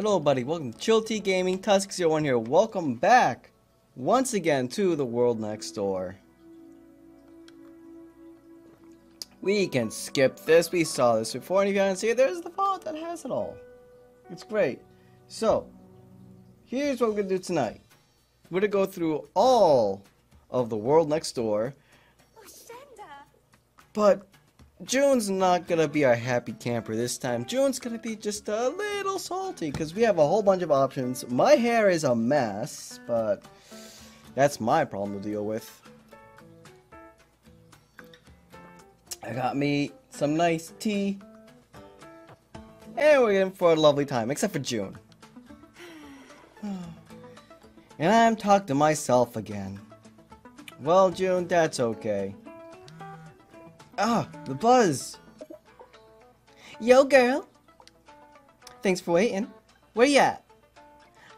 Hello buddy, welcome to Chill Tea Gaming, Thasuki01 here. Welcome back once again to the world next door. We can skip this, we saw this before and if you can see there's the vault that has it all. It's great. So, here's what we're gonna do tonight. We're gonna go through all of the world next door, but Jun's not gonna be our happy camper this time. Jun's gonna be just a little salty because we have a whole bunch of options. My hair is a mess, but that's my problem to deal with. I got me some nice tea. And we're in for a lovely time, except for Jun. And I'm talking to myself again. Well, Jun, that's okay. Ah, the buzz. Yo, girl. Thanks for waiting. Where you at?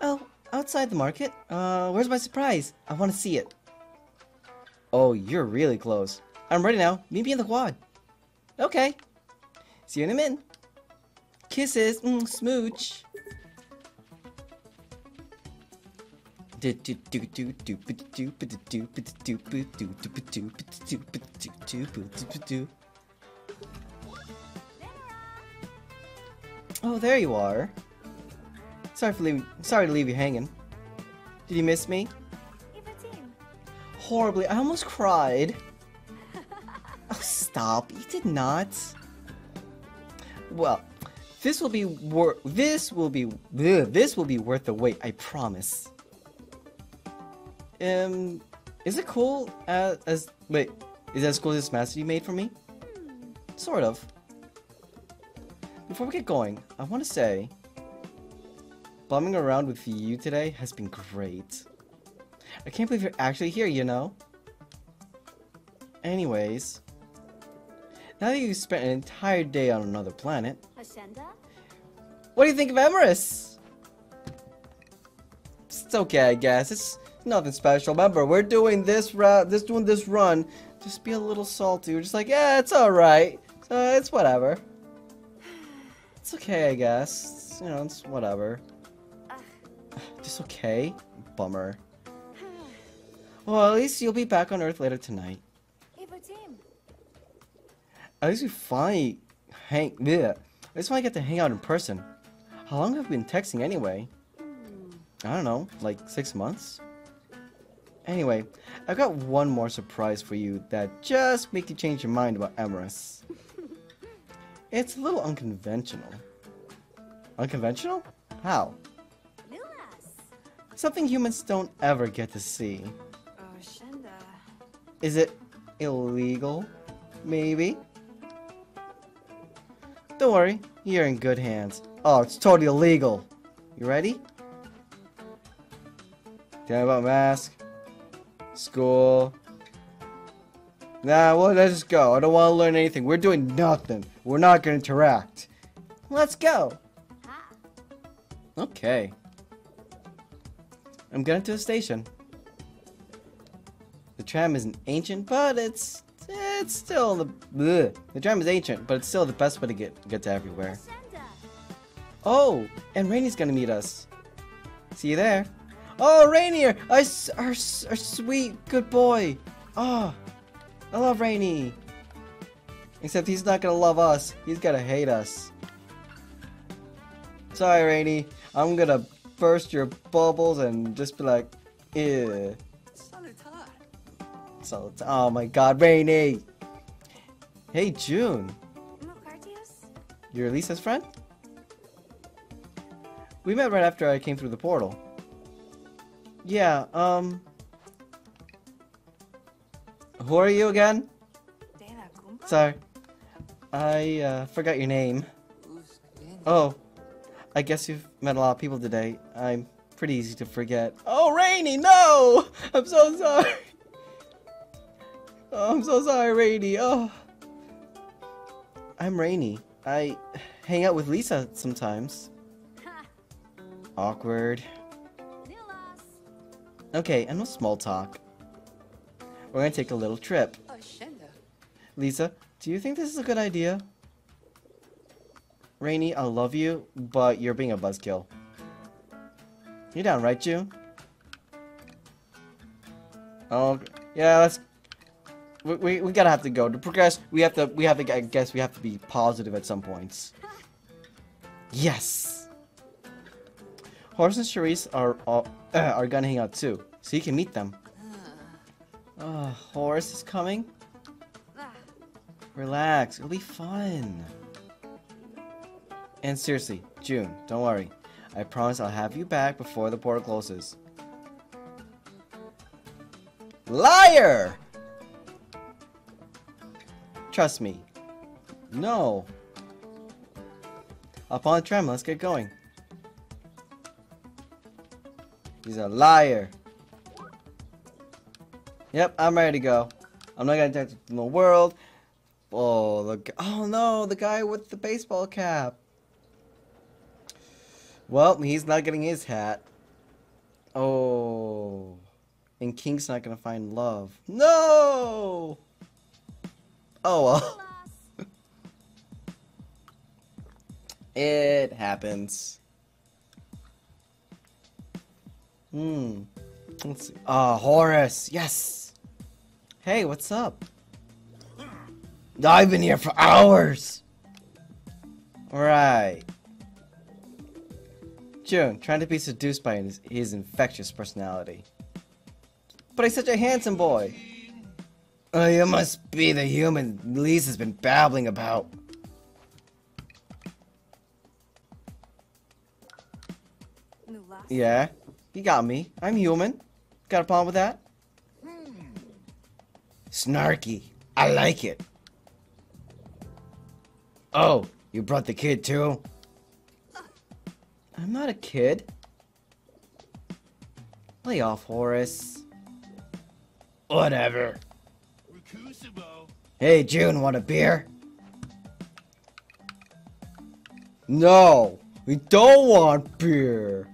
Oh, outside the market. Uh, where's my surprise? I want to see it. Oh, you're really close. I'm ready now. Meet me in the quad. Okay. See you in a minute. Kisses. Mm, smooch. Oh, there you are. Sorry for leaving. Sorry to leave you hanging. Did you miss me? Horribly. I almost cried. Oh, stop. You did not. Well, this will be worth. This will be. Ugh, this will be worth the wait. I promise. Um, is it cool as, as wait? Is it as cool as this mask you made for me? Sort of. Before we get going, I want to say, bumming around with you today has been great. I can't believe you're actually here, you know? Anyways, now that you've spent an entire day on another planet, what do you think of Emeria? It's okay, I guess. It's nothing special. Remember, we're doing this route, this doing this run. Just be a little salty. We're just like, yeah, it's all right. So it's whatever. It's okay, I guess. You know, it's whatever. Just okay. Bummer. Well, at least you'll be back on Earth later tonight. At least we finally hang. Yeah. At least when I get to hang out in person. How long have we been texting anyway? Hmm. I don't know, like six months? Anyway, I've got one more surprise for you that just make you change your mind about Emeria. it's a little unconventional. Unconventional? How? Something humans don't ever get to see. Oh, Is it illegal? Maybe? Don't worry, you're in good hands. Oh, it's totally illegal. You ready? Tell me about mask. School. Nah, well, let's just go. I don't want to learn anything. We're doing nothing. We're not going to interact. Let's go. Okay. I'm going to the station. The tram isn't ancient, but it's it's still the bleh. the tram is ancient, but it's still the best way to get get to everywhere. Oh, and Rainey's gonna meet us. See you there. Oh, Rainier, our, our, our sweet good boy. Oh, I love Rainy. Except he's not gonna love us. He's gonna hate us. Sorry, Rainy. I'm gonna burst your bubbles and just be like, ew. So, oh my god, Rainy! Hey, Jun. You're Lisa's friend? We met right after I came through the portal. Yeah, um... Who are you again? Sorry. I, uh, forgot your name. Oh. I guess you've met a lot of people today. I'm pretty easy to forget. Oh, Rainy, no! I'm so sorry! Oh, I'm so sorry, Rainy. Oh. I'm Rainy. I hang out with Lisa sometimes. Awkward. Okay, and no small talk. We're gonna take a little trip. Lisa, do you think this is a good idea? Rainy, I love you, but you're being a buzzkill. You're down, right, Jun? Oh, yeah, let's... We, we, we gotta have to go. To progress, we have to, we have to, I guess we have to be positive at some points. Yes! Horace and Cherise are, are, Uh, are gonna hang out too, so you can meet them. Uh. Oh, Horace is coming? Ah. Relax, it'll be fun. And seriously, Jun, don't worry. I promise I'll have you back before the portal closes. Liar! Trust me. No. Up on the tram, let's get going. He's a liar. Yep, I'm ready to go. I'm not gonna attack the world. Oh, the oh no, the guy with the baseball cap. Well, he's not getting his hat. Oh. And King's not gonna find love. No! Oh well. it happens. Hmm. Let's see. Ah, uh, Horace. Yes. Hey, what's up? I've been here for hours. Right. Jun, trying to be seduced by his, his infectious personality. But he's such a handsome boy. Oh, you must be the human Lisa's been babbling about. Yeah, you got me. I'm human. Got a problem with that? Snarky. I like it. Oh, you brought the kid too? I'm not a kid. Lay off, Horace. Whatever. Hey, Jun, want a beer? No, we don't want beer.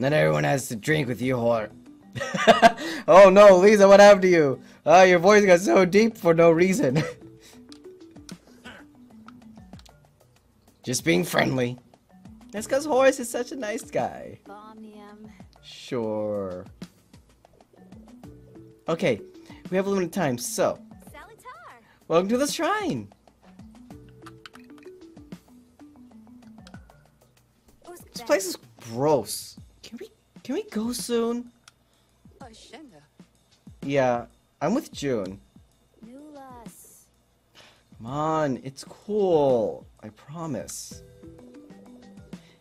Not everyone has to drink with you, whore. oh no, Lisa, what happened to you? Uh, your voice got so deep for no reason. Just being friendly. That's because Horace is such a nice guy. Sure. Okay, we have a limited time, so. Welcome to the shrine. This place is gross. Can we can we go soon? Yeah, I'm with Jun. Come on, it's cool. I promise.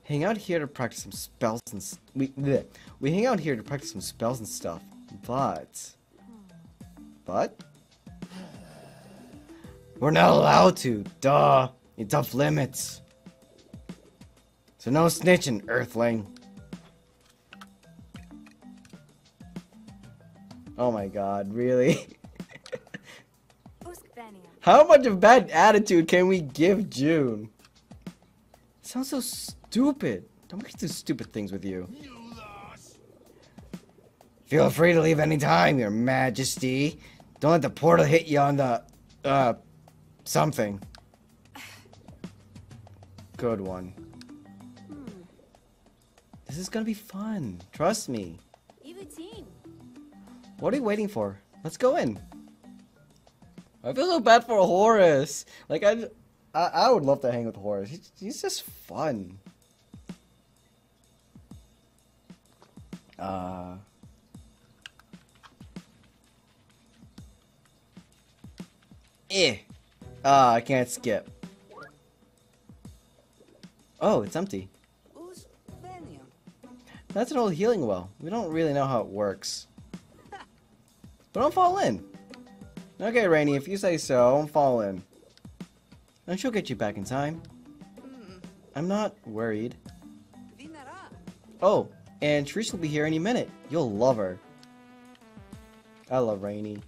Hang out here to practice some spells and we bleh. we hang out here to practice some spells and stuff. But but we're not allowed to. Duh. It's off limits. So no snitching, Earthling. Oh my god, really? How much of bad attitude can we give Jun? It sounds so stupid. Don't make do stupid things with you. Feel free to leave anytime, your majesty. Don't let the portal hit you on the, uh, something. Good one. This is gonna be fun. Trust me. What are you waiting for? Let's go in. I feel so bad for Horace. Like I, I, I would love to hang with Horace. He's, he's just fun. Uh. Eh. Ah, uh, I can't skip. Oh, it's empty. That's an old healing well. We don't really know how it works. But don't fall in. Okay, Rainy, if you say so, I'll fall in. And she'll get you back in time. Mm. I'm not worried. Oh, and Trish will be here any minute. You'll love her. I love Rainy.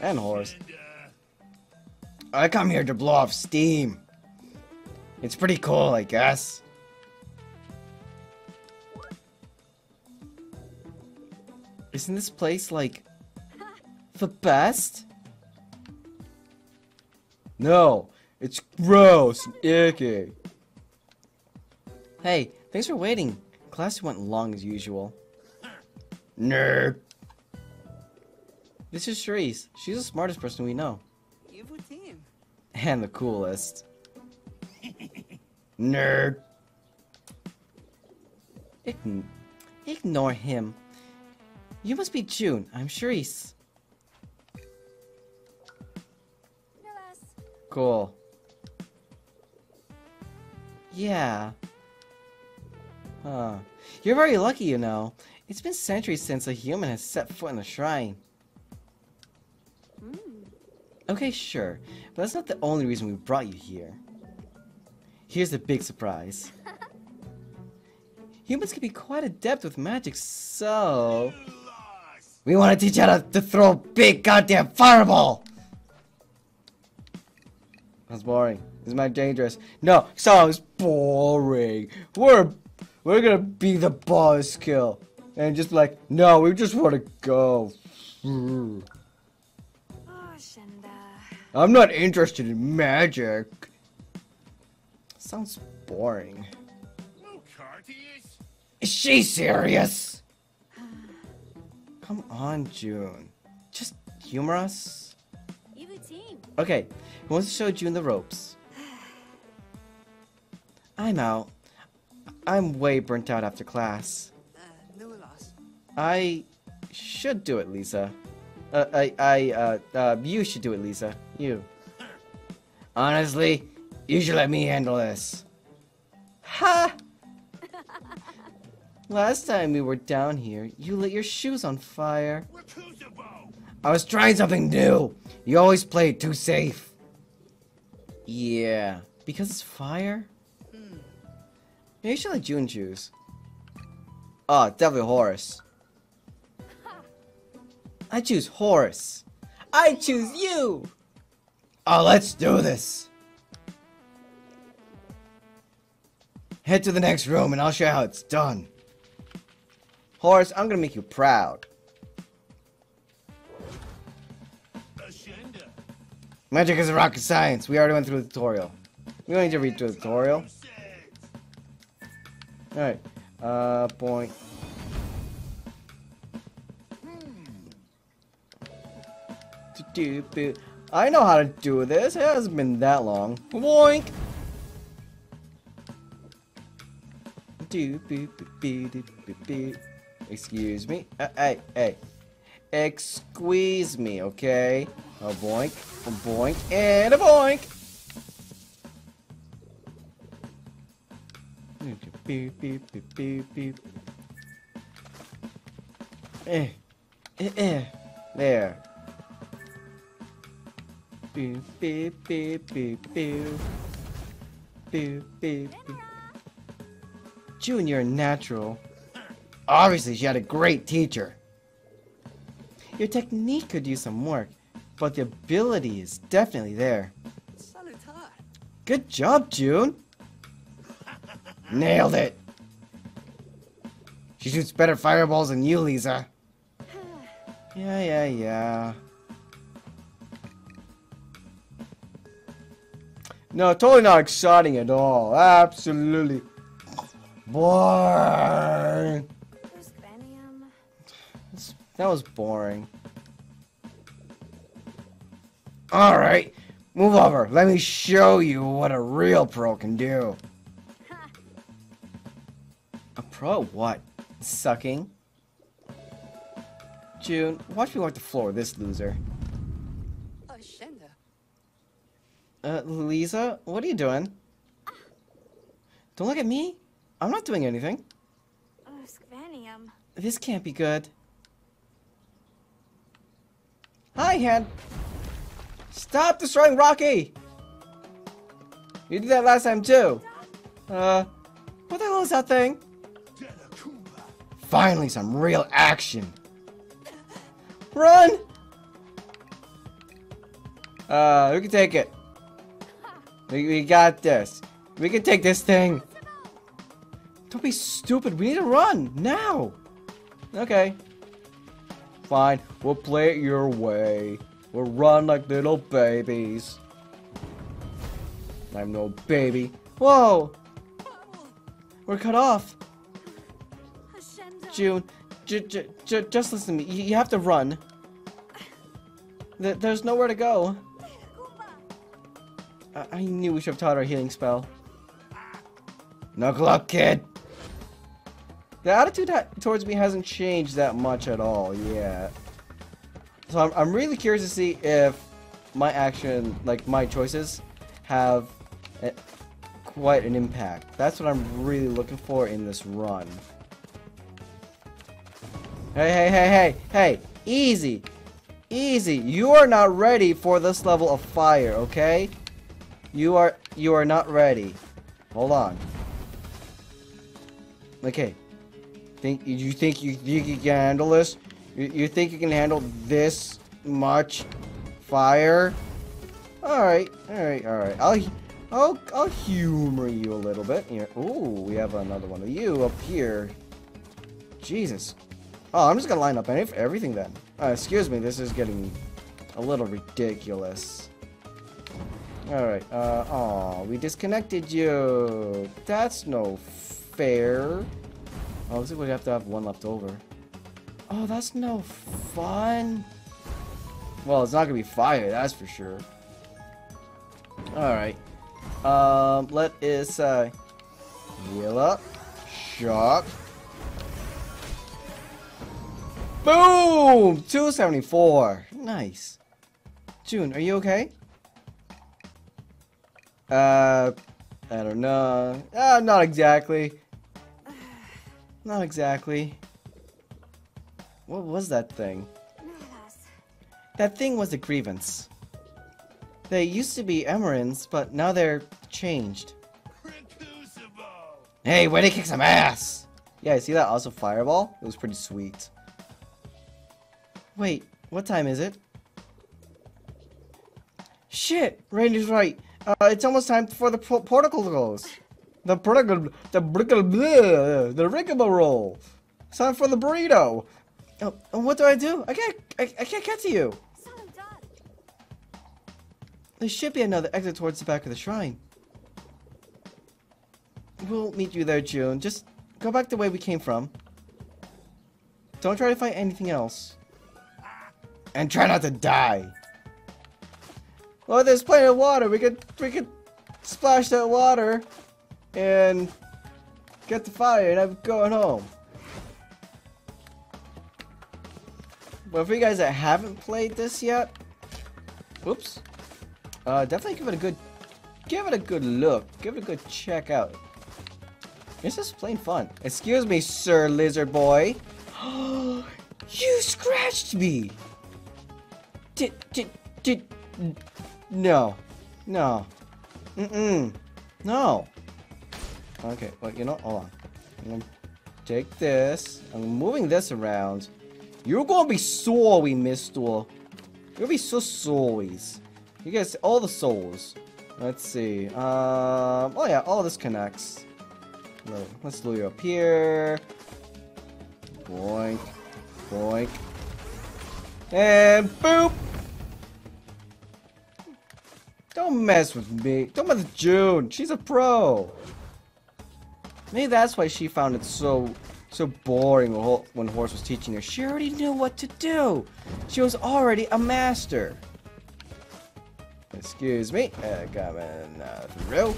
And Horace. Uh, I come here to blow off steam. It's pretty cool, I guess. Isn't this place like the best? No, it's gross and icky. Hey, thanks for waiting. Class went long as usual. Nerd. This is Cherise. She's the smartest person we know. And the coolest. Nerd. Ign ignore him. You must be Jun. I'm Cherise. Cool. Yeah. Huh. You're very lucky, you know. It's been centuries since a human has set foot in the shrine. Okay, sure. But that's not the only reason we brought you here. Here's the big surprise. Humans can be quite adept with magic, so... We want to teach you how to, to throw a big goddamn fireball! That's boring. This might dangerous. No, sounds boring. We're we're gonna be the boss kill. And just like, no, we just wanna go. Oh, I'm not interested in magic. Sounds boring. Is she serious? Come on, Jun. Just humor us. Okay, who wants to show Jun the ropes? I'm out. I'm way burnt out after class. Uh, no loss. I should do it, Lisa. Uh, I, I, uh, uh, you should do it, Lisa. You. Honestly, you should let me handle this. Ha! Last time we were down here, you lit your shoes on fire. I was trying something new. You always play it too safe. Yeah, because it's fire? Hmm. Maybe you should let Jun choose. Oh, definitely Horace. I choose Horace. I choose you! Oh, let's do this! Head to the next room and I'll show you how it's done. Horace, I'm gonna make you proud. Magic is a rocket science. We already went through the tutorial. We don't need to read through the tutorial. Alright. Uh, point. I know how to do this. It hasn't been that long. Boink! Do-boo-boo-boo-doo-boo-boo. Excuse me. Uh, hey, hey. Excuse me, okay? A boink, a boink, and a boink! Beep, beep, beep, beep, beep. Eh. Eh, eh. There. Beep, beep, beep, beep, beep. Beep, beep, beep. Junior natural. Obviously, she had a great teacher. Your technique could use some work, but the ability is definitely there. Salutar. Good job, Jun. Nailed it. She shoots better fireballs than you, Lisa. Yeah, yeah, yeah. No, totally not exciting at all. Absolutely. Boring. Uskvenium. That was boring. Alright, move over. Let me show you what a real pro can do. A pro what? Sucking? Jun, watch me wipe the floor with this loser. Oh, Shenda. Uh, Lisa, what are you doing? Don't look at me. I'm not doing anything. Uskvenium. This can't be good. Hi, Hand. Stop destroying Rocky! You did that last time too. Uh, what the hell is that thing? Finally, some real action. Run! Uh, we can take it. We, we got this. We can take this thing. Don't be stupid. We need to run now. Okay. Fine. We'll play it your way. We'll run like little babies. I'm no baby. Whoa! We're cut off. Jun, j j j just listen to me. You, have to run. Th there's nowhere to go. I, I knew we should have taught our healing spell. Knuckle up, kid. The attitude towards me hasn't changed that much at all yet. So I'm, I'm really curious to see if my action, like my choices, have a, quite an impact. That's what I'm really looking for in this run. Hey, hey, hey, hey, hey, easy, easy. You are not ready for this level of fire, okay? You are, you are not ready. Hold on. Okay. Think you think you you can handle this? You, you think you can handle this much fire? All right, all right, all right. I'll I'll I'll humor you a little bit. Here. Ooh, we have another one of you up here. Jesus. Oh, I'm just gonna line up any everything then. Uh, excuse me, this is getting a little ridiculous. Alright, uh, aw, we disconnected you. That's no fair. Oh, looks like we have to have one left over. Oh, that's no fun. Well, it's not gonna be fire, that's for sure. Alright. Um, let us, uh, heal up. Shock. Boom! 274. Nice. Jun, are you okay? Uh, I don't know. Uh, not exactly. Not exactly. What was that thing? That thing was a grievance. They used to be Emerians, but now they're changed. Hey, way to kick some ass! Yeah, you see that also fireball? It was pretty sweet. Wait, what time is it? Shit, Randy's right. Uh, it's almost time for the po- porticle to close. The porticle, the brickle, bleh, the rigmarole. It's time for the burrito. Oh, what do I do? I can't, I, I can't get to you. There should be another exit towards the back of the shrine. We'll meet you there, Jun. Just go back the way we came from. Don't try to fight anything else. And try not to die. Well, there's plenty of water. We could we could splash that water and get the fire and I'm going home. Well, for you guys that haven't played this yet, whoops, uh, definitely give it a good, give it a good look, give it a good check out. It's just plain fun. Excuse me, Sir Lizard Boy. you scratched me. Did did did? No, no, mm mm, no. Okay, well you know, hold on. I'm gonna take this. I'm moving this around. You're gonna be sorry, Mister. You're gonna be so sorry. You guys, all the souls. Let's see. Um. Oh yeah, all this connects. Let's lure you up here. Boink, boink, and boop. Don't mess with me. Don't mess with Jun. She's a pro. Maybe that's why she found it so so boring when Ho- Horse was teaching her. She already knew what to do. She was already a master. Excuse me. Uh, coming uh, through.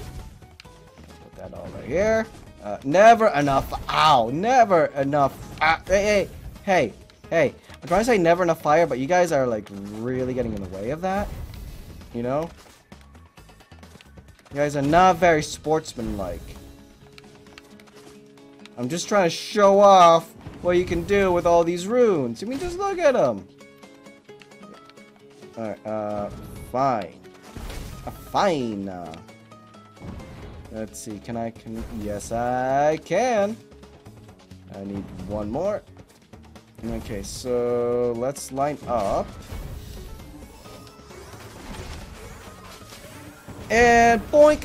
Put that all right here. Uh, never enough. Ow! Never enough. Hey, hey, hey, hey. I'm trying to say never enough fire, but you guys are like really getting in the way of that. You know? You guys are not very sportsmanlike. I'm just trying to show off what you can do with all these runes. I mean, just look at them. Alright, uh, fine. Uh, fine. Let's see, can I, can, yes I can. I need one more. Okay, so let's line up. And boink!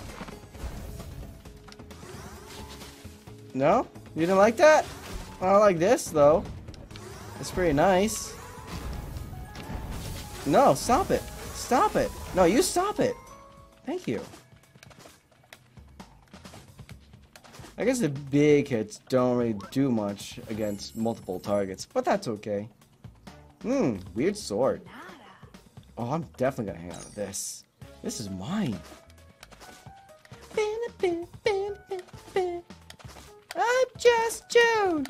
No? You didn't like that? I like this, though. It's pretty nice. No, stop it. Stop it. No, you stop it. Thank you. I guess the big hits don't really do much against multiple targets, but that's okay. Hmm, weird sword. Oh, I'm definitely gonna hang on to this. This is mine. I'm just Jun.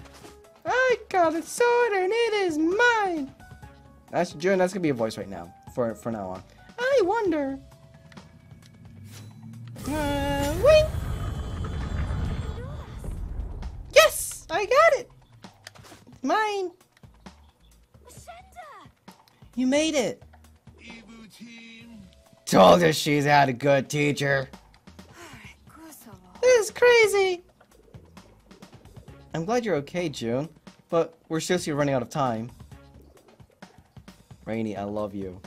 I got a sword and it is mine. That's Jun. That's gonna be a voice right now. For for now on. I wonder. Uh, wing. Yes, I got it. Mine. You made it. Told her she's had a good teacher. This is crazy. I'm glad you're okay, Jun, but we're seriously running out of time. Rainy, I love you.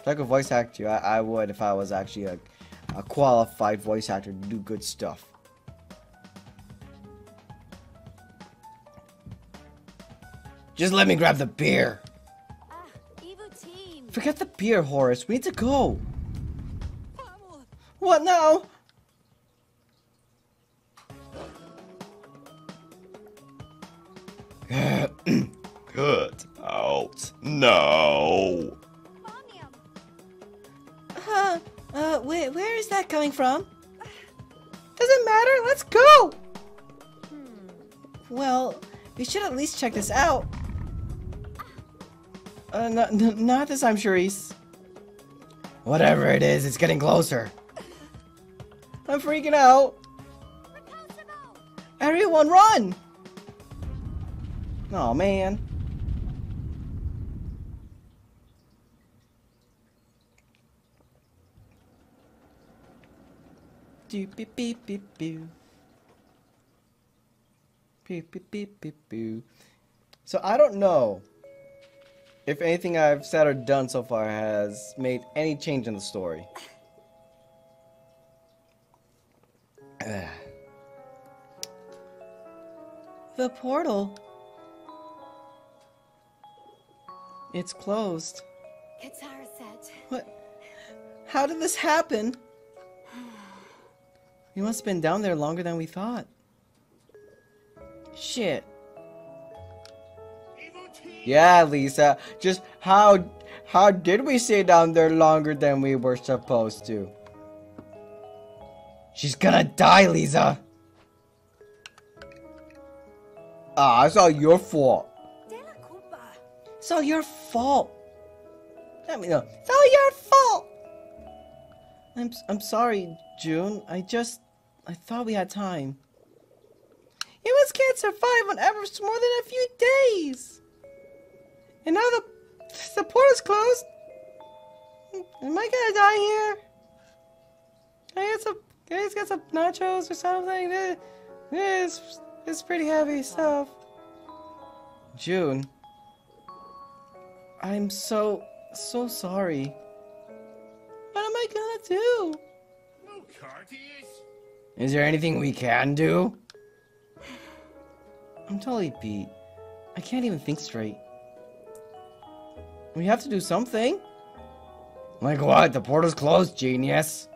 If I could voice act you, I, I would if I was actually a, a qualified voice actor to do good stuff. Just let me grab the beer. Ah, Forget the beer, Horace. We need to go. What now? Cut out. No. Uh, uh, where, where is that coming from? Doesn't matter, let's go! Well, we should at least check this out. Uh, n- n- not this time, Cherise. Whatever it is, it's getting closer. I'm freaking out. Everyone run! Oh man. Do beep beep beep boo. Beep beep beep beep boo. So I don't know if anything I've said or done so far has made any change in the story. The portal. It's closed. Katara said. What? How did this happen? We must have been down there longer than we thought. Shit. Yeah, Lisa. Just how how did we stay down there longer than we were supposed to? She's gonna die, Lisa. Ah, it's all your fault. It's all your fault. Let me know. It's all your fault. I'm I'm sorry, Jun. I just I thought we had time. Humans can't survive on Everest more than a few days. And now the the is closed. Am I gonna die here? Can I get some can I just get some nachos or something? Eh, This it's pretty heavy stuff. Jun. I'm so, so sorry. What am I gonna do? No carties. Is there anything we can do? I'm totally beat. I can't even think straight. We have to do something. Like what? The portal's closed, genius.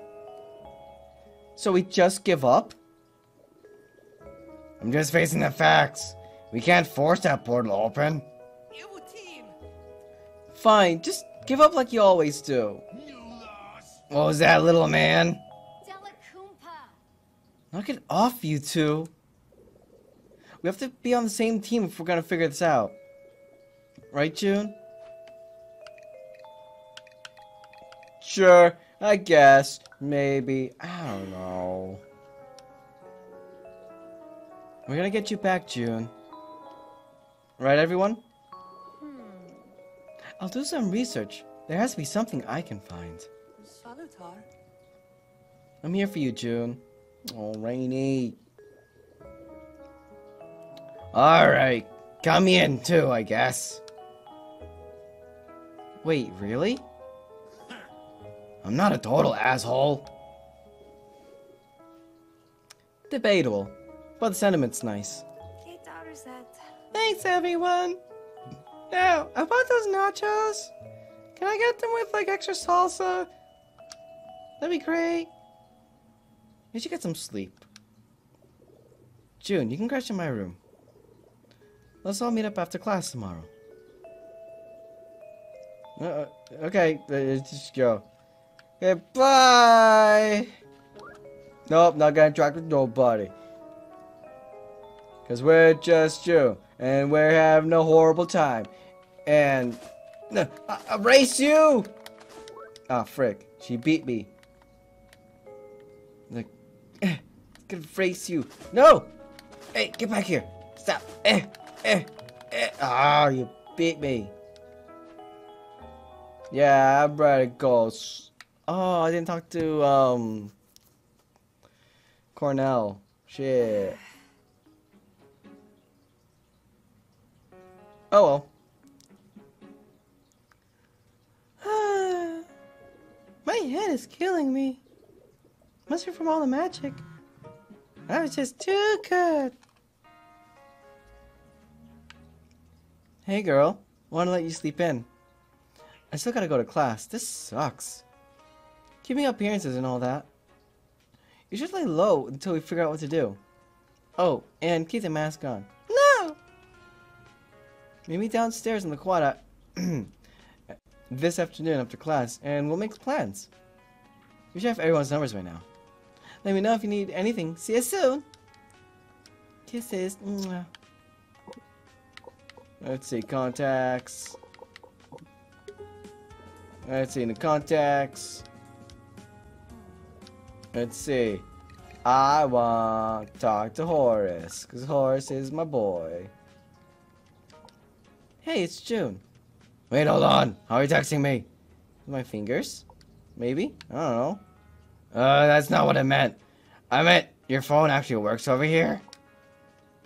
So we just give up? I'm just facing the facts. We can't force that portal open. Evil team! Fine, just give up like you always do. You. What was that, little man? Knock it off, you two. We have to be on the same team if we're gonna figure this out. Right, Jun? Sure, I guess. Maybe. I don't know. We're gonna get you back, Jun. Right, everyone? Hmm. I'll do some research. There has to be something I can find. Salutar. I'm here for you, Jun. Oh, Rainy. Alright, come in too, I guess. Wait, really? I'm not a total asshole. Debatable, but the sentiment's nice. Thanks, everyone. Now, about those nachos, can I get them with like extra salsa? That'd be great. You should get some sleep. Jun, you can crash in my room. Let's all meet up after class tomorrow. Uh, okay, let's just go. Okay, bye! Nope, not gonna interact with nobody. Cause we're just you, and we're having a horrible time. And, I race you! Ah, frick, she beat me. Gonna you. No! Hey, get back here! Stop! Eh, eh, eh. Ah, you beat me. Yeah, I'm ready to go. Oh, I didn't talk to, um... Cornell. Shit. Oh well. My head is killing me. Must be from all the magic. I was just too good. Hey girl, wanna let you sleep in. I still gotta go to class. This sucks. Keeping appearances and all that. You should lay low until we figure out what to do. Oh, and keep the mask on. No! Meet me downstairs in the quad this afternoon after class, and we'll make plans. We should have everyone's numbers by now. Let me know if you need anything. See you soon! Kisses. Mwah. Let's see, contacts. Let's see, in the contacts. Let's see. I want to talk to Horace, because Horace is my boy. Hey, it's Jun. Wait, hold on. How are you texting me? My fingers? Maybe? I don't know. Uh, that's not what I meant. I meant your phone actually works over here?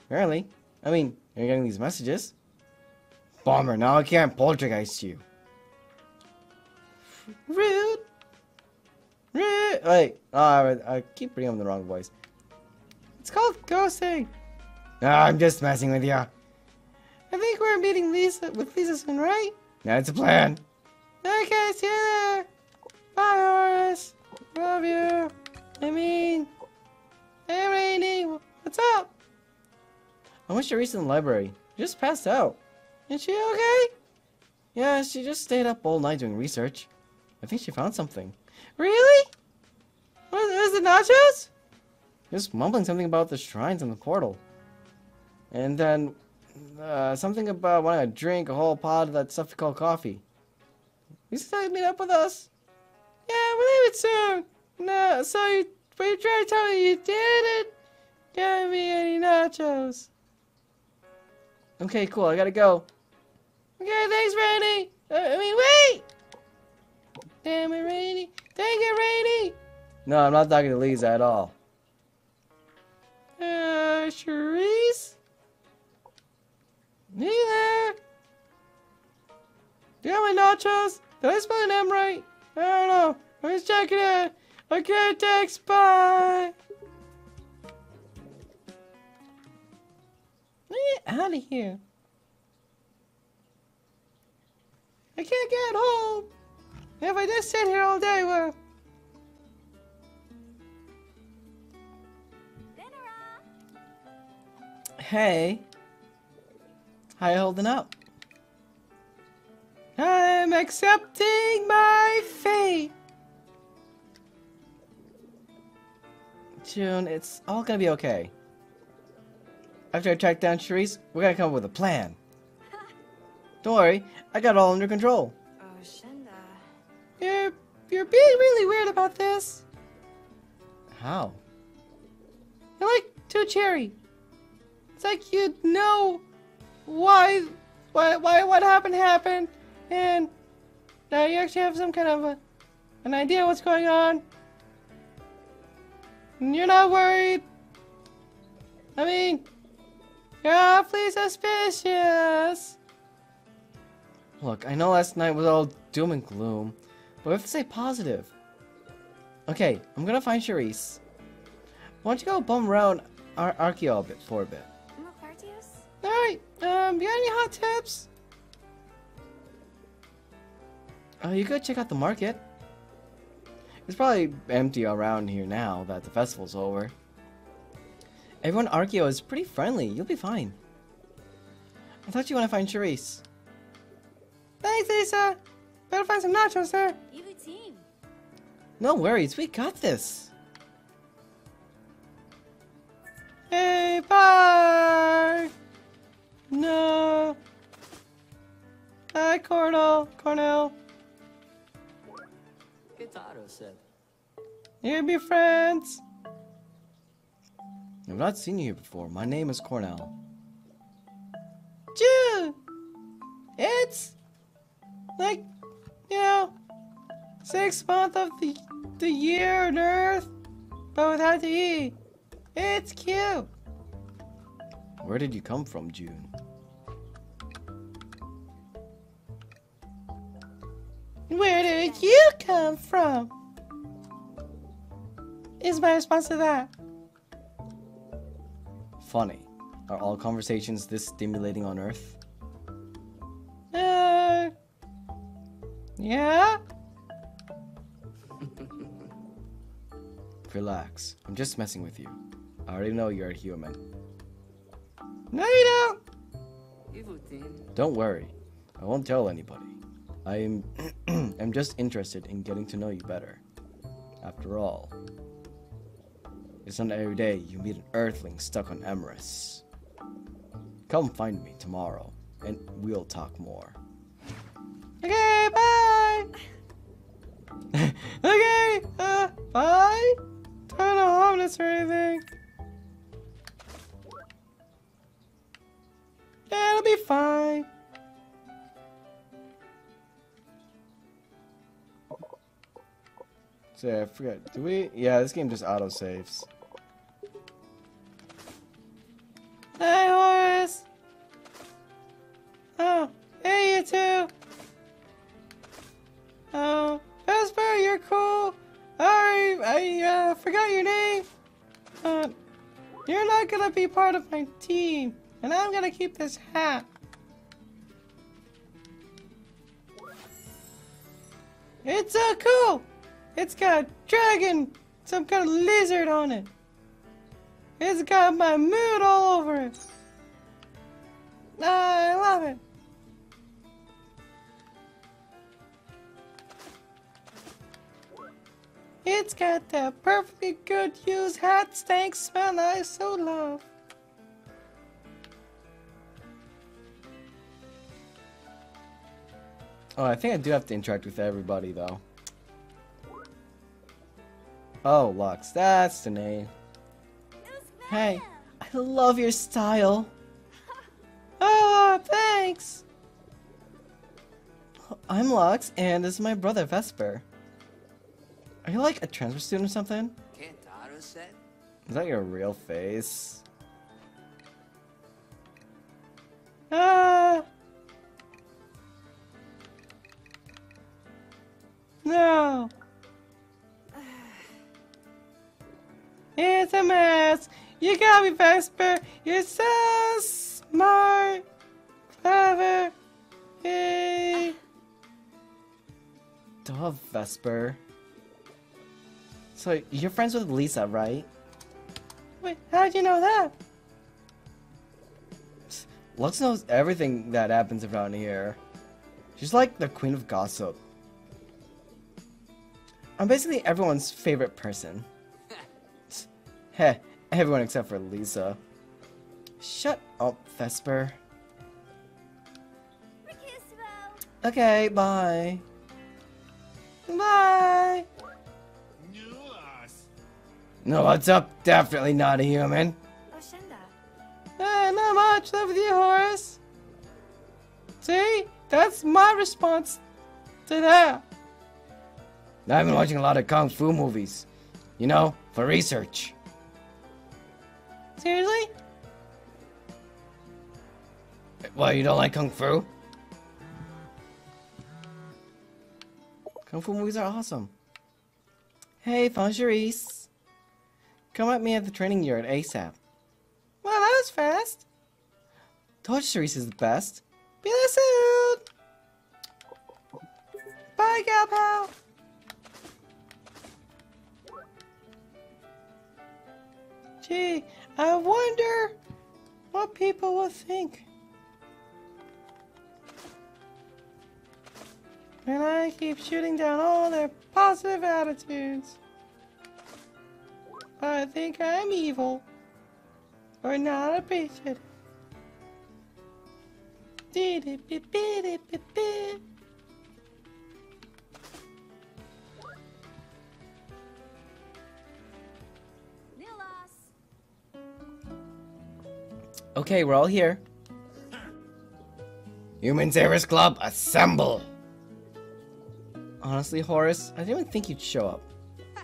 Apparently. I mean, you're getting these messages. Bummer, now I can't poltergeist you. Rude. Rude. Wait, oh, I, I keep bringing up the wrong voice. It's called ghosting. No, I'm just messing with you. I think we're meeting Lisa with Lisa soon, right? That's a plan. Okay, see you there. Bye, Horace. Love you. I mean, hey, Rainy. What's up? I Cherise in the library. She just passed out. Is she okay? Yeah, she just stayed up all night doing research. I think she found something. Really? What was it, nachos? Just mumbling something about the shrines and the portal. And then uh, something about wanting to drink a whole pot of that stuff you call coffee. You said meet up with us? Yeah, we'll leave it soon. No, so you, but you trying to tell me you didn't give me any nachos. Okay, cool. I gotta go. Okay, thanks, Randy. Uh, I mean, wait. Damn it, Rainy. Dang it, Rainy. No, I'm not talking to Lisa at all. Uh, Cherise? Neither. Do you have my nachos? Did I spell an M right? I don't know. I'm just checking it. Okay, thanks. Bye. Get out of here. I can't get home. If I just sit here all day, well. Hey. How you holding up? I'm accepting my fate. Jun, it's all gonna be okay. After I track down Cherise, we're gonna come up with a plan. Don't worry, I got it all under control. Oh, Shinda. You're you're being really weird about this. How? You're like too cherry. It's like you know why why why what happened happened and now you actually have some kind of a, an idea what's going on. And you're not worried. I mean, you're awfully suspicious. Look, I know last night was all doom and gloom, but we have to stay positive. Okay, I'm gonna find Cherise. Why don't you go bum around Ar Archeo a bit for a bit? Alright, um, you got any hot tips? Oh, you go check out the market. It's probably empty around here now that the festival's over. Everyone Archeo is pretty friendly. You'll be fine. I thought you want to find Cherise. Thanks, Lisa. Better find some nachos there. Team. No worries, we got this. Hey, bye. No. Bye, Cornell. Cornell. Kitaro said. You be friends. I've not seen you here before. My name is Cornell. Jun. It's like you know six month of the the year on Earth, but without the E. It's cute. Where did you come from, Jun? Where did you come from? Is my response to that. Funny. Are all conversations this stimulating on Earth? Uh. Yeah? Relax. I'm just messing with you. I already know you're a human. No, you don't! Evu team. Don't worry. I won't tell anybody. I'm I'm just interested in getting to know you better. After all, it's not every day you meet an earthling stuck on Emeria. Come find me tomorrow, and we'll talk more. Okay, bye! okay, uh, bye? Don't know ominous or anything. Yeah, it'll be fine. So I forget. Do we? Yeah, this game just auto saves. Hey, Horace. Oh, hey, you two. Oh, Vesper, you're cool. Sorry, I uh, forgot your name. Uh, you're not gonna be part of my team, and I'm gonna keep this hat. It's so cool. It's got dragon, some kind of lizard on it. It's got my mood all over it. I love it. It's got that perfectly good used hat stank smell I so love. Oh, I think I do have to interact with everybody though. Oh, Lux, that's the name. Hey, I love your style. Oh, thanks. I'm Lux, and this is my brother Vesper. Are you like a transfer student or something? Is that your real face? Ah! No! It's a mess! You got me, Vesper! You're so smart! Clever! Hey! Duh, Vesper. So, you're friends with Lisa, right? Wait, how'd you know that? Lux knows everything that happens around here. She's like the queen of gossip. I'm basically everyone's favorite person. Heh, everyone except for Lisa. Shut up, Vesper. Okay, bye. Bye. Nulas. No, what's up? Definitely not a human. Oshenda. Eh, not much. Love with you, Horace. See? That's my response to that. I've been watching a lot of kung fu movies. You know, for research. Seriously? Well, you don't like kung fu? Kung fu movies are awesome. Hey, Cherise. Come at me at the training yard ASAP. Well, that was fast. Told you Cherise is the best. Be there soon. Bye, gal pal. Gee, I wonder what people will think. And I keep shooting down all their positive attitudes. I think I'm evil. Or not appreciated. Dee-dee-bee-bee-dee-bee-bee. Nilas! Okay, we're all here. Human Service Club, assemble! Honestly, Horace, I didn't even think you'd show up.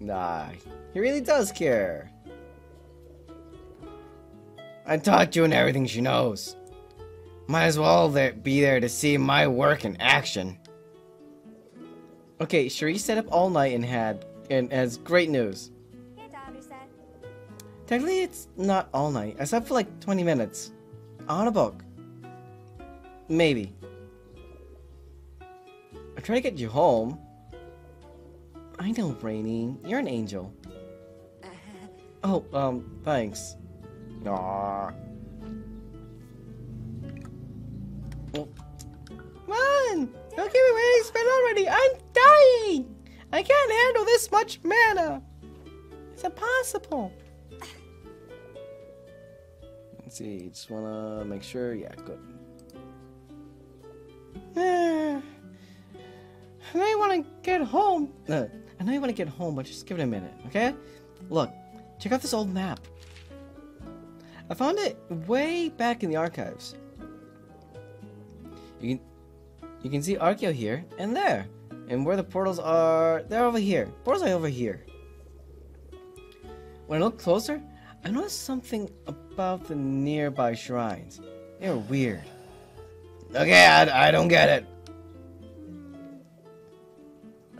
Nah, he really does care. I taught Jun everything she knows. Might as well there, be there to see my work in action. Okay, Cherise stayed up all night and had and has great news. Technically, it's not all night. I slept for like 20 minutes. On a book. Maybe. I try to get you home. I know, Rainy. You're an angel. Oh, um, thanks. Aww. Well, come on! Don't keep me waiting, spend already! I'm dying! I can't handle this much mana! It's impossible! Let's see, just wanna make sure. Yeah, good. I know you wanna get home. Uh, I know you wanna get home, but just give it a minute, okay? Look, check out this old map. I found it way back in the archives. You can, you can see Archeo here and there, and where the portals are, they're over here. Portals are over here. When I look closer, I noticed something about the nearby shrines. They're weird. Okay, I, I don't get it.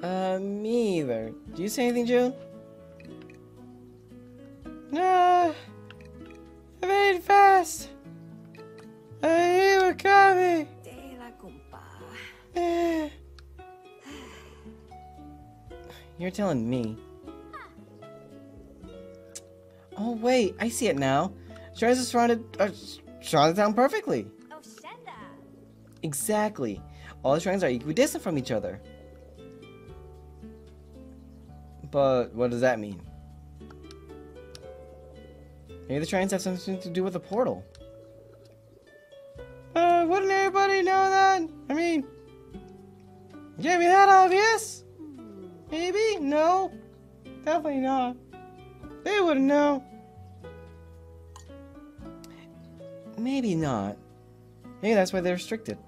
Uh, me either. Do you say anything, Jun? Nah. I made fast. I hear it coming. De la compa. You're telling me. Oh wait, I see it now. Shrines are surrounded, uh, down perfectly. Oh, Exactly. All the shrines are equidistant from each other. But what does that mean? Maybe the shrines have something to do with the portal. Uh, wouldn't everybody know that? I mean, can't be that obvious. Maybe? No. Definitely not. They wouldn't know. Maybe not. Maybe that's why they're restricted.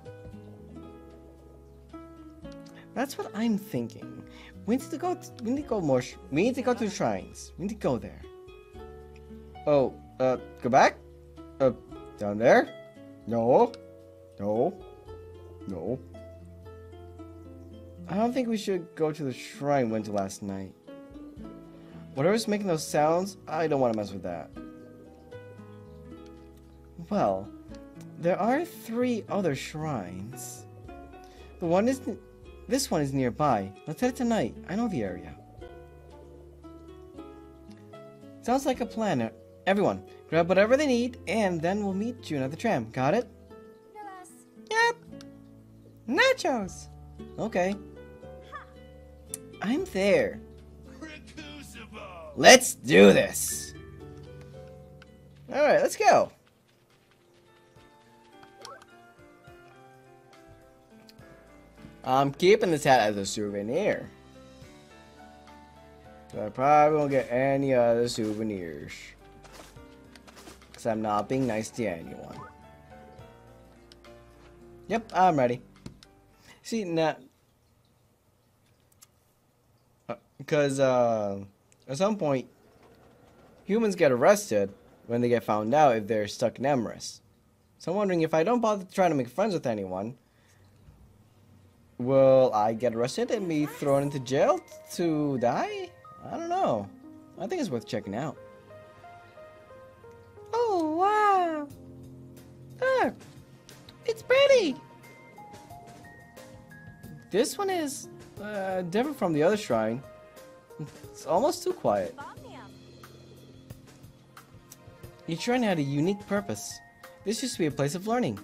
That's what I'm thinking. We need to go. we need to go more. We need to go to the shrines. We need to go there. Oh, uh, go back. Uh, down there. No, no, no. I don't think we should go to the shrine we went to last night. Whatever's making those sounds, I don't want to mess with that. Well, there are three other shrines. The one is, this one is nearby. Let's head tonight. I know the area. Sounds like a plan. Everyone, grab whatever they need, and then we'll meet Jun at the tram. Got it? Yep. Nachos. Okay. I'm there. Let's do this. All right, let's go. I'm keeping this hat as a souvenir. So I probably won't get any other souvenirs. Because I'm not being nice to anyone. Yep, I'm ready. See, now... Because, uh, at some point, humans get arrested when they get found out if they're stuck in Emeria. So I'm wondering if I don't bother trying to make friends with anyone, will I get arrested and be thrown into jail to die? I don't know. I think it's worth checking out. Oh, wow. Look, it's pretty. This one is uh, different from the other shrine. It's almost too quiet. Each shrine had a unique purpose. This used to be a place of learning.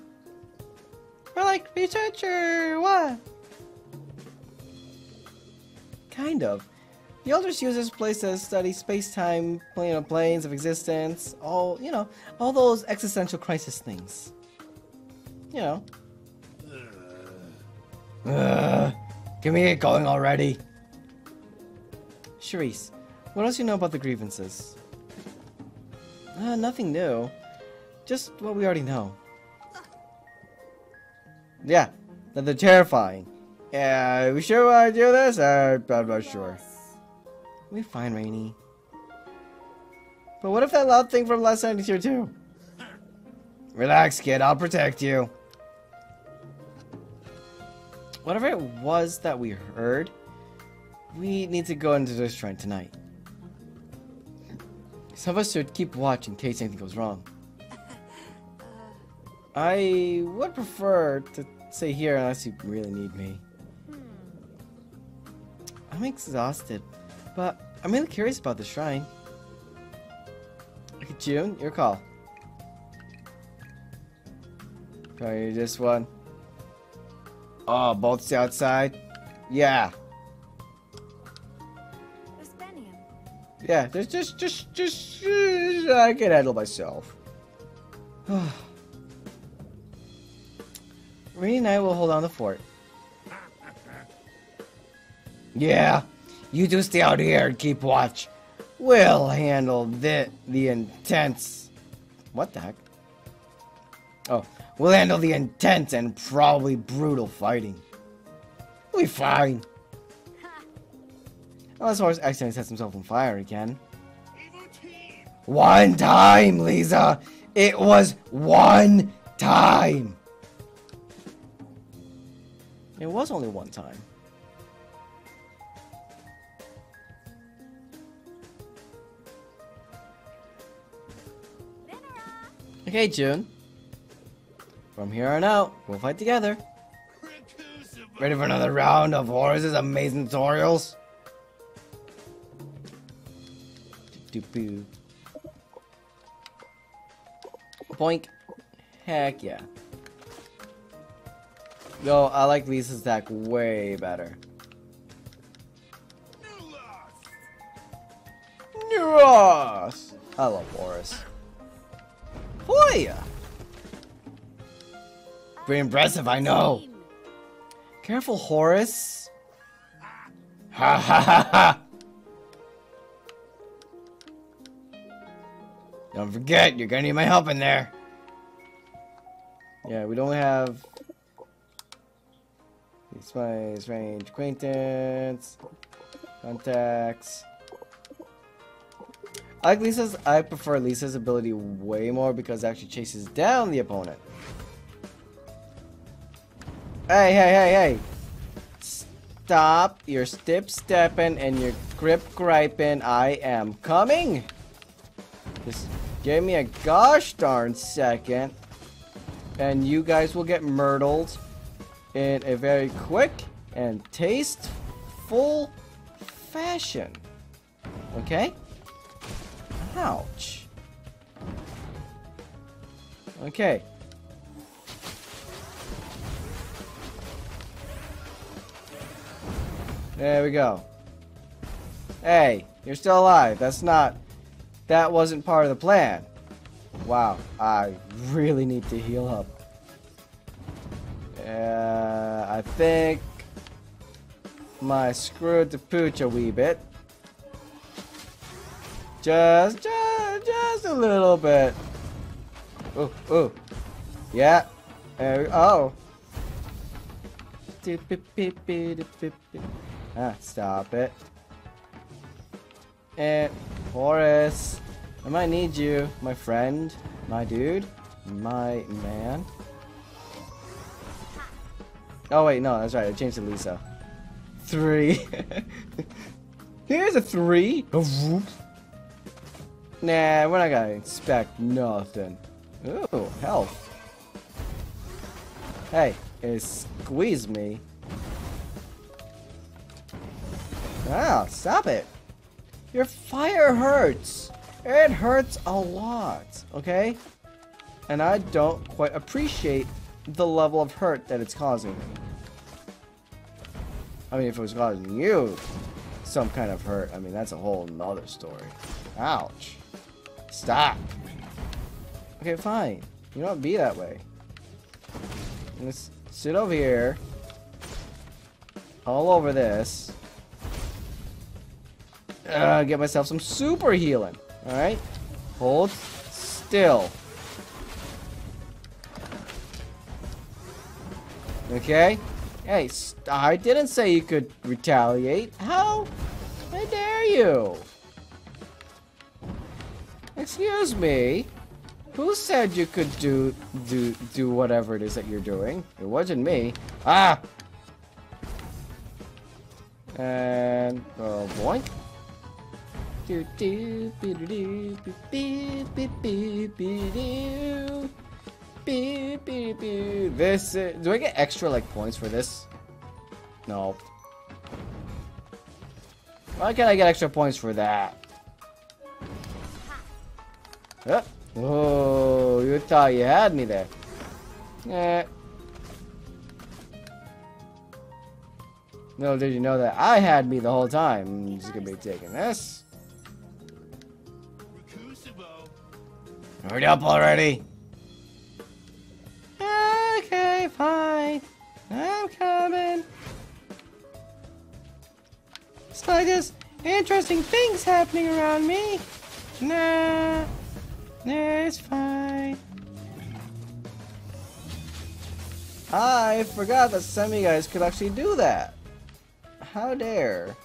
Or like research or what? Kind of. The elders use this place to study space-time, you know, planes of existence, all, you know, all those existential crisis things. You know. Ugh, give me it going already. Cherise, what else do you know about the grievances? Uh, nothing new. Just what we already know. Yeah, that they're terrifying. Yeah, we sure want to do this? Uh, I'm not sure. We're fine, Rainy. But what if that loud thing from last night is here too? Relax, kid. I'll protect you. Whatever it was that we heard, we need to go into this shrine tonight. Some of us should keep watch in case anything goes wrong. I would prefer to stay here unless you really need me. I'm exhausted, but I'm really curious about the shrine. Jun, your call. Try this one. Oh, both stay outside? Yeah. Yeah, just, just, just, just, uh, I can handle myself. Rainy and I will hold on the fort. Yeah, you two stay out here and keep watch. We'll handle the the intense. What the heck? Oh, we'll handle the intense and probably brutal fighting. We'll be fine. Unless Horace accidentally sets himself on fire again. One time, Lisa! It was one time! It was only one time. Okay, Jun. From here on out, we'll fight together. Ready for another round of Horace's amazing tutorials? Boink. Heck yeah. Yo, I like Lisa's attack way better. Yes! I love Horace. Boy! Pretty impressive, I know. Careful, Horace. Ha ha ha ha! Don't forget, you're gonna need my help in there. Yeah, we don't have. Spice, range, acquaintance, contacts. I like Lisa's. I prefer Lisa's ability way more because it actually chases down the opponent. Hey, hey, hey, hey! Stop your stip stepping and your grip griping. I am coming. Just give me a gosh darn second, and you guys will get myrtled in a very quick and tasteful fashion. Okay? Ouch. Okay. There we go. Hey, you're still alive. That's not... That wasn't part of the plan. Wow, I really need to heal up. Uh, I think... My screwed the pooch a wee bit. Just, just, just a little bit. Oh, ooh. Yeah. There oh. Ah, stop it. And Horace, I might need you, my friend, my dude, my man. Oh wait, no, that's right. I changed to Lisa. Three. Here's a three. Nah, we're not gonna expect nothing. Ooh, health. Hey, it squeezed me. Ah, stop it. Your fire hurts. It hurts a lot, okay? And I don't quite appreciate the level of hurt that it's causing me. I mean, if it was causing you some kind of hurt, I mean, that's a whole nother story. Ouch. Stop. Okay, fine. You don't be that way. Let's sit over here. All over this. Uh, get myself some super healing. Alright? Hold still. Okay? Hey, I didn't say you could retaliate. How? How dare you? Excuse me. Who said you could do do do whatever it is that you're doing? It wasn't me. Ah. And oh boink. Do do do do be do. Beep, beep, beep. This is, do I get extra like points for this? No. Why can't I get extra points for that? Oh, you thought you had me there. Eh. No, did you know that I had me the whole time? I'm just gonna be taking this. Hurry up already! Okay, fine. I'm coming. It's like there's interesting things happening around me. Nah. It's fine. I forgot that some of you guys could actually do that. How dare.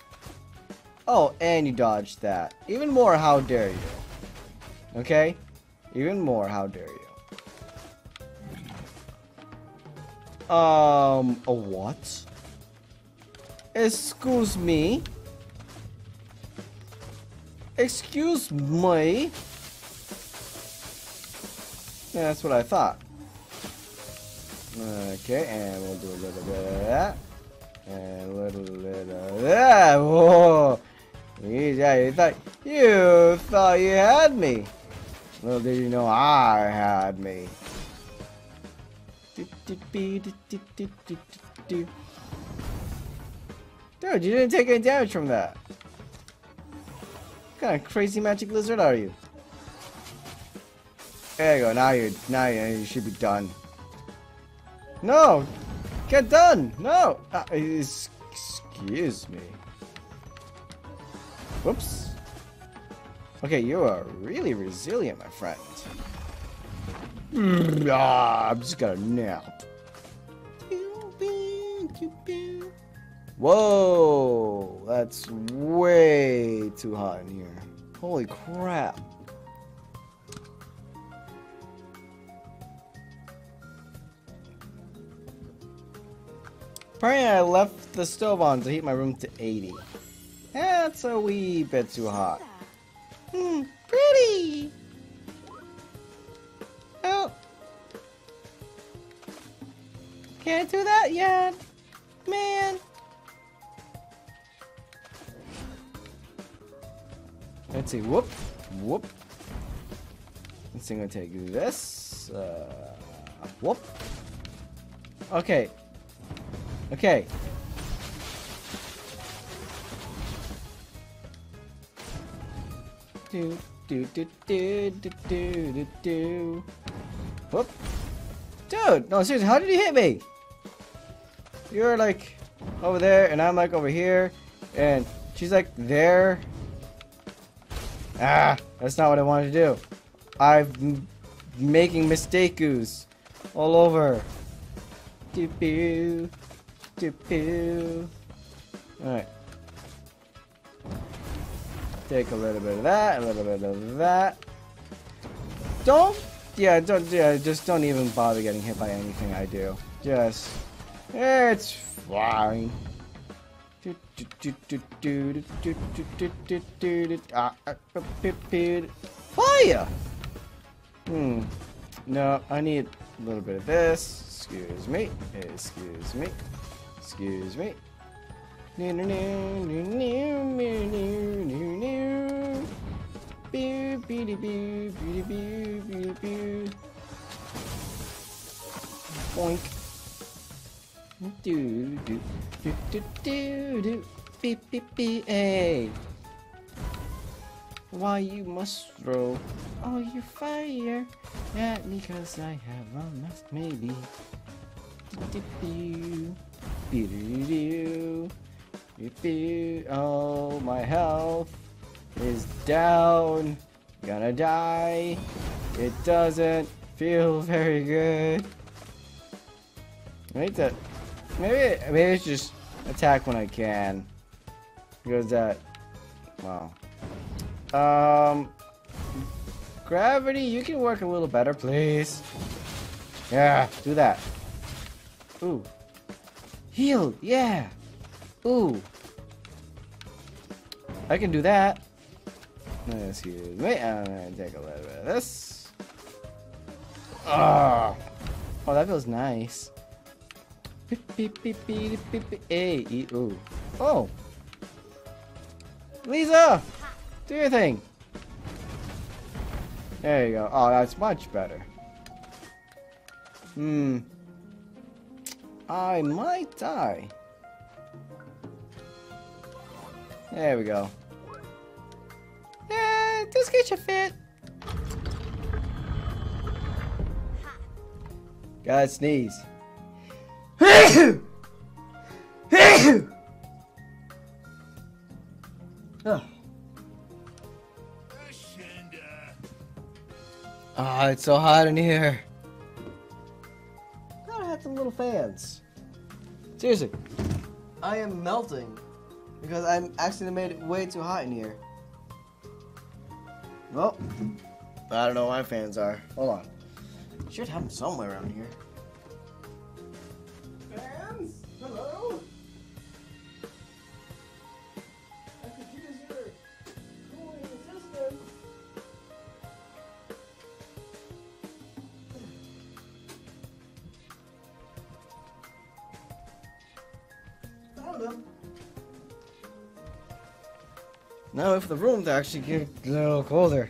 Oh, and you dodged that. Even more, how dare you. Okay? Even more, how dare you. Um, a what? Excuse me? Excuse me? Yeah, that's what I thought. Okay, and we'll do a little bit of that. And a little bit of that. Whoa! Yeah, you thought you thought you had me. Little did you know I had me. Dude, you didn't take any damage from that. What kind of crazy magic lizard are you? There you go. Now you're now you, you should be done. No, get done. No, uh, excuse me. Whoops. Okay, you are really resilient, my friend. Mm, ah, I'm just gonna nap. Whoa, that's way too hot in here. Holy crap. Apparently I left the stove on to heat my room to 80. That's a wee bit too hot. Hmm, pretty! Oh. Can't do that yet. Man. Let's see. Whoop. Whoop. Let's see. I'm gonna take this. Uh, whoop. Okay. Okay. Do do do do do do do do. Whoop. Dude, no seriously, how did he hit me? You're like over there, and I'm like over here, and she's like there. Ah, that's not what I wanted to do. I'm making mistakes all over. Alright. Take a little bit of that, a little bit of that. Don't, yeah, don't, yeah, just don't even bother getting hit by anything I do. Just, it's fine. Fire! Hmm. No, I need a little bit of this. Excuse me. Excuse me. Excuse me. Boink. Do do do do do do beep beep beep. Hey, why you must throw all your fire at me? Cause I have a must maybe. Do do do. Oh, my health is down. Gonna die. It doesn't feel very good. Maybe that. Maybe maybe it's just attack when I can. Because that. Wow. Um. Gravity, you can work a little better, please. Yeah, do that. Ooh. Heal, yeah. Ooh. I can do that. Let's see. Wait, I'm gonna take a little bit of this. Ah. Oh, that feels nice. Beep, beep, beep, beep, beep, beep. Hey, ooh. Oh. Lisa, do your thing. There you go. Oh, that's much better. Hmm. I might die. There we go. Yeah, just get your fit. Gotta sneeze. oh. Ah, it's so hot in here. Some little fans. Seriously, I am melting because I'm actually made it way too hot in here. Well, I don't know where my fans are. Hold on. Should have them somewhere around here. Now if the room to actually get a little colder.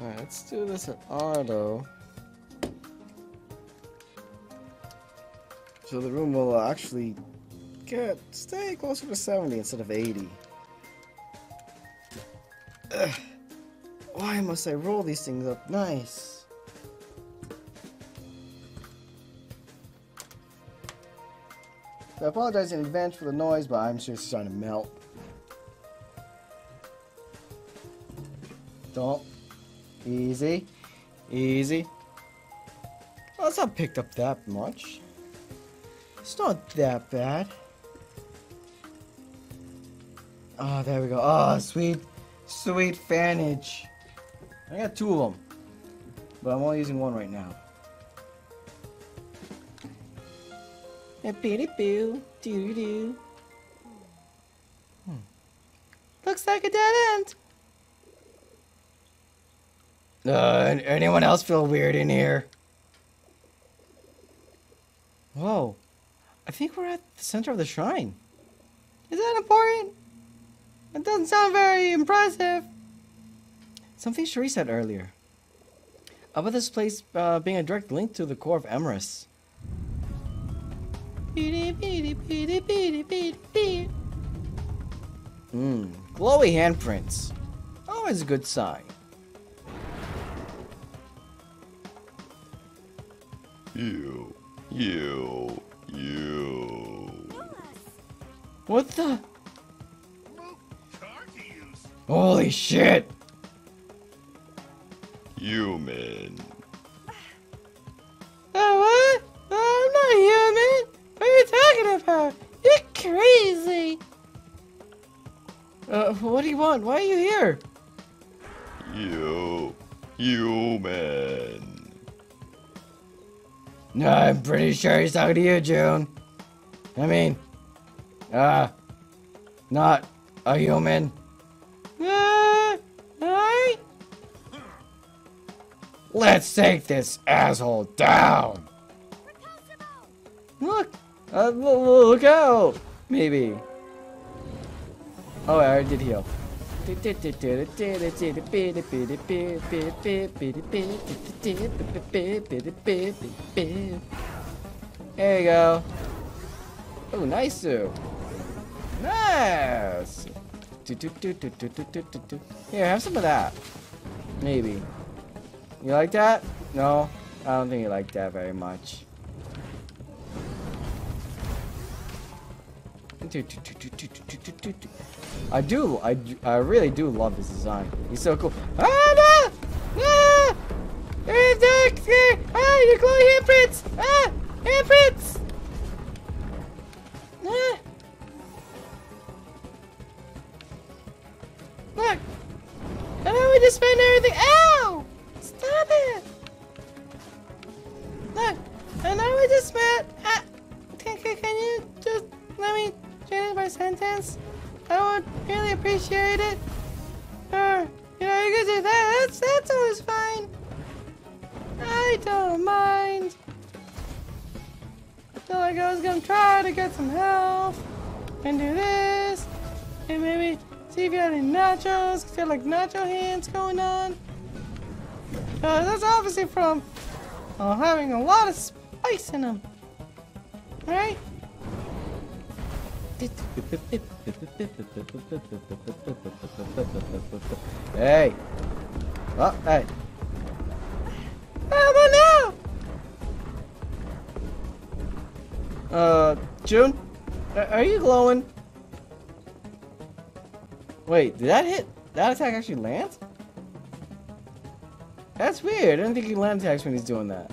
Alright, let's do this in auto. So the room will actually get stay closer to 70 instead of 80. Ugh. Why must I roll these things up nice? I apologize in advance for the noise, but I'm seriously trying to melt. Don't. Easy. Easy. Well, it's not picked up that much. It's not that bad. Oh, there we go. Oh, sweet, sweet fanage. I got two of them. But I'm only using one right now. Boo, doo doo. Hmm. Looks like a dead end. Uh, anyone else feel weird in here? Whoa. I think we're at the center of the shrine. Is that important? It doesn't sound very impressive. Something Cherise said earlier. About this place uh, being a direct link to the core of Emeria. Mmm, glowy handprints. Always a good sign. You, you, you. What the? Holy shit! Human. Oh, what? I'm not human! What are you talking about? You're crazy! Uh, what do you want? Why are you here? You, human. No, I'm pretty sure he's talking to you, Jun. I mean, uh, not a human. Uh? Let's take this asshole down. Look, uh, lo- lo- look out, maybe. Oh, I did heal. There you go. Oh, nice. Sue. Nice. Here, have some of that. Maybe. You like that? No, I don't think you like that very much. I do, I, I really do love his design. He's so cool. Ah, no! Ah! Ah, you're glowing handprints! Ah! Handprints! Ah! Look! Know we just spent everything. Ow! Stop it! Look! I know we just spent. Uh, can, can, can you just let me finish my sentence? I would really appreciate it. Or, you know, you can do that. That's, that's always fine. I don't mind. So like I was gonna try to get some health and do this and maybe see if you had any nachos. 'cause you like nacho hands going on. Uh, that's obviously from uh, having a lot of spice in them. Right? Hey. Oh, hey. About now? Uh, Jun? Are you glowing? Wait, did that hit? That attack actually land? That's weird. I don't think he land attacks when he's doing that.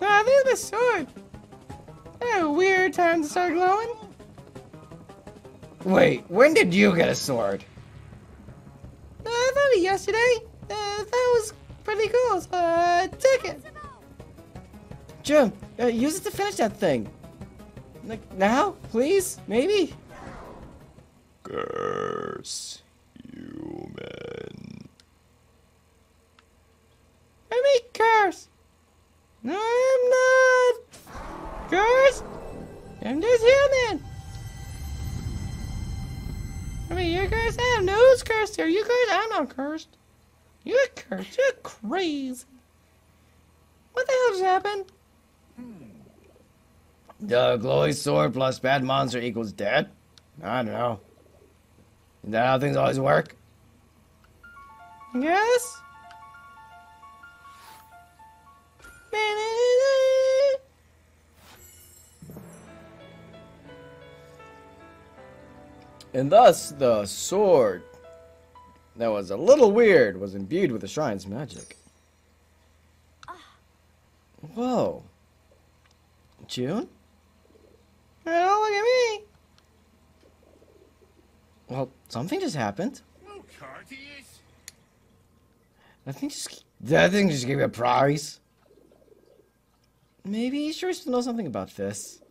No, think it's my sword. Weird time to start glowing. Wait, when did you get a sword? Uh, I thought it yesterday. Uh, that was pretty cool, so I took it. Jim, uh, use it to finish that thing. Like, now? Please? Maybe? Curse. Human. I mean, curse. No, I'm not. Curse? I'm just human. I mean, you're cursed. I don't know who's cursed. Are you cursed? I'm not cursed. You're cursed. You're crazy. What the hell just happened? Hmm. The glowing sword plus bad monster equals dead? I don't know. Is that how things always work? Yes? And thus, the sword that was a little weird was imbued with the shrine's magic. Whoa. Jun? Oh, look at me! Well, something just happened. That thing just that thing just gave me a prize. Maybe sure to know something about this.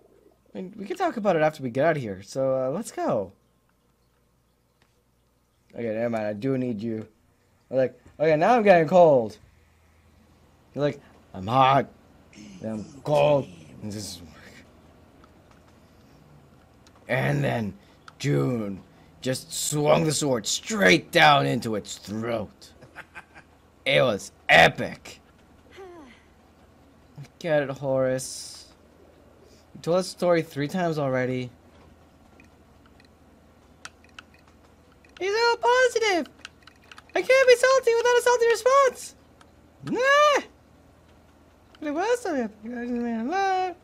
I mean, we can talk about it after we get out of here. So uh, let's go. Okay, never mind. I do need you. I'm like, okay, now I'm getting cold. You're like, I'm hot. I'm cold. And this is. And then Jun just swung the sword straight down into its throat. It was epic. Get it, Horace. You told the story three times already. He's all positive. I can't be salty without a salty response. Nah. But it was so epic. I just made alive.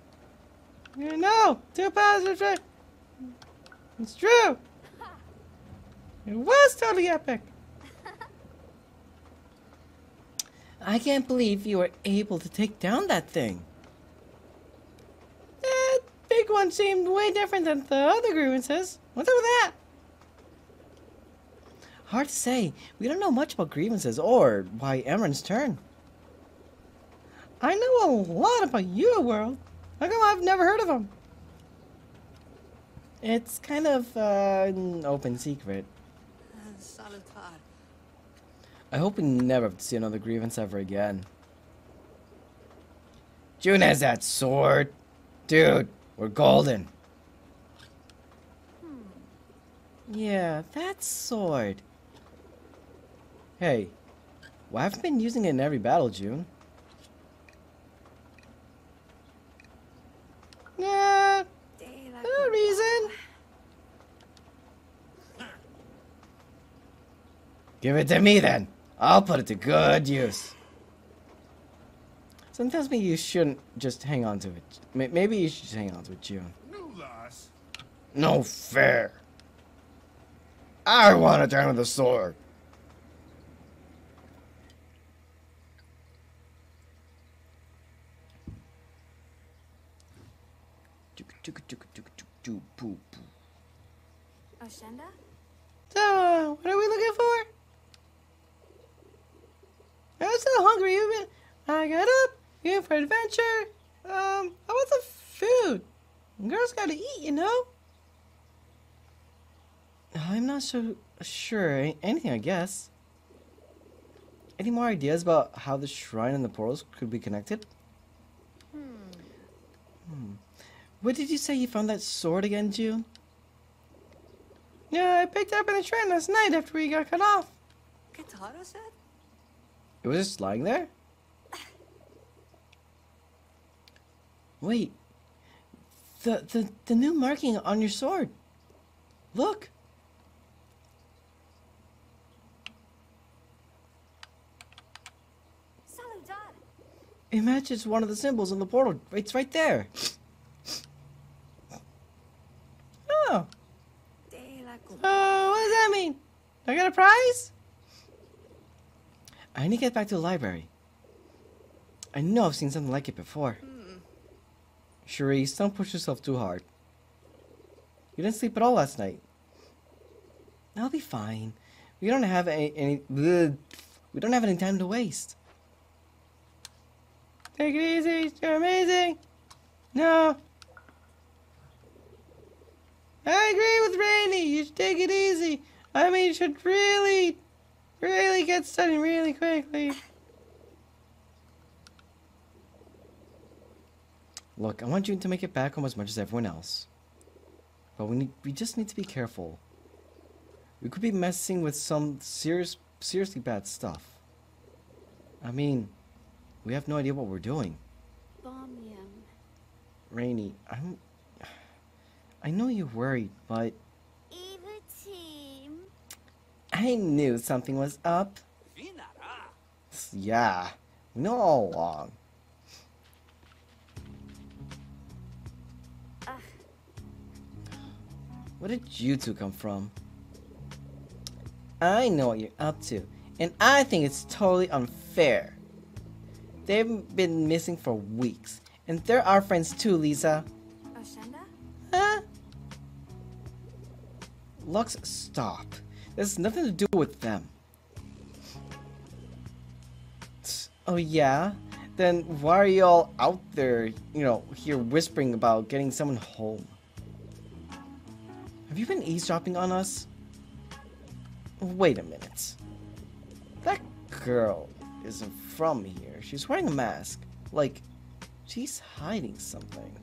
You know, two positive. It's true. It was totally epic. I can't believe you were able to take down that thing. That big one seemed way different than the other grievances. What's up with that? Hard to say. We don't know much about grievances or why Emerians turn. I know a lot about you, world. How come I've never heard of him? It's kind of uh, an open secret. I hope we never have to see another grievance ever again. Jun has that sword. Dude, we're golden. Yeah, that sword. Hey, why have you been using it in every battle, Jun? Nah, De no reason. Give it to me then. I'll put it to good use. Something tells me you shouldn't just hang on to it. Maybe you should just hang on to it, Jun. No loss. No fair. I want to turn with the sword. Oshenda? So, what are we looking for? I'm still hungry. You've. I got up. You for adventure. Um, I want some food. Girls gotta eat, you know. I'm not so sure. Anything, I guess. Any more ideas about how the shrine and the portals could be connected? Hmm. What did you say you found that sword again, Jun? Yeah, I picked it up in the shrine last night after we got cut off. Katara said? It was just lying there? Wait. The, the, the new marking on your sword. Look. It matches one of the symbols on the portal. It's right there. Oh. Oh, what does that mean? I got a prize? I need to get back to the library. I know I've seen something like it before. Cherise, don't push yourself too hard. You didn't sleep at all last night. I'll be fine. We don't have any, any bleh. we don't have any time to waste. Take it easy. You're amazing. No. I agree with Rainy. You should take it easy. I mean, you should really, really get studying really quickly. Look, I want you to make it back home as much as everyone else. But we need, we just need to be careful. We could be messing with some serious, seriously bad stuff. I mean, we have no idea what we're doing. Bomium. Rainy, I'm. I know you're worried, but Eva team. I knew something was up. Yeah, we know all along. Ugh. Where did you two come from? I know what you're up to, and I think it's totally unfair. They've been missing for weeks, and they're our friends too, Lisa. Oshenda? Huh? Lux, stop. This has nothing to do with them. Oh, yeah? Then why are you all out there, you know, here whispering about getting someone home? Have you been eavesdropping on us? Wait a minute. That girl isn't from here. She's wearing a mask. Like, she's hiding something.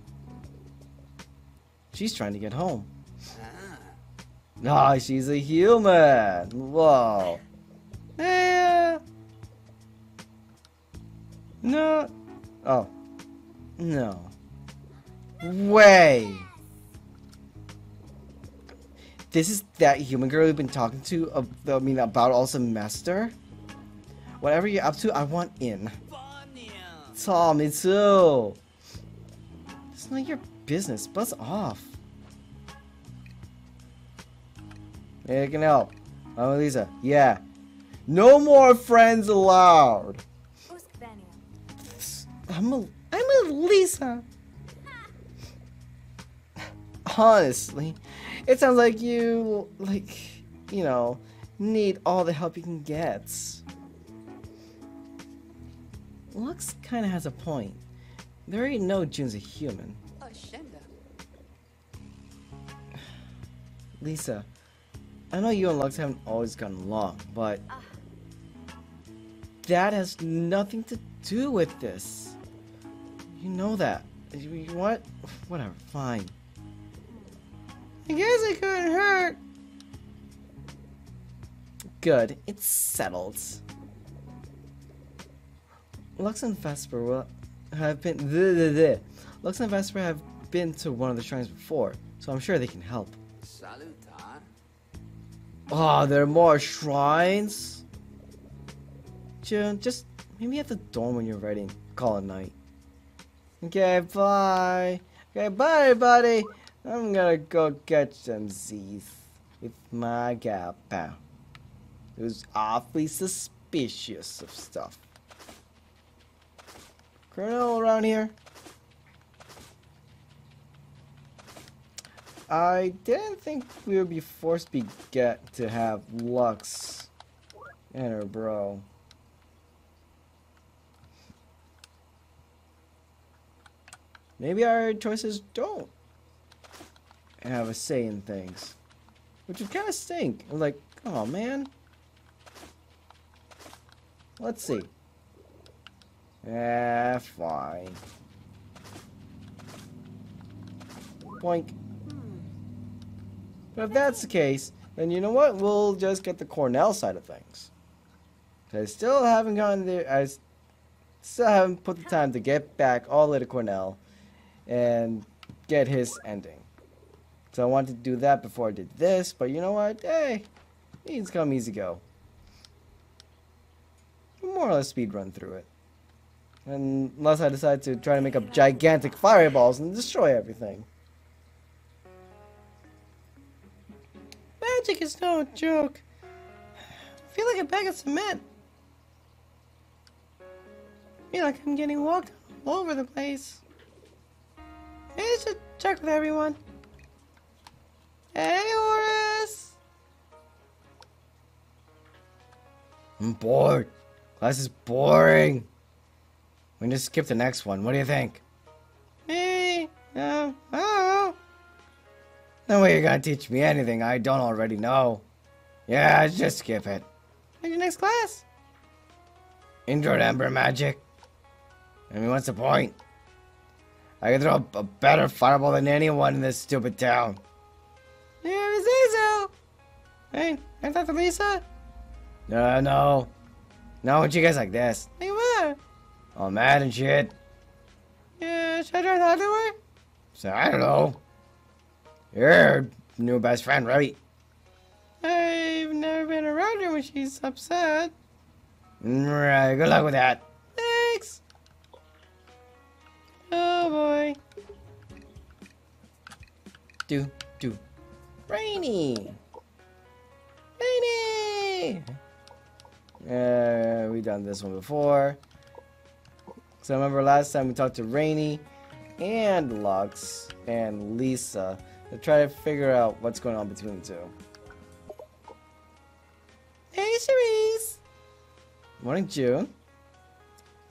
She's trying to get home. Ah. Ah, she's a human. Whoa. Yeah. No. Oh. No. Way. This is that human girl we've been talking to. Uh, I mean, about all semester. Whatever you're up to, I want in. Tom, me too. It's not your business. Buzz off. Hey, I can help. I'm Lisa. Yeah. No more friends allowed. I'm a, I'm a Lisa. Honestly, it sounds like you, like, you know, need all the help you can get. Lux kind of has a point. There ain't no Jun's a human. Lisa, I know you and Lux haven't always gotten along, but that has nothing to do with this. You know that. You, what? Whatever, fine. I guess it couldn't hurt. Good, it's settled. Lux and Vesper will have been. Bleh, bleh, bleh. Lux and Vesper have been to one of the shrines before, so I'm sure they can help. Salutar. Oh, there are more shrines? Just maybe at the dorm when you're ready call it night. Okay, bye. Okay, bye, everybody. I'm gonna go get some Z's with my gal pal. Who's awfully suspicious of stuff. Colonel around here? I didn't think we would be forced to get to have Lux and her bro. Maybe our choices don't have a say in things. Which would kind of stink. I'm like, oh man. Let's see. Yeah, fine. Boink. But if that's the case, then you know what? We'll just get the Cornell side of things. I still haven't gotten there. I still haven't put the time to get back all the way to Cornell and get his ending. So I wanted to do that before I did this, but you know what? Hey, easy come, easy go. More or less speed run through it. Unless I decide to try to make up gigantic fireballs and destroy everything. Magic is no joke. I feel like a bag of cement. I feel like I'm getting walked all over the place. I should check with everyone. Hey, Horace! I'm bored. Class is boring. We can just skip the next one. What do you think? Hey, uh, I don't know. No way you're gonna teach me anything I don't already know. Yeah, just skip it. What's your next class? To Ember Magic. I mean, what's the point? I can throw a, better fireball than anyone in this stupid town. Yeah, Miss Hazel. Hey, ain't that the Lisa? No, no. No, when she gets like this. Hey, what? All mad and shit. Yeah, should I try the other way? So, I don't know. You're her new best friend, right? I've never been around her when she's upset. Right, good luck with that. Thanks. Oh boy. Do, do. Rainy. Rainy. Uh, we done this one before. So I remember last time we talked to Rainy and Lux and Lisa to try to figure out what's going on between the two. Hey, Cherise. Morning, Jun.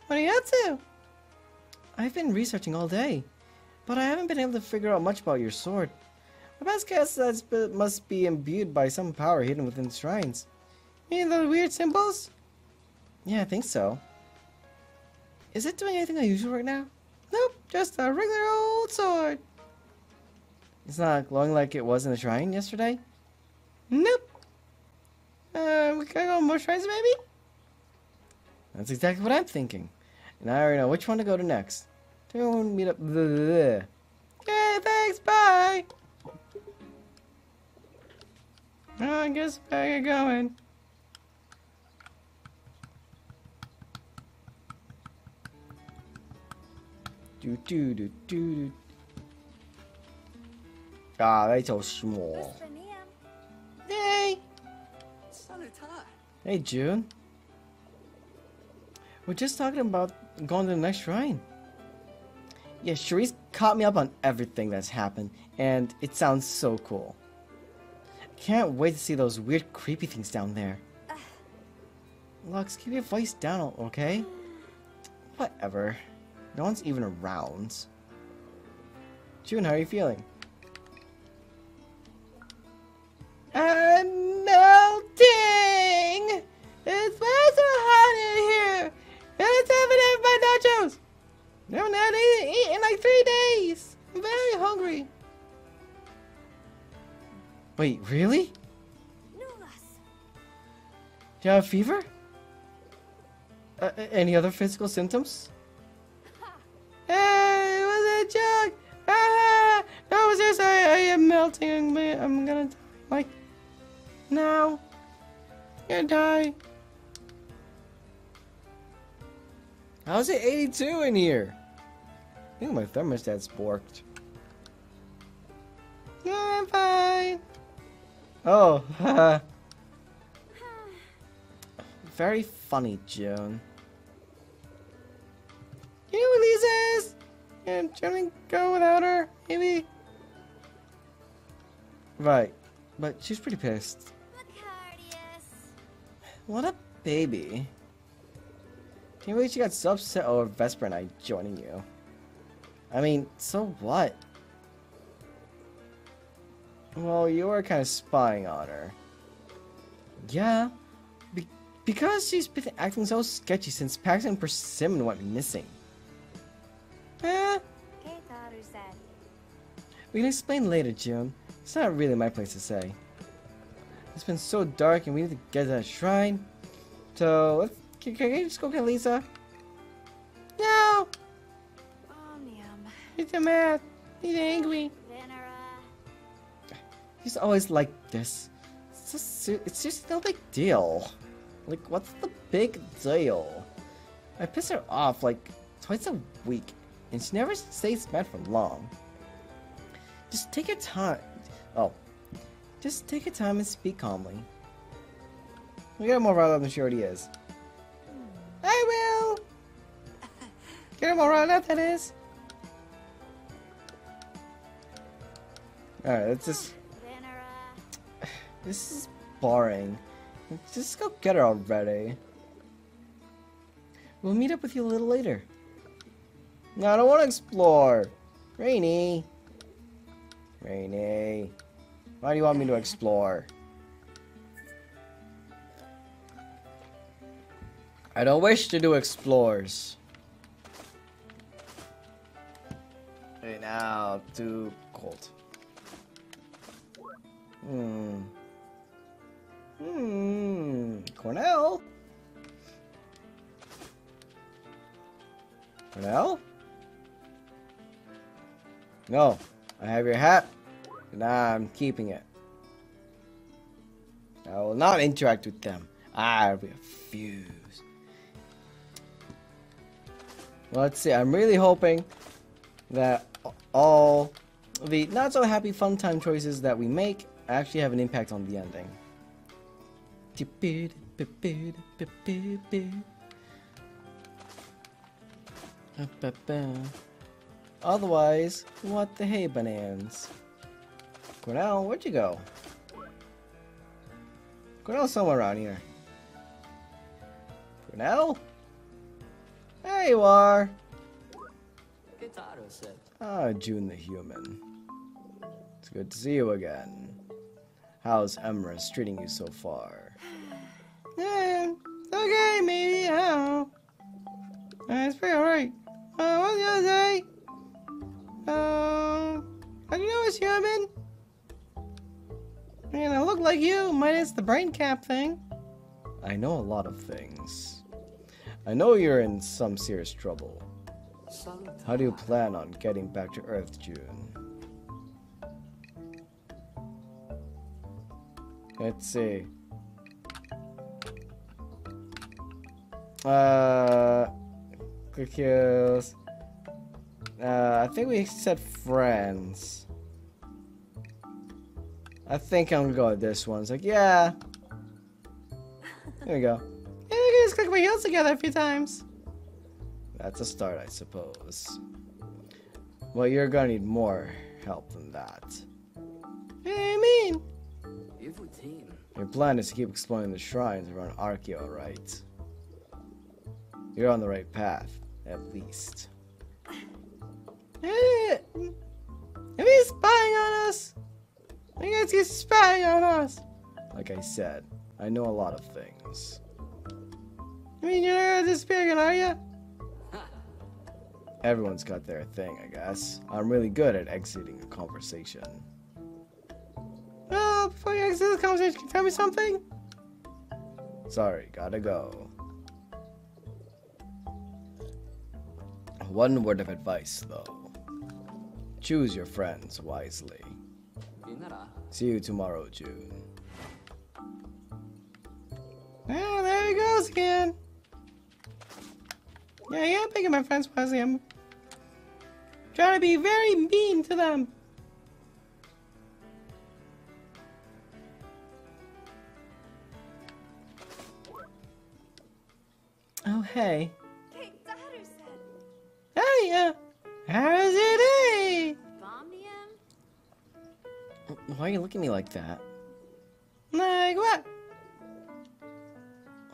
What are you up to? I've been researching all day, but I haven't been able to figure out much about your sword. My best guess is that it must be imbued by some power hidden within the shrines. You mean those weird symbols? Yeah, I think so. Is it doing anything unusual right now? Nope, just a regular old sword. It's not glowing like it was in the shrine yesterday? Nope. Uh, we gotta go more shrines maybe? That's exactly what I'm thinking. And I already know which one to go to next. Don't meet up. Okay, thanks, bye! Oh, I guess get going. Do do do do do. Ah, that's so small. Hey! Hey, Jun. We're just talking about going to the next shrine. Yeah, Cherise caught me up on everything that's happened, and it sounds so cool. I can't wait to see those weird, creepy things down there. Lux, keep your voice down, okay? Whatever. No one's even around. Jun, how are you feeling? I'm melting! It's way so hot in here! It's having everybody nachos! No, not eaten eat in like three days! I'm very hungry. Wait, really? Do you have a fever? Uh, any other physical symptoms? Hey, it was a joke! Ah, no, it was just I, I am melting. I'm gonna die. Like, now. I'm gonna die. How's it 82 in here? I think my thermostat's borked. Yeah, I'm fine. Oh. Very funny, Joan. You know who Lisa is? And Joan go without her, maybe? Right. But she's pretty pissed. What a baby. Can't believe she got so upset over Vesper and I joining you. I mean, so what? Well, you were kind of spying on her. Yeah, be because she's been acting so sketchy since Paxton and Persimmon went missing. Eh, ¿Qué tal usted? we can explain later, Jun. It's not really my place to say. It's been so dark and we need to get to that shrine. So, let's, can, can you just go get Lisa? No! Omnium. He's mad. He's angry. Venera. He's always like this. It's just, it's just no big deal. Like, what's the big deal? I piss her off like twice a week, and she never stays mad for long. Just take your time. Oh, just take your time and speak calmly. We got her more riled up than she already is. I will. Get her more riled up, that is. All right, let's just. This is boring. Just go get her already. We'll meet up with you a little later. No, I don't want to explore. Rainy. Rainy. Why do you want me to explore? I don't wish to do explores. Hey, now, too cold. Hmm. Hmm. Cornell? Cornell? No. I have your hat. Nah, I'm keeping it. I will not interact with them. I refuse. Let's see. I'm really hoping that all the not so happy fun time choices that we make actually have an impact on the ending. Otherwise, what the hey bananas? Cornell, where'd you go? Cornell's somewhere around here. Cornell? There you are! ¿Qué tal usted? Ah, Jun the human. It's good to see you again. How's Emeria treating you so far? Yeah, okay, maybe, I don't know. Uh, it's pretty alright. Uh, what was I gonna say? Um, how do you know it's human? Man, I look like you, minus the brain cap thing. I know a lot of things. I know you're in some serious trouble. How do you plan on getting back to Earth, Jun? Let's see. Uh, kills. Uh, I think we said friends. I think I'm gonna go with this one. It's like, yeah. There we go. Yeah, we can just click my heels together a few times. That's a start, I suppose. Well, you're gonna need more help than that. Hey, mean? Evil team. Your plan is to keep exploring the shrines around Archeo, right? You're on the right path, at least. Hey, he's spying on us, you guys get spying on us. Like I said, I know a lot of things. I mean, you're not gonna disappear are you? Everyone's got their thing, I guess. I'm really good at exiting a conversation. Well, before you exit the conversation, can you tell me something? Sorry, gotta go. One word of advice, though. Choose your friends wisely. Vinara. See you tomorrow, Jun. Oh, there he goes again. Yeah, yeah, I'm picking my friends wisely. I'm trying to be very mean to them. Oh, hey. Kate Daru. Hey, uh, how's your day? Why are you looking at me like that? Like what?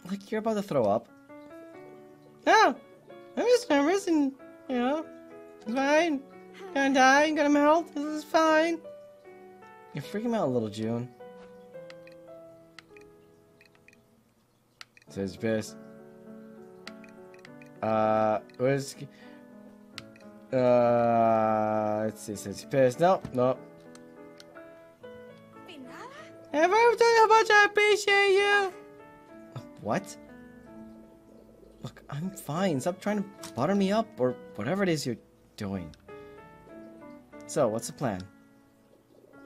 Like you're about to throw up? No, I'm just nervous and, you know, it's fine. Gonna die, gonna melt, this is fine. You're freaking out a little, Jun. Says pissed. Uh, where's... Uh, let's see, says pissed. No, no, Vinara? Have I ever told you how much I appreciate you? What? Look, I'm fine. Stop trying to butter me up or whatever it is you're doing. So, what's the plan?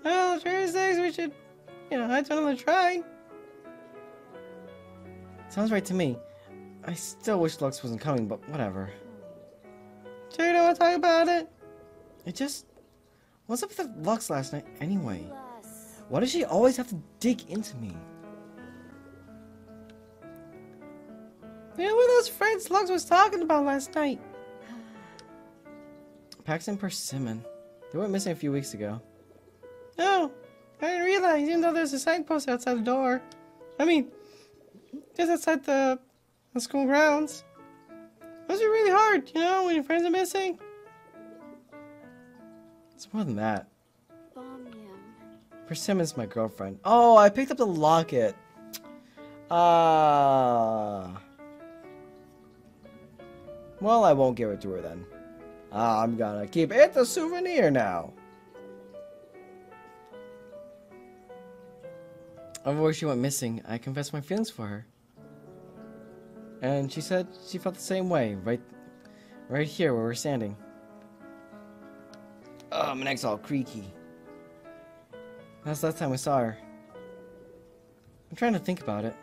Well, sure says we should, you know, head to another shrine. Sounds right to me. I still wish Lux wasn't coming, but whatever. Sure you don't want to talk about it? It just... What's up with Lux last night anyway? Plus. Why does she always have to dig into me? You know what those friends Lux was talking about last night? Paxton Persimmon. They went missing a few weeks ago. Oh, I didn't realize, even though there's a signpost outside the door. I mean, just outside the, the school grounds. Those are really hard, you know, when your friends are missing. It's more than that. Bomnium. Persimmon's my girlfriend. Oh, I picked up the locket. Ah. well, I won't give it to her then. Ah, I'm gonna keep it a souvenir now. Before she went missing, I confessed my feelings for her. And she said she felt the same way, right right here where we're standing. Oh, my neck's all creaky. That's the last time I saw her. I'm trying to think about it.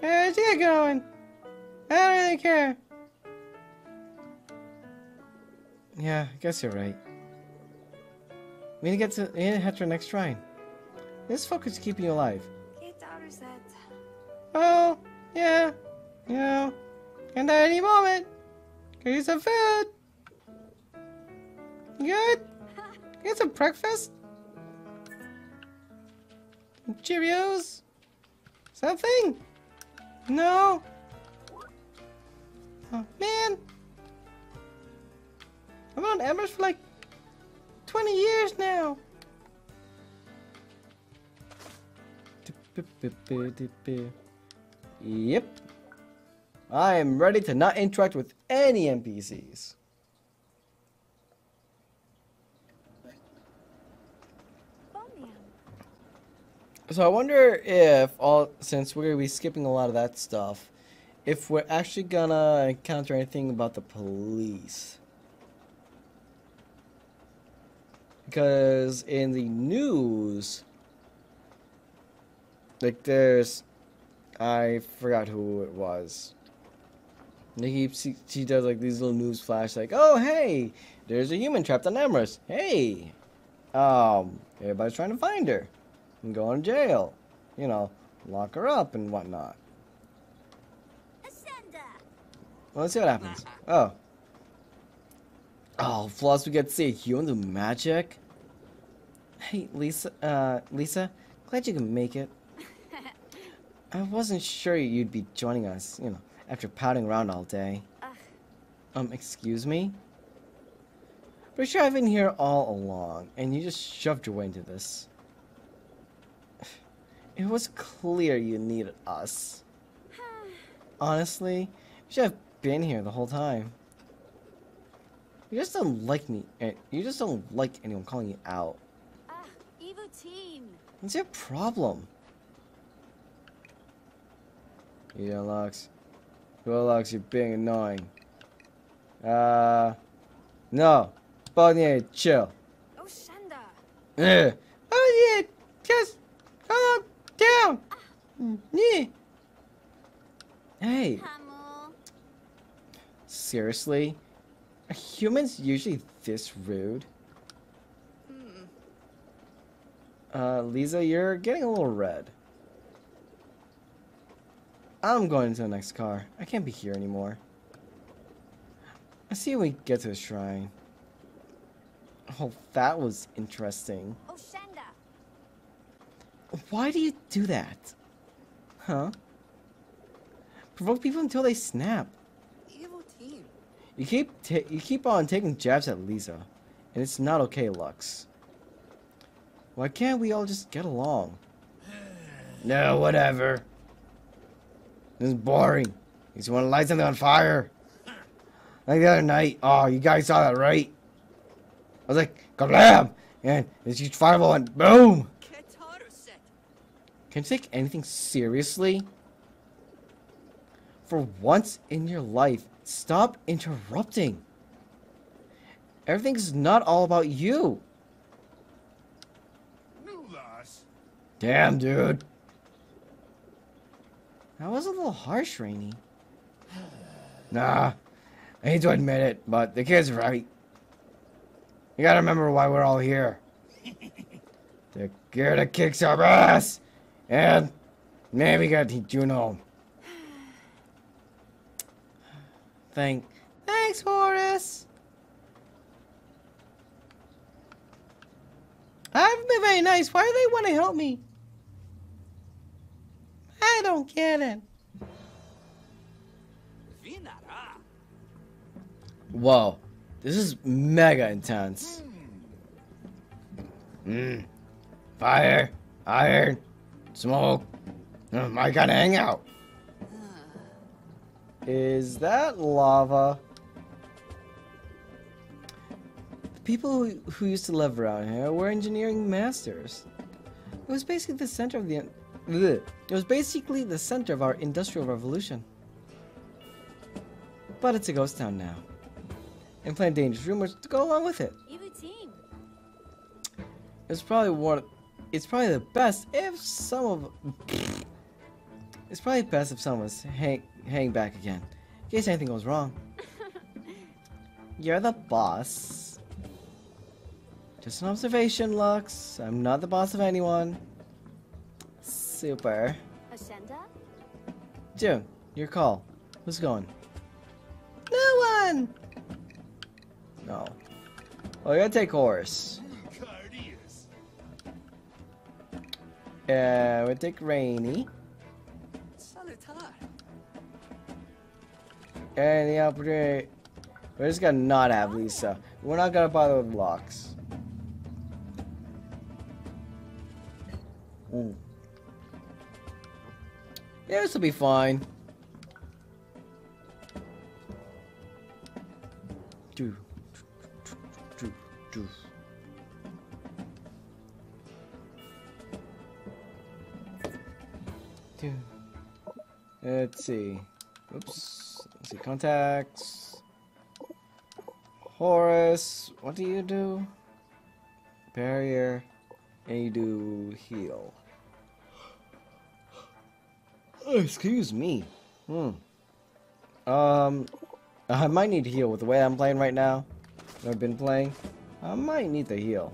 Where's she going? I don't really care. Yeah, I guess you're right. We need to get to we need to head to our next shrine. This focus is keeping you alive. Kate Daru said. Oh, yeah, you know, and at any moment, use some food. Good? Get some breakfast? Cheerios? Something? No? Oh, man. I've been on Embers for like 20 years now. Yep. I am ready to not interact with any NPCs. So I wonder if all since we're gonna be skipping a lot of that stuff, if we're actually gonna encounter anything about the police. Because in the news, like there's, I forgot who it was. Keep she, does like these little news flash like, oh hey, there's a human trapped on Emeria. Hey, um, everybody's trying to find her and go in jail. You know, lock her up and whatnot. Well, let's see what happens. Oh. Oh, plus we get to see a human do magic. Hey, Lisa, uh, Lisa, glad you can make it. I wasn't sure you'd be joining us, you know, after pouting around all day. Um, excuse me? Pretty sure I've been here all along, and you just shoved your way into this. It was clear you needed us. Honestly, you should have been here the whole time. You just don't like me. eh, You just don't like anyone calling you out. Ah, Evo Evil team. What's your problem? Yeah, Lux. Well, Lux, you're being annoying. Uh, no. Bonnier, chill. Oshenda. Eh. Oh yeah, just calm down. Yeah. Hey, seriously? Are humans usually this rude? Uh, Lisa, you're getting a little red. I'm going to the next car. I can't be here anymore. I see when we get to the shrine. Oh, that was interesting. Why do you do that? Huh? Provoke people until they snap. Evil team. You keep ta- you keep on taking jabs at Lisa, and it's not okay, Lux. Why can't we all just get along? No, whatever. This is boring. You just want to light something on fire. Like the other night. Oh, you guys saw that, right? I was like, kablam! And it's huge fireball and boom! Can you take anything seriously? For once in your life, stop interrupting. Everything's not all about you. Damn, dude. That was a little harsh, Rainy. Nah, I hate to admit it, but the kid's right. You gotta remember why we're all here. the gear that kicks our ass, and maybe we gotta teach Juno. Thank, thanks, Horace. I haven't been very nice. Why do they want to help me? I don't get it. Whoa, this is mega intense. Mmm. Fire, iron, smoke. Mm, my kind of hangout. Is that lava? The people who, who used to live around here were engineering masters. It was basically the center of the. Ugh. It was basically the center of our industrial revolution. But it's a ghost town now. And plenty of dangerous rumors to go along with it. Evil team. It's probably one. It's probably the best if some of. It's probably best if some of us hang hang back again, in case anything goes wrong. You're the boss. Just an observation, Lux. I'm not the boss of anyone. Super. Ascenda? Jun, your call. Who's going? No one. No. Oh, well, you gotta take horse. Uh, we'll take Rainy. And the opportunity. We're just gonna not have Lisa. We're not gonna bother with locks. Mm. Yeah, this will be fine. Do, do, do. Do. Let's see. Oops. Let's see. Contacts. Horace. What do you do? Barrier. And you do heal. Oh, excuse me. Hmm. Um. I might need to heal with the way I'm playing right now. I've been playing. I might need to heal.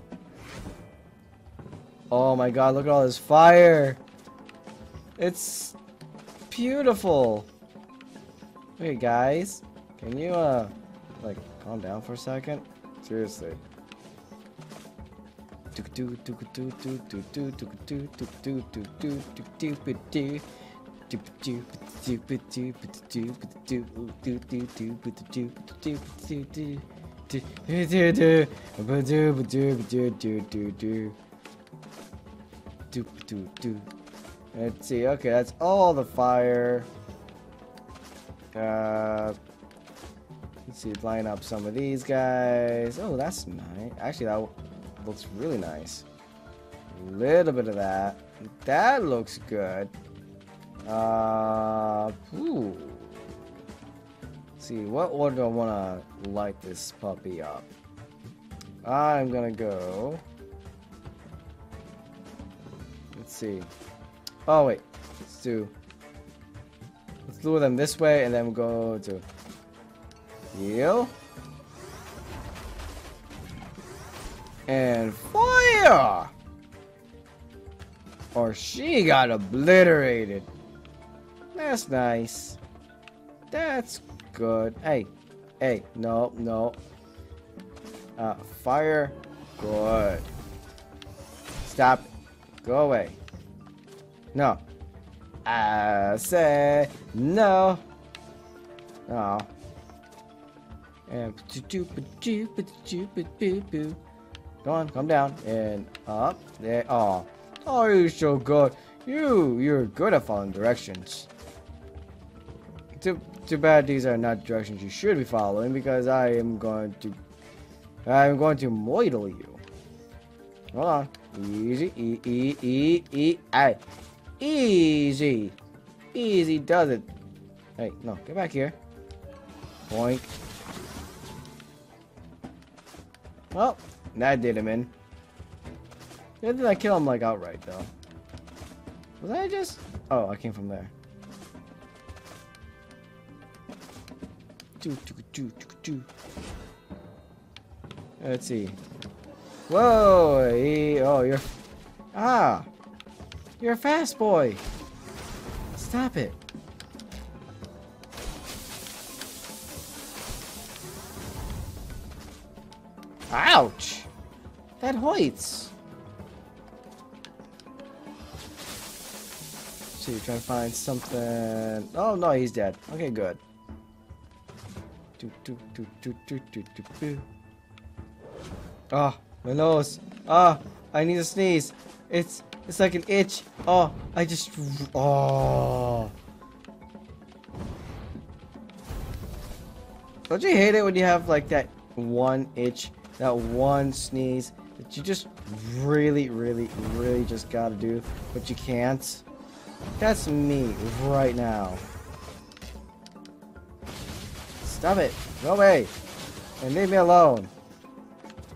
Oh my god, look at all this fire! It's beautiful. Wait, guys, can you uh, like calm down for a second? Seriously. Let's see. Okay, that's all the fire. Uh, let's see. Line up some of these guys. Oh, that's nice. Actually, that looks really nice. A little bit of that. That looks good. Uh, ooh. Let's see, what order do I want to light this puppy up? I'm gonna go. Let's see. Oh wait, let's do. Let's lure them this way, and then we'll go to heal and fire. Or she got obliterated. That's nice. That's good. Hey, hey, no, no. Uh, fire. Good. Stop. Go away. No. I say no. No. And Go on, come down and up. There. Oh, oh, you're so good. You, you're good at following directions. Too, too bad these are not directions you should be following because I am going to, I'm going to moidle you. Hold on. Easy, e, e, e, e, I. Easy. Easy does it. Hey, no, get back here. Boink. Well, that did him in. Did I kill him like outright though? Was I just? Oh, I came from there. Let's see. Whoa! He, oh, you're. Ah! You're a fast boy! Stop it! Ouch! That hurts! See, trying to find something. Oh no, he's dead. Okay, good. Do. Oh, my nose. Ah, oh, I need to sneeze. It's it's like an itch. Oh, I just oh. Don't you hate it when you have like that one itch, that one sneeze that you just really, really, really just gotta do, but you can't? That's me right now. Stop it. Go away. And leave me alone.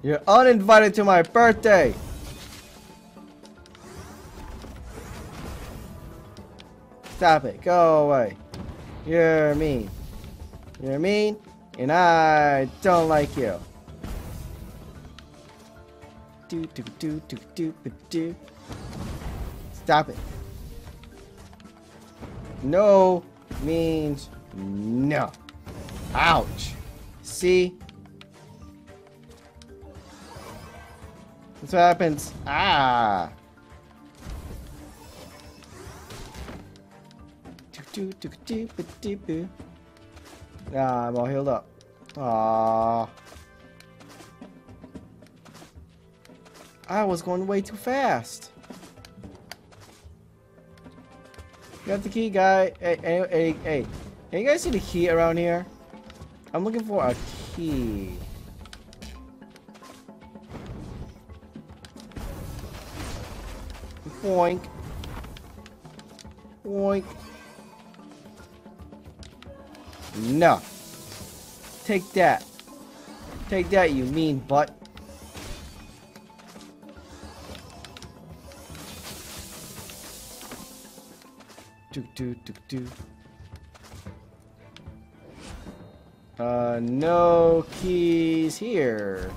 You're uninvited to my birthday. Stop it. Go away. You're mean. You're mean, and I don't like you. Do do do do do do do. Stop it. No means no. Ouch. See? That's what happens. Ah. Do, do, do, do, do, do. Ah, I'm all healed up. Ah. I was going way too fast. Got the key, guy. Hey, hey, hey, hey. Can you guys see the key around here? I'm looking for a key. Boink. Boink. No. Take that. Take that, you mean butt. Do do do do. Uh, no keys here.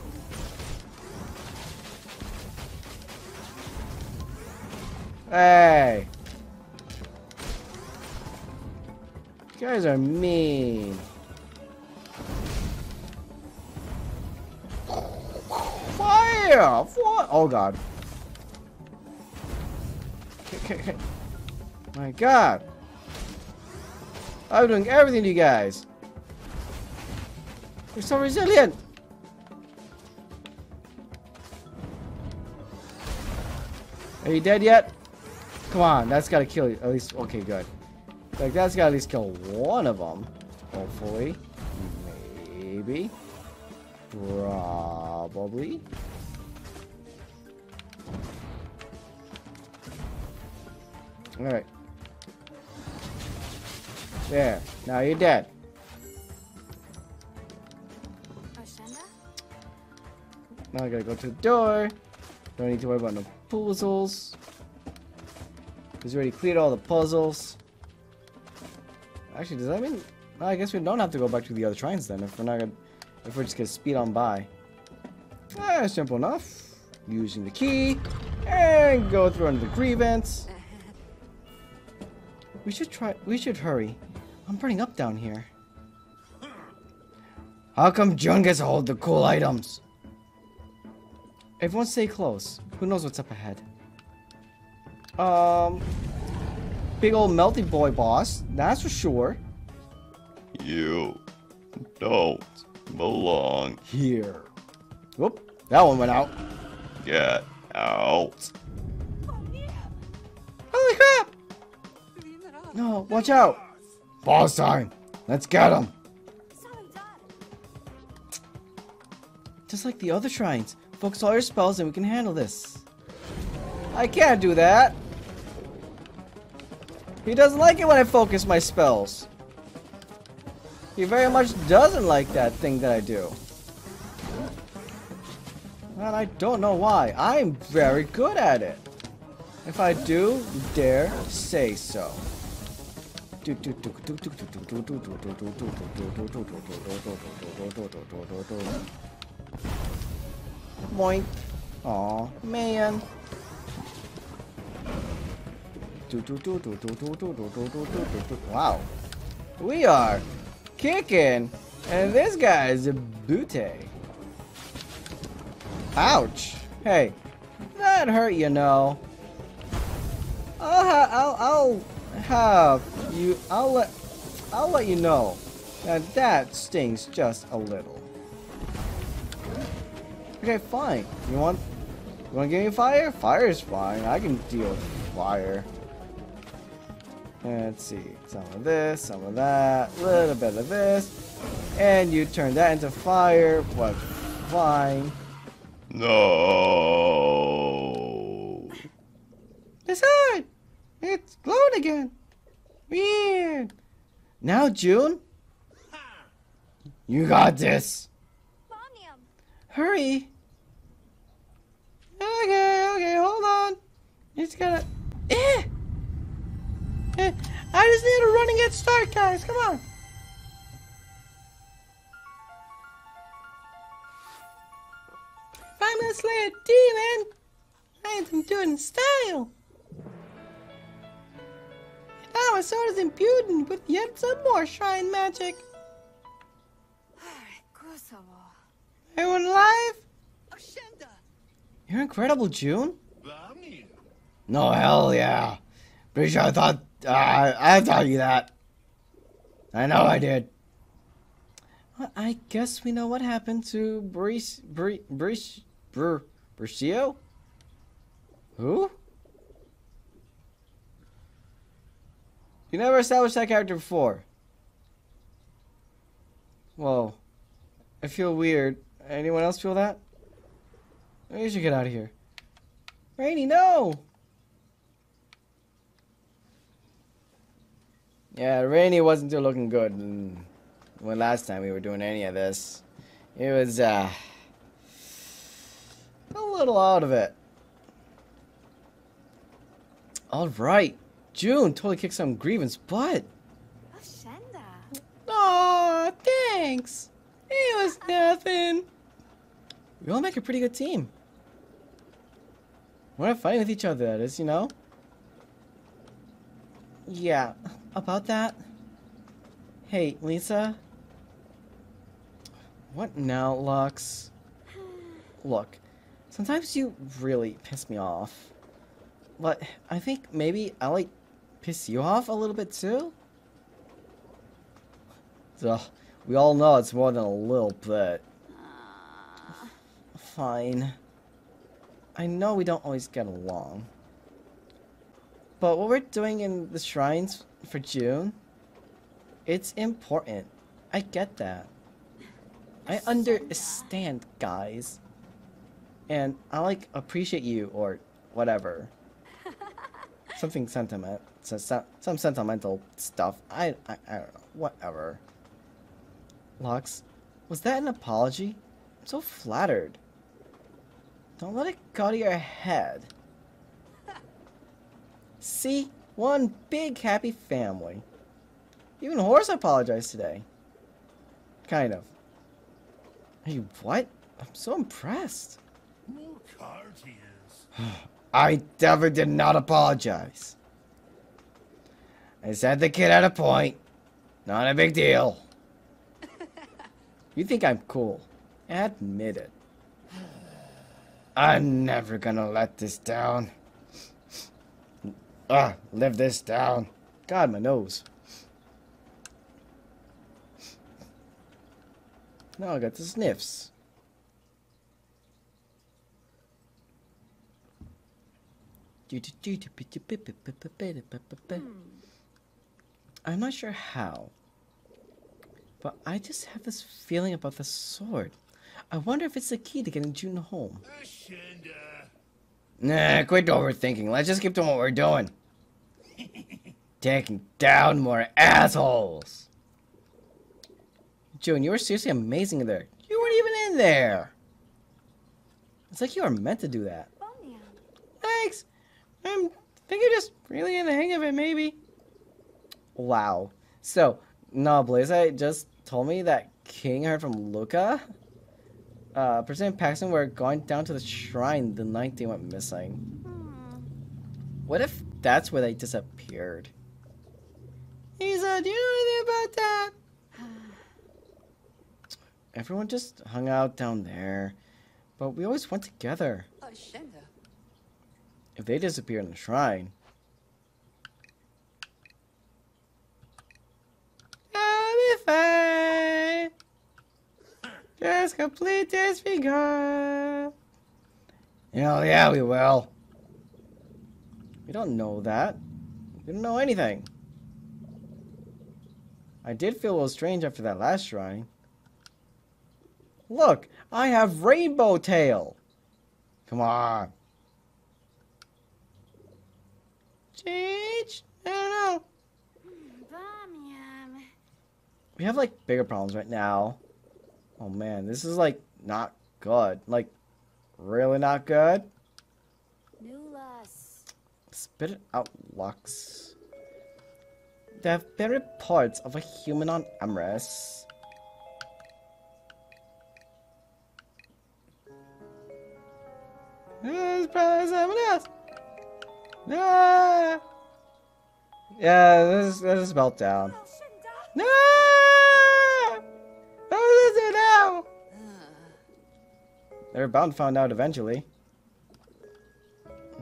Hey! Guys are mean. Fire! Oh god. My god. I'm doing everything to you guys. You're so resilient. Are you dead yet? Come on, that's gotta kill you. At least, okay, good. Like, that's gotta at least kill one of them. Hopefully. Maybe. Probably. Alright. There. Now you're dead. Now I gotta go to the door. Don't need to worry about no puzzles. We already cleared all the puzzles. Actually, does that mean... No, I guess we don't have to go back to the other shrines then, if we're not gonna... If we're just gonna speed on by. Ah, simple enough. Using the key. And go through under the grievance. We should try... We should hurry. I'm burning up down here. How come Jun gets to hold the cool items? Everyone stay close. Who knows what's up ahead? Um, big old melty boy boss. That's for sure. You don't belong. Here. Whoop. That one went out. Get out. Holy crap! Clean it up. No, watch out. Boss time. Let's get him. Just like the other shrines. Focus all your spells and we can handle this. I can't do that. He doesn't like it when I focus my spells. He very much doesn't like that thing that I do. And I don't know why. I'm very good at it. If I do, dare say so. Moink. Aw, man. Wow. We are kicking, and this guy is a booty. Ouch. Hey, that hurt, you know. I'll, I'll, I'll have you. I'll let. I'll let you know that that stings just a little. Okay, fine. You want? You want to give me fire? Fire is fine. I can deal with fire. Let's see. Some of this, some of that, a little bit of this. And you turn that into fire, but fine. No. Decide! It's glowing again. Weird. Now, Jun? You got this. Bombium. Hurry. Okay, okay, hold on. It's gotta. Eh! Eh, I just need a running head start, guys. Come on. Five minutes later, demon. I am doing style. Now my sword is imbued with yet some more shrine magic. Everyone alive? You're incredible, Jun. No, hell yeah. Pretty sure I thought, uh, I taught you that. I know I did. Well, I guess we know what happened to Brice, Brice, Brice, Br, Bricio? Who? You never established that character before. Whoa. I feel weird. Anyone else feel that? Maybe you should get out of here. Rainy, no! Yeah, Rainy wasn't still looking good when last time we were doing any of this. It was, uh, a little out of it. Alright, Jun totally kicked some grievance butt. Aw, thanks. It was nothing. We all make a pretty good team. We're not fighting with each other, that is, you know? Yeah, about that. Hey, Lisa. What now, Lux? Look, sometimes you really piss me off. But I think maybe I like piss you off a little bit too? So, we all know it's more than a little bit. Fine. I know we don't always get along. But what we're doing in the shrines for Jun, it's important. I get that. I understand, guys. And I like appreciate you or whatever. something sentiment, so- so- some sentimental stuff. I, I, I don't know. Whatever. Lux, was that an apology? I'm so flattered. Don't let it go to your head. See, one big happy family. Even Horace apologized today. Kind of. Hey, what? I'm so impressed. I never did not apologize. I said the kid had a point. Not a big deal. you think I'm cool. Admit it. I'm never gonna let this down. Ah, live this down. God, my nose. Now I got the sniffs. I'm not sure how, but I just have this feeling about the sword. I wonder if it's the key to getting Jun home. Nah, quit overthinking. Let's just keep doing what we're doing. Taking down more assholes. Jun, you were seriously amazing there. You weren't even in there. It's like you were meant to do that. Thanks. I'm think you're just really in the hang of it, maybe. Wow. So, no, Blaze I just told me that King heard from Luca. Uh, President Paxton were going down to the shrine the night they went missing. Hmm. What if that's where they disappeared? He said, do you know anything about that? Everyone just hung out down there, but we always went together. If they disappear in the shrine. I'll be fine. Just complete disregard. You know, yeah, we will. We don't know that. You don't know anything. I did feel a little strange after that last shrine. Look, I have Rainbow Tail. Come on. Change? I don't know. We have like bigger problems right now. Oh man, this is like not good. Like, really not good. Spit it out, Lux. There have been reports of a human on Emeria. It's probably someone else. Ah! Yeah, this is, this is meltdown. Ashenda. No! What is it now? They're bound to find out eventually.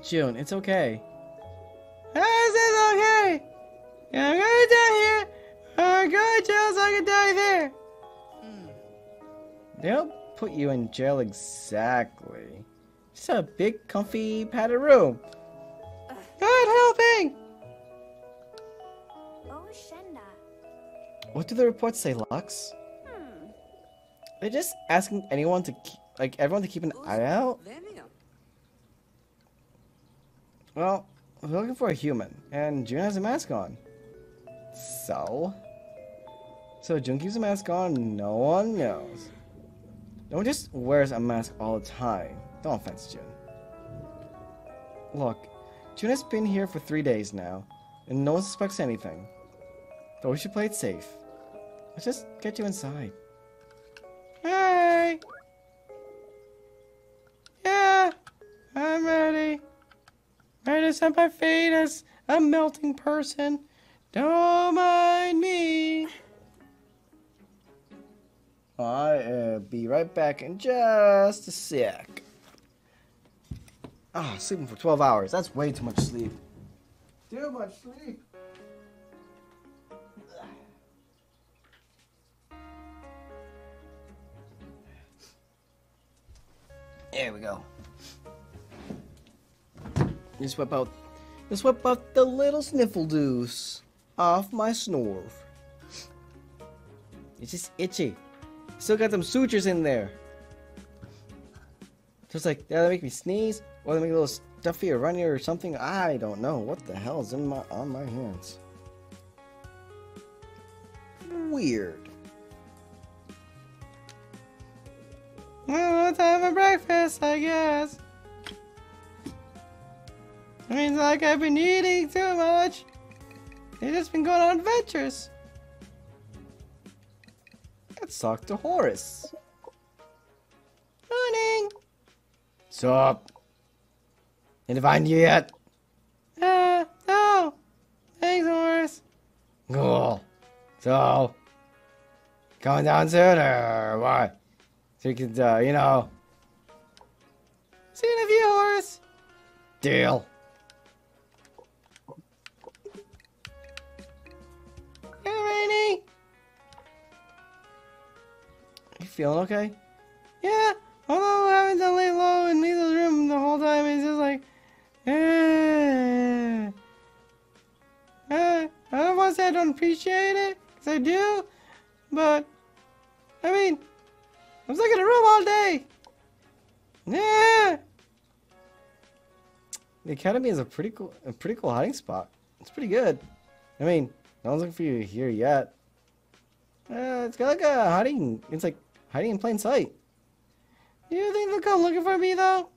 Jun, it's okay. I'm gonna die here. I'm going to jail so I can die there. They don't put you in jail exactly. It's a big, comfy, padded room. God helping! Oshenda. What do the reports say, Lux? Hmm. They're just asking anyone to keep, like everyone to keep an eye out. Well, we're looking for a human, and Jun has a mask on. So? So Jun keeps a mask on, no one knows. No one just wears a mask all the time. Don't offense, Jun. Look, Jun has been here for three days now, and no one suspects anything. But we should play it safe. Let's just get you inside. Hey! Yeah, I'm ready. Ready to set my fate as a melting person. Don't mind me. I'll be right back in just a sec. Ah, sleeping for 12 hours. That's way too much sleep. Too much sleep. There we go. Just whip out, just whip out the little sniffle deuce off my snorf. It's just itchy. Still got some sutures in there. Just like, either make me sneeze or they make a little stuffy or runny or something. I don't know. What the hell is in my on my hands? Weird. Well, time for breakfast, I guess. I mean, like I've been eating too much. They've just been going on adventures. Let's talk to Horace. Morning. Sup? Didn't find you yet? Uh, no. Thanks, Horace. Cool. So, coming down soon or what? So you could, uh, you know. See you in a few, Horace. Deal. Rainy. You feeling okay? Yeah. Although having to lay low in Lisa's room the whole time is just like, eh. Eh, I don't want to say I don't appreciate it, because I do, but, I mean, I'm stuck in a room all day. Yeah. The academy is a pretty cool, a pretty cool hiding spot. It's pretty good. I mean, no one's looking for you here yet. Uh, it's got like a hiding. It's like hiding in plain sight. You think they'll come looking for me though?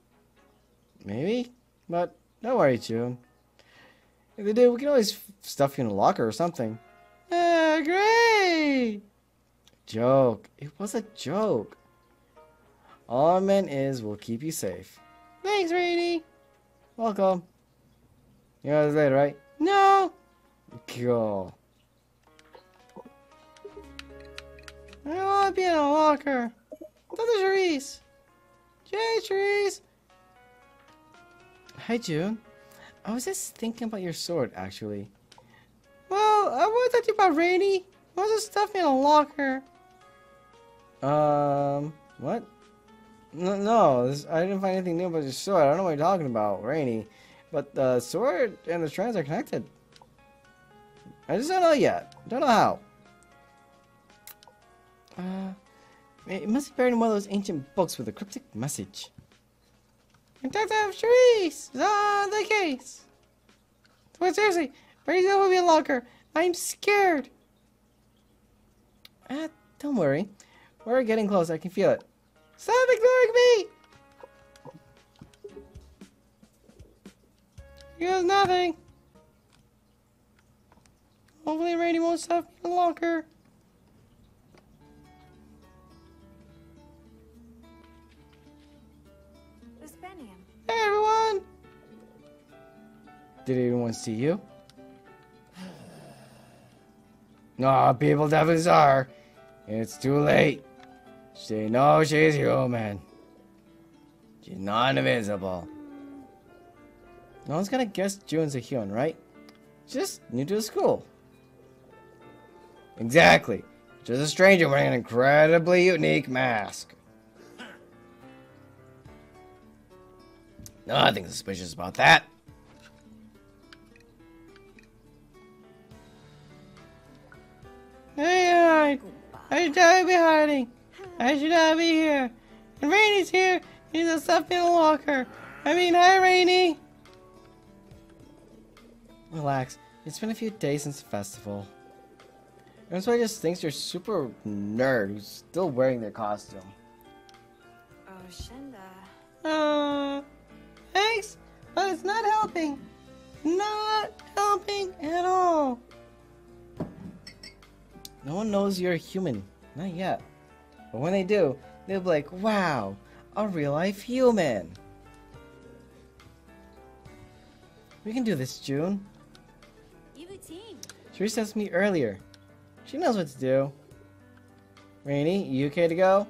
Maybe, but don't worry, Jun. If they do, we can always stuff you in a locker or something. Ah, great! Joke. It was a joke. All I meant is we'll keep you safe. Thanks, Rainy. Welcome. You guys later, right? No. Cool. I don't want to be in a locker. Dr. Cherise. Jay Cherise. Hi, Jun. I was just thinking about your sword, actually. Well, I want to talk to you about Rainy. I want to stuff in a locker. Um, what? No, no this, I didn't find anything new about your sword. I don't know what you're talking about, Rainy. But the sword and the strands are connected. I just don't know yet. Don't know how. Uh, it must be buried in one of those ancient books with a cryptic message. Dr. Cherise is on the case. But seriously, Brady's gonna be a locker. I'm scared. Ah, don't worry. We're getting close. I can feel it. Stop ignoring me! He does nothing. Hopefully Randy won't stop me in the locker. Uspenium. Hey everyone! Did anyone see you? No, people definitely saw her. It's too late. She knows she's human. She's not invisible. No one's gonna guess Jun's a human, right? Just new to the school. Exactly. Just a stranger wearing an incredibly unique mask. Nothing suspicious about that. Hey, uh, I should not be hiding. I should not be here. And Rainy's here. He's a stuff in a locker. I mean, hi, Rainy. Relax. It's been a few days since the festival. Everyone just thinks you're super nerd who's still wearing their costume. Oh, Shenda. Uh, thanks, but it's not helping. Not helping at all. No one knows you're a human. Not yet. But when they do, they'll be like, wow, a real life human. We can do this, Jun. You a team. Teresa asked me earlier. She knows what to do. Rainy, you okay to go?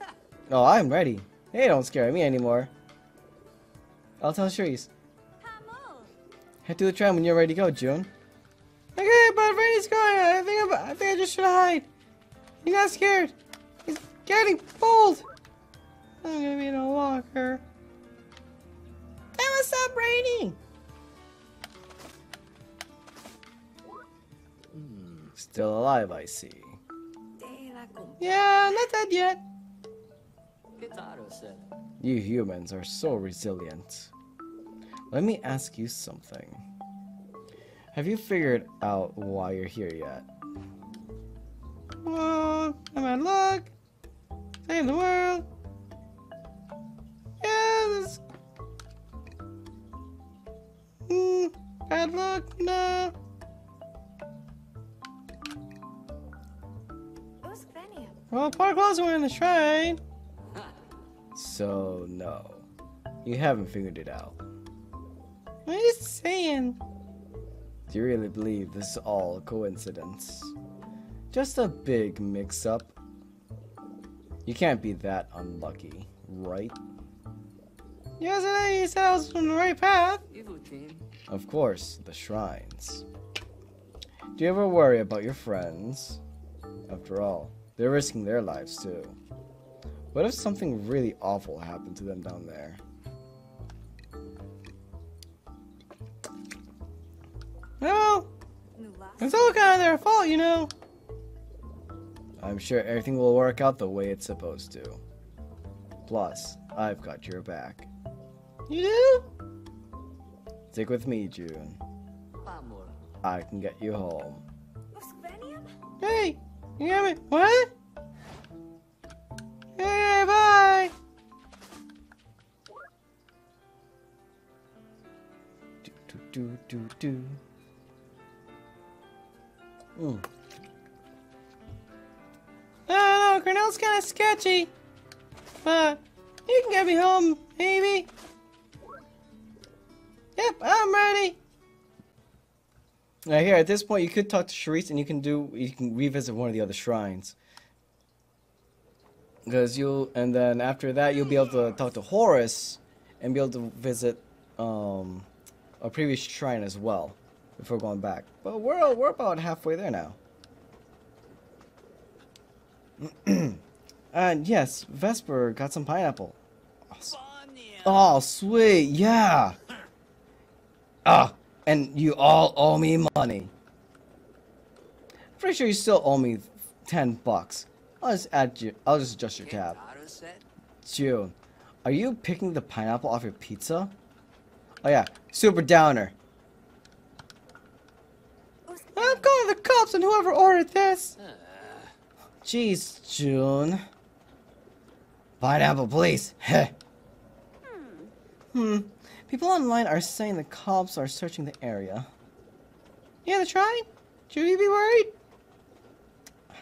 Oh, I'm ready. They don't scare me anymore. I'll tell. Hamo. Head to the tram when you're ready to go, Jun. Okay, but Rainy's going. I think I'm, I think I just should hide. He's not scared. He's getting bold. I'm gonna be in a locker. Hey, what's up, Rainy? Still alive, I see. De la cum. Yeah, not dead yet. Che Taro said. You humans are so resilient. Let me ask you something. Have you figured out why you're here yet? Whoa, I'm at luck. Save the world. Yeah, this. Mm, bad luck, no. Well, part clothes were in the shrine. So, no. You haven't figured it out. What are you saying? Do you really believe this is all a coincidence? Just a big mix up? You can't be that unlucky, right? Yes, I said I was on the right path. Ivutin. Of course, the shrines. Do you ever worry about your friends? After all, they're risking their lives too. What if something really awful happened to them down there? Well, it's all kind of their fault, you know. I'm sure everything will work out the way it's supposed to. Plus, I've got your back. You do? Stick with me, Jun. I can get you home. Hey, you hear me? What? Hey, bye. Do do do do do. Mm. I don't know, Cornell's kind of sketchy, but you can get me home, maybe. Yep, I'm ready. Now here, at this point, you could talk to Cherise, and you can do you can revisit one of the other shrines. Because you'll, and then after that, you'll be able to talk to Horace, and be able to visit um, a previous shrine as well before going back. But we're we're about halfway there now. and yes, Vesper got some pineapple. Oh, sweet, yeah. Ah, and you all owe me money. Pretty sure you still owe me ten bucks. I'll just add you. I'll just adjust your tab. Jun, are you picking the pineapple off your pizza? Oh yeah, super downer. I'm calling the cops on whoever ordered this. Jeez, Jun. Pineapple, please. Heh. Hmm. People online are saying the cops are searching the area. Yeah, they're trying. Should we be worried?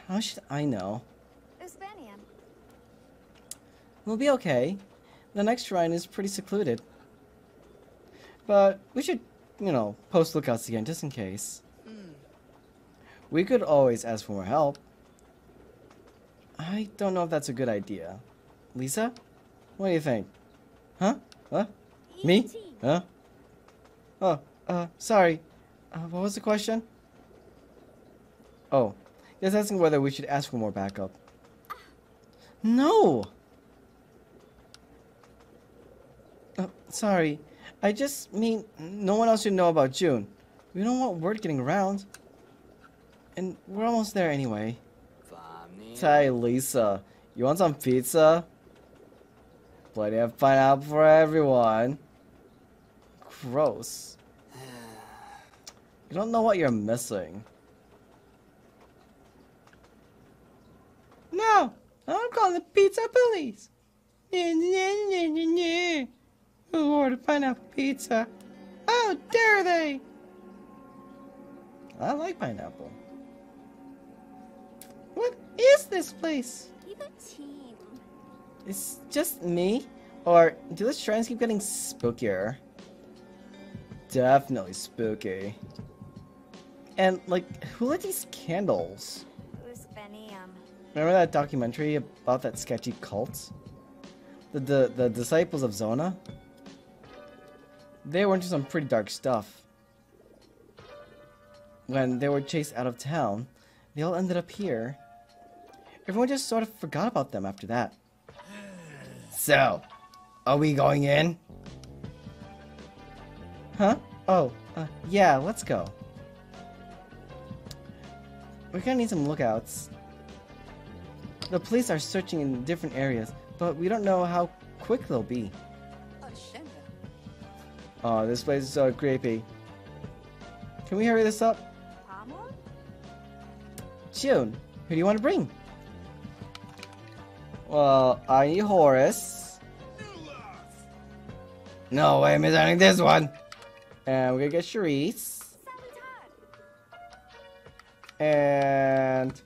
How should I know? We'll be okay. The next shrine is pretty secluded. But we should, you know, post lookouts again just in case. Hmm. We could always ask for more help. I don't know if that's a good idea. Lisa? What do you think? Huh? What? Me? Huh? Oh, uh, sorry. Uh, what was the question? Oh, just asking whether we should ask for more backup. No! Uh, sorry. I just mean no one else should know about Jun. We don't want word getting around. And we're almost there anyway. Hey, Lisa. You want some pizza? Plenty of pineapple for everyone. Gross. You don't know what you're missing. No! I'm calling the pizza police! Who ordered pineapple pizza? How dare they! I like pineapple. What is this place? It's just me? Or do the shrines keep getting spookier? Definitely spooky. And, like, who lit these candles? Uskvenia. Um? Remember that documentary about that sketchy cult? The, the, the Disciples of Zona? They were into some pretty dark stuff. When they were chased out of town, they all ended up here. Everyone just sort of forgot about them after that. So, are we going in? Huh? Oh, uh, yeah, let's go. We're gonna need some lookouts. The police are searching in different areas, but we don't know how quick they'll be. Oh, this place is so creepy. Can we hurry this up? Jun, who do you want to bring? Well, I need Horace. No way, I'm missing this one. And we're gonna get Cherise. And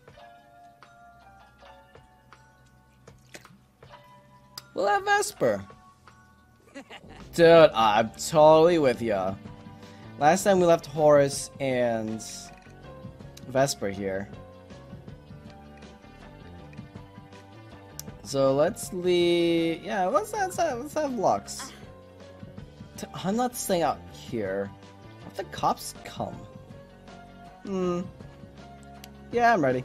we'll have Vesper. Dude, I'm totally with ya. Last time we left Horace and Vesper here. So let's leave. Yeah, let's let's have, let's have Lux. Uh-huh. I'm not staying out here. Let the cops come. Hmm. Yeah, I'm ready.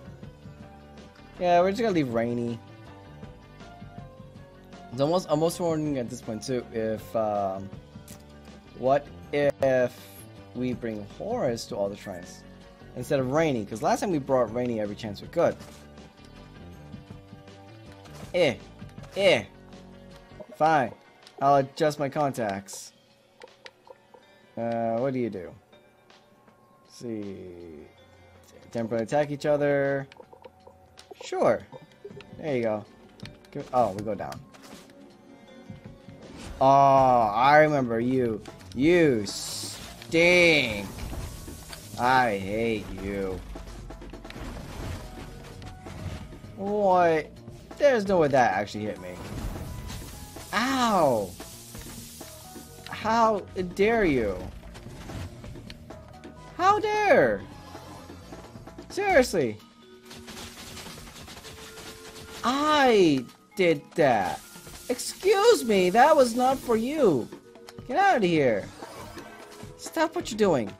Yeah, we're just gonna leave Rainy. It's almost almost wondering at this point too if um, what if we bring Horace to all the shrines instead of Rainy? Because last time we brought Rainy every chance we could. Eh, eh. Fine. I'll adjust my contacts. Uh, what do you do? Let's see. Temporarily attack each other. Sure. There you go. Oh, we go down. Oh, I remember you. You stink. I hate you. What? There's no way that actually hit me. Ow! How dare you? How dare? Seriously. I did that. Excuse me, that was not for you. Get out of here. Stop what you're doing.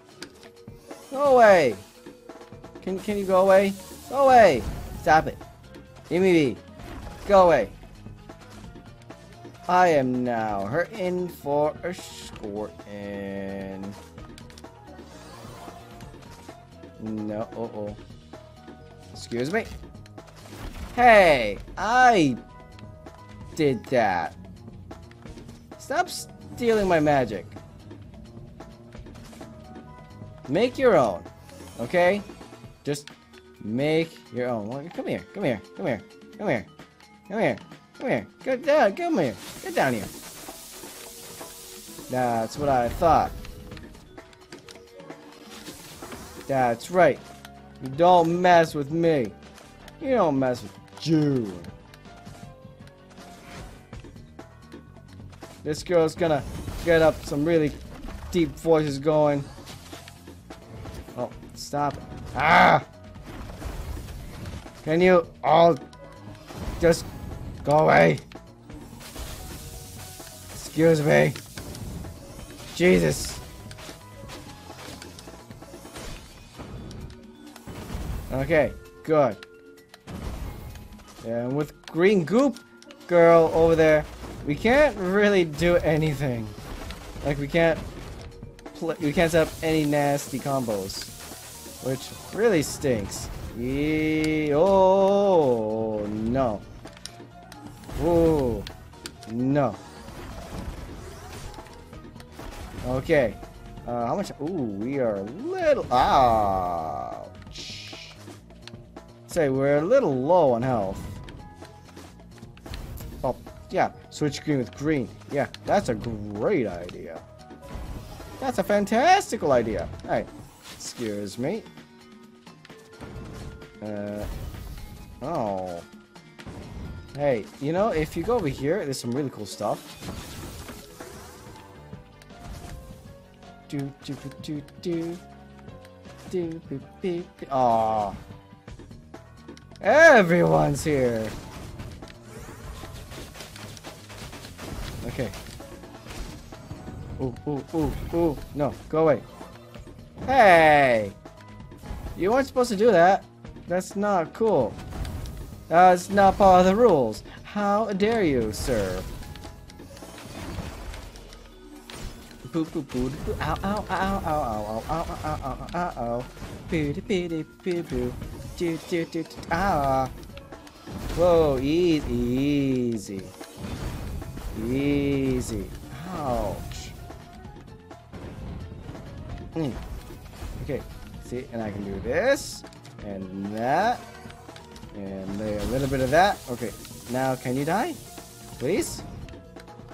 Go away. Can can you go away? Go away. Stop it. Give me be. Go away. I am now her in for a score no uh oh. Excuse me. Hey, I did that. Stop stealing my magic. Make your own, okay? Just make your own. Come here, come here, come here, come here, come here, come here. Get down, come here, get down here. That's what I thought. That's right. You don't mess with me. You don't mess with Jun. This girl's gonna get up some really deep voices going. Oh, stop. Ah! Can you all just go away? Excuse me. Jesus. Okay, good. And with green goop girl over there, we can't really do anything. Like we can't we can't set up any nasty combos, which really stinks. Ye- oh no. Oh no. Okay. Uh, how much? Ooh, we are a little. Ouch. Say we're a little low on health. Oh, yeah. Switch green with green. Yeah, that's a great idea. That's a fantastical idea. Hey, excuse me. Uh. Oh. Hey, you know, if you go over here, there's some really cool stuff. Do do do do do do do. Aw. Everyone's here. Okay. Ooh, ooh, ooh, ooh. No, go away. Hey! You weren't supposed to do that. That's not cool. That's not part of the rules. How dare you, sir? Boo boo boo boo ow ow ow ow ow ow ow ow ow ow ow boo boo doo boo boo do do do ah Whoa, easy easy easy ouch Mm. Okay, see, and I can do this, and that, and a little bit of that. Okay, now can you die? Please?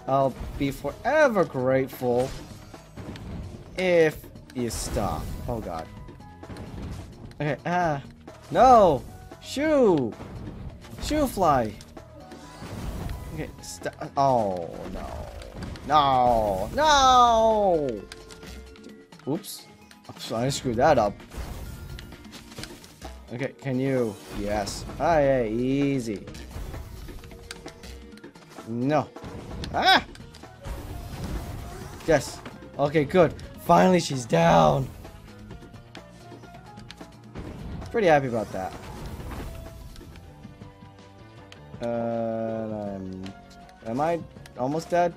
I'll be forever grateful if you stop. Oh god. Okay, ah. No! Shoe! Shoe fly! Okay, stop. Oh, no. No! No! Oops. I screwed that up. Okay, can you? Yes. Ah, yeah, easy. No. Ah! Yes. Okay, good. Finally, she's down. Pretty happy about that. Uh, am I almost dead?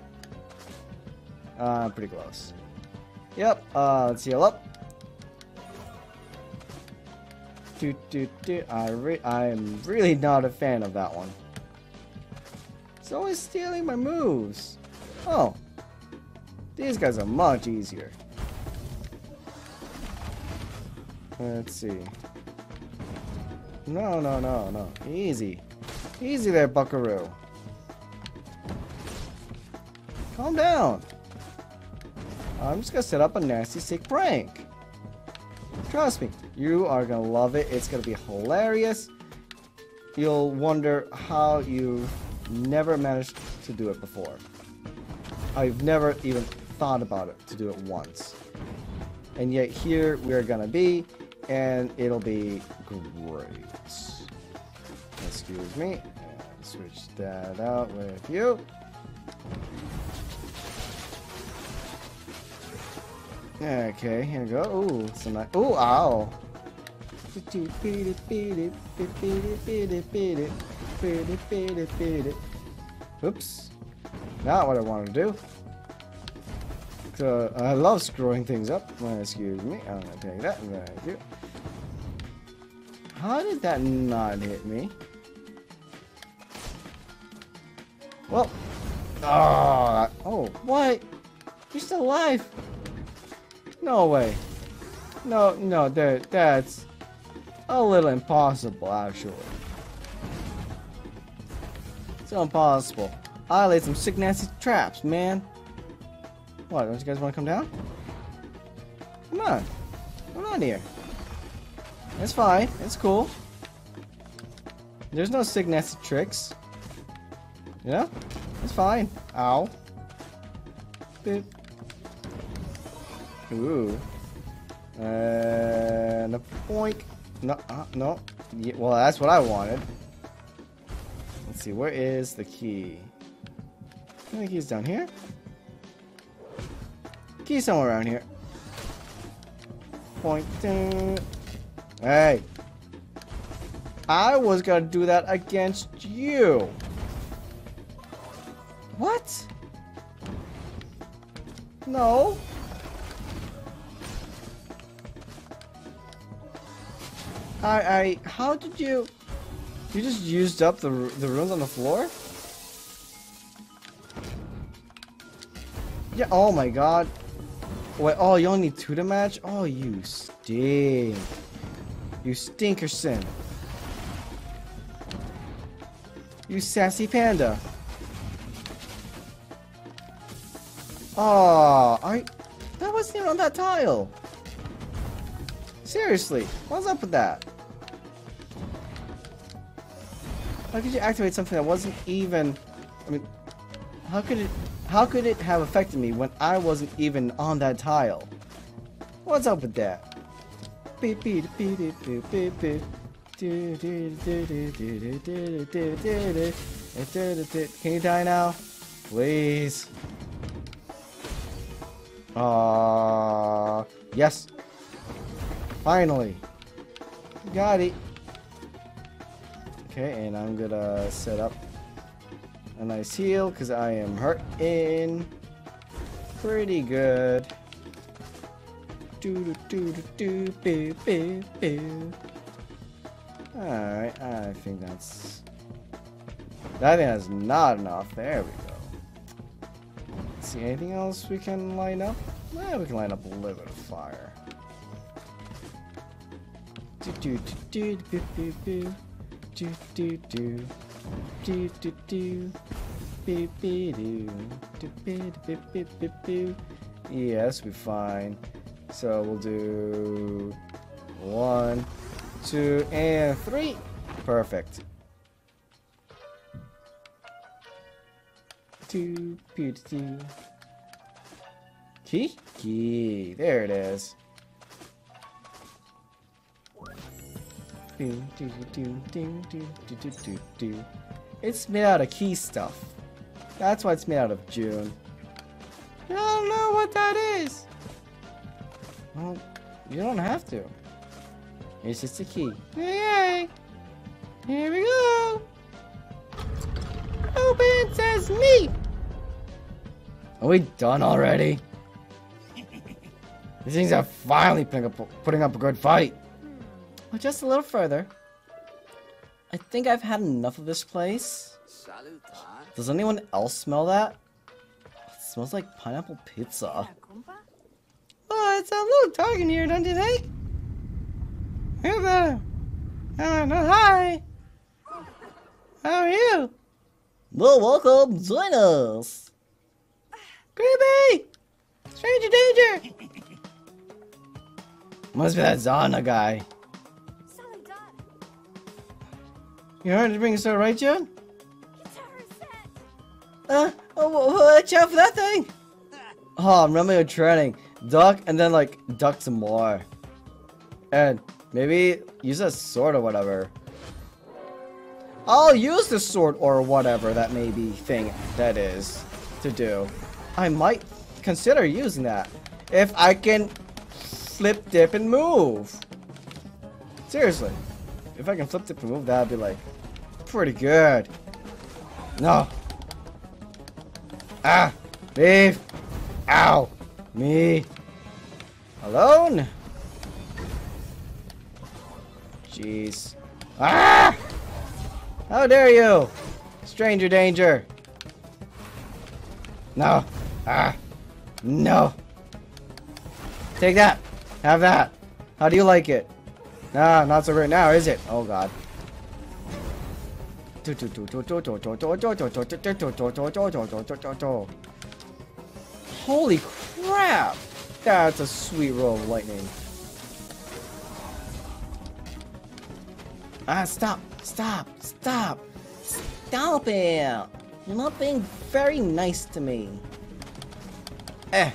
Uh, pretty close. Yep. Uh, let's heal up. Do, do, do. I re I'm really not a fan of that one. It's always stealing my moves. Oh. These guys are much easier. Let's see. No, no, no, no. Easy. Easy there, buckaroo. Calm down. I'm just gonna set up a nasty sick prank. Trust me, you are gonna love it. It's gonna be hilarious. You'll wonder how you never managed to do it before. I've never even thought about it to do it once. And yet here we're gonna be, and it'll be great. Excuse me. Switch that out with you. Okay, here we go. Ooh, a nice. Ooh, ow. Oops. Not what I wanted to do. So, I love screwing things up. Uh, excuse me. I'm gonna take that. Thank you. How did that not hit me? Well. Oh, oh, what? You're still alive. No way. No, no, that, that's a little impossible, actually. It's impossible. I laid some sick nasty traps, man. What, don't you guys want to come down? Come on. Come on here. It's fine. It's cool. There's no sick nasty tricks. Yeah? It's fine. Ow. Ooh. Uh, and a point. No, uh, no. Yeah, well, that's what I wanted. Let's see. Where is the key? I think he's down here. Key somewhere around here. Point. Hey. I was gonna do that against you. What? No. I, I, how did you, you just used up the, the runes on the floor? Yeah, oh my god. Wait, oh, you only need two to match? Oh, you stink. You stinkerson. You sassy panda. Oh, I, that wasn't even on that tile. Seriously, what's up with that? How could you activate something that wasn't even... I mean, how could it... How could it have affected me when I wasn't even on that tile? What's up with that? Beep beep beep beep beep beep. Can you die now? Please. Uh yes. Finally. Got it. Okay, and I'm gonna set up a nice heal because I am hurting pretty good. Do do do do do boo. Alright, I think that's I think that's not enough. There we go. See anything else we can line up? Yeah, we can line up a little bit of fire. do do do do do do do do do do do Beep, beep, doo. Doo, beep, beep, beep, beep, beep. Yes, we're fine. So we'll do one, two, and three. Perfect. Two, two, two. Key? Key. There it is. Do, do, do, do, do, do, do, do, do. It's made out of key stuff. That's why it's made out of June. I don't know what that is. Well, you don't have to. It's just a key. Yay! Here we go! Open sesame! Are we done already? These things are finally putting up, putting up a good fight. Well, just a little further. I think I've had enough of this place. Does anyone else smell that? It smells like pineapple pizza. Oh, it's a little dark in here, don't you think? Hey there. Uh, no, hi. How are you? Well, welcome. Join us. Creepy! Stranger danger! Must be that Zana guy. You heard to bring us there, right, Jun? Uh, oh, wa- watch out for that thing! Oh, I'm a training. Duck and then like duck some more. And maybe use a sword or whatever. I'll use the sword or whatever that may be thing that is to do. I might consider using that. If I can flip, dip, and move. Seriously. If I can flip, dip, and move, that'd be like pretty good. No. Ah! Leave! Ow! Me! Alone? Jeez. Ah! How dare you! Stranger danger! No! Ah! No! Take that! Have that! How do you like it? Nah, not so great now, is it? Oh god. Holy crap! That's a sweet roll of lightning. Ah, stop! Stop! Stop! Stop it! You're not being very nice to me. Eh.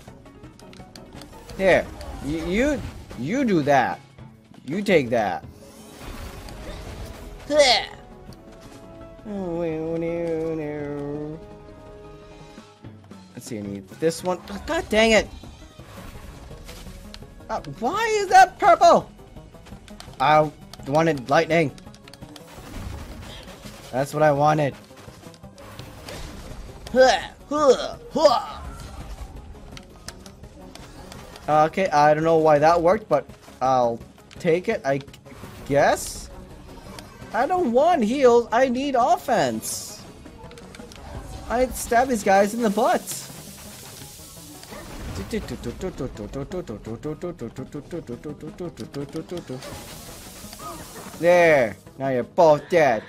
Here. You, you, you do that. You take that. Blech. Let's see, I need this one. Oh, God dang it! Uh, why is that purple? I wanted lightning. That's what I wanted. Okay, I don't know why that worked, but I'll take it, I guess. I don't want heals, I need offense. I stab these guys in the butt. There, now you're both dead.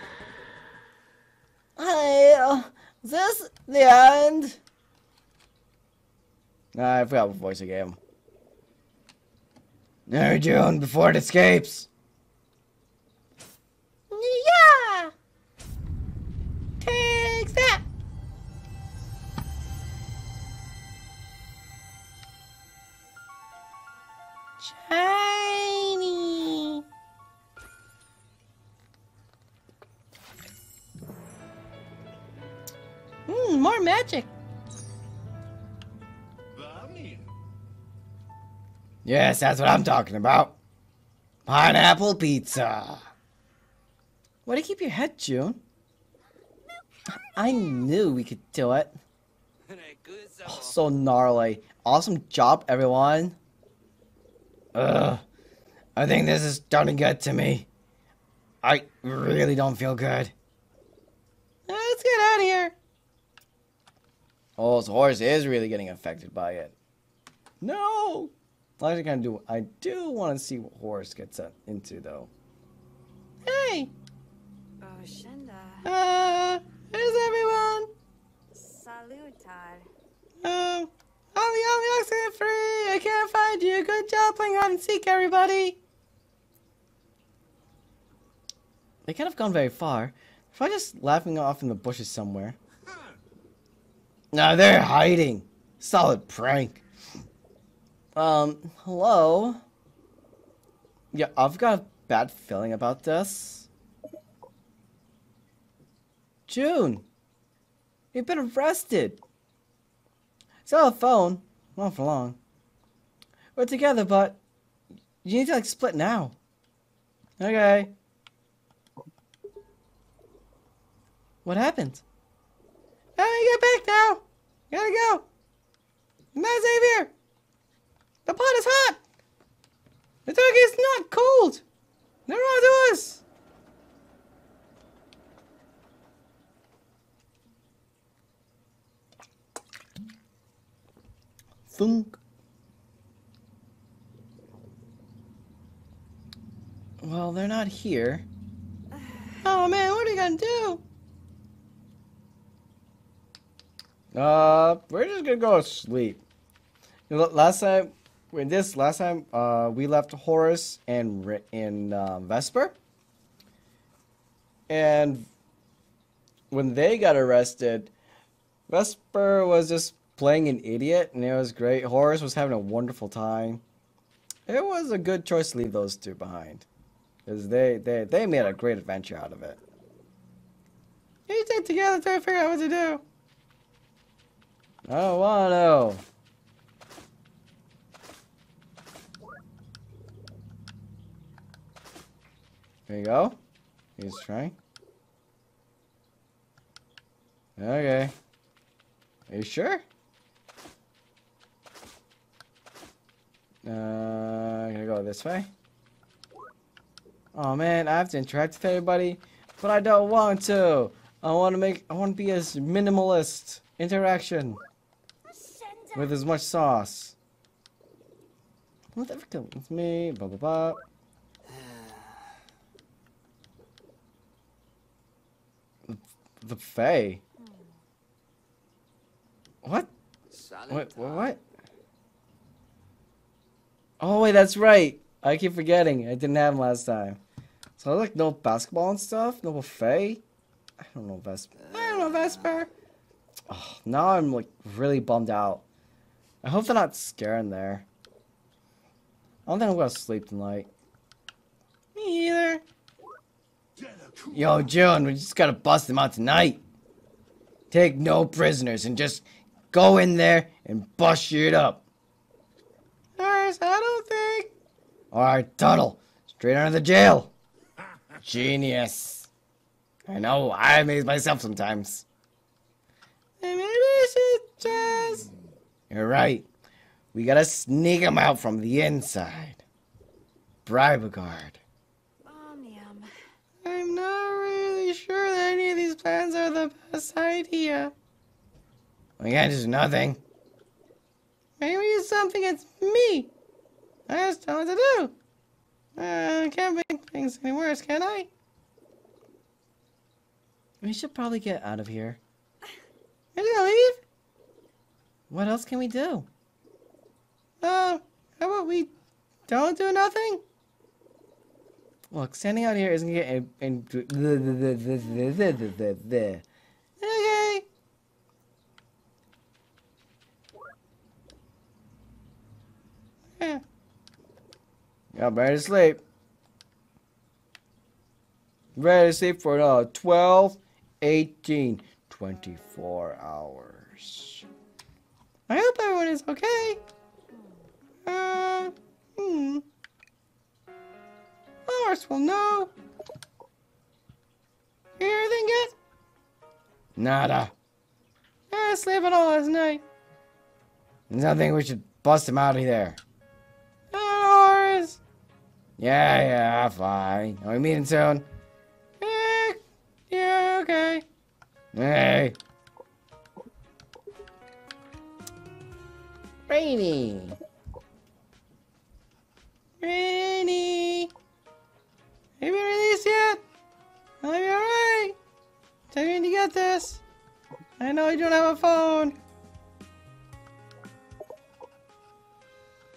Hey, uh, is this the end? Nah, I forgot what voice I gave him. There, Jun, before it escapes. Yeah. Takes that. Shiny. Hmm, more magic. Yes, that's what I'm talking about. Pineapple pizza. Why do you keep your head, Jun? I knew we could do it. Oh, so gnarly. Awesome job, everyone. Ugh. I think this is starting to get to me. I really don't feel good. Let's get out of here. Oh, this horse is really getting affected by it. No! I'm actually gonna do. I do want to see what horse gets into though. Hey! Oh. Uh, where's everyone? Salutar. Um, I'm the only oxygen free! I can't find you! Good job playing hide and seek, everybody! They can't have gone very far. If I just laughing off in the bushes somewhere. No, they're hiding. Solid prank. Um, hello? Yeah, I've got a bad feeling about this. Jun! You've been arrested! Still a phone. Not for long. We're together, but you need to like split now. Okay. What happened? Let me get back now. Gotta go. Not Xavier. The pot is hot. The turkey is not cold. They're on to us. Thunk. Well, they're not here. Oh man, what are you gonna do? Uh, we're just gonna go to sleep. You know, last time, when this last time, uh, we left Horace and in uh, Vesper, and when they got arrested, Vesper was just playing an idiot, and it was great. Horace was having a wonderful time. It was a good choice to leave those two behind, because they they they made a great adventure out of it. You take together try to figure out what to do. Oh, I don't wanna know. There you go. He's trying. Okay. Are you sure? Uh, I'm gonna go this way. Oh man, I have to interact with everybody, but I don't want to. I want to make. I want to be as minimalist interaction with as much sauce. Whatever comes with me, blah blah blah. The, the Fae. What? What? What? What? Oh wait, that's right. I keep forgetting. I didn't have them last time. So like no basketball and stuff, no buffet. I don't know Vesper. I don't know Vesper. Oh, now I'm like really bummed out. I hope they're not scaring there. I don't think I'm gonna sleep tonight. Me either. Yo, Jun, we just gotta bust them out tonight. Take no prisoners and just go in there and bust shit up. Alright, I don't think. Alright, Tuttle. Straight out of the jail. Genius. I know, I amaze myself sometimes. And maybe I should just... You're right. We gotta sneak him out from the inside. Bribe a guard. Omnium. I'm not really sure that any of these plans are the best idea. We can't just do nothing. Maybe it's something it's me. I just don't know what to do. Uh, I can't make things any worse, can I? We should probably get out of here. You gonna leave? What else can we do? Uh, how about we don't do nothing? Look, standing out here isn't gonna get in okay. Yeah. Got ready to sleep. Ready to sleep for another 12, 18, 24 hours. I hope everyone is okay. Uh, hmm. Will know. Anything yet? Nada. I sleep at all last night. There's nothing we should bust him out of there. Yeah, yeah, fine. Are we meeting soon? Eh, yeah, okay. Hey. Rainy. Rainy. Have you been released yet? got this. I know you don't have a phone.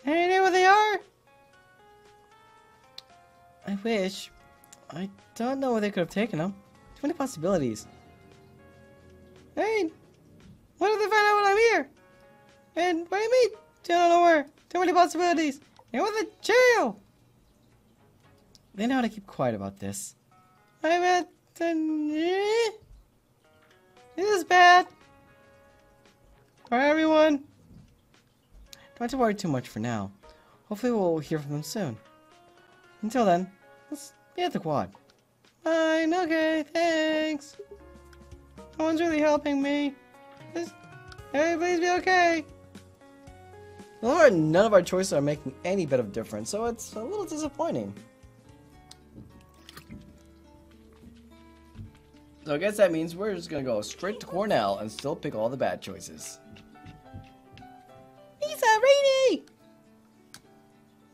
Any idea where they are? I wish. I don't know where they could have taken them. Too many possibilities. Hey, what if they find out when I'm here? And what do you mean? Don't know where. Too many possibilities. And with the jail. They know how to keep quiet about this. I'm at the... Eh, this is bad. For everyone. Don't have to worry too much for now. Hopefully we'll hear from them soon. Until then, let's be at the quad. Fine, okay, thanks. No one's really helping me. Just, hey, please be okay. Well, none of our choices are making any bit of difference, so it's a little disappointing. So I guess that means we're just gonna go straight to Cornell and still pick all the bad choices. Lisa, Rainy!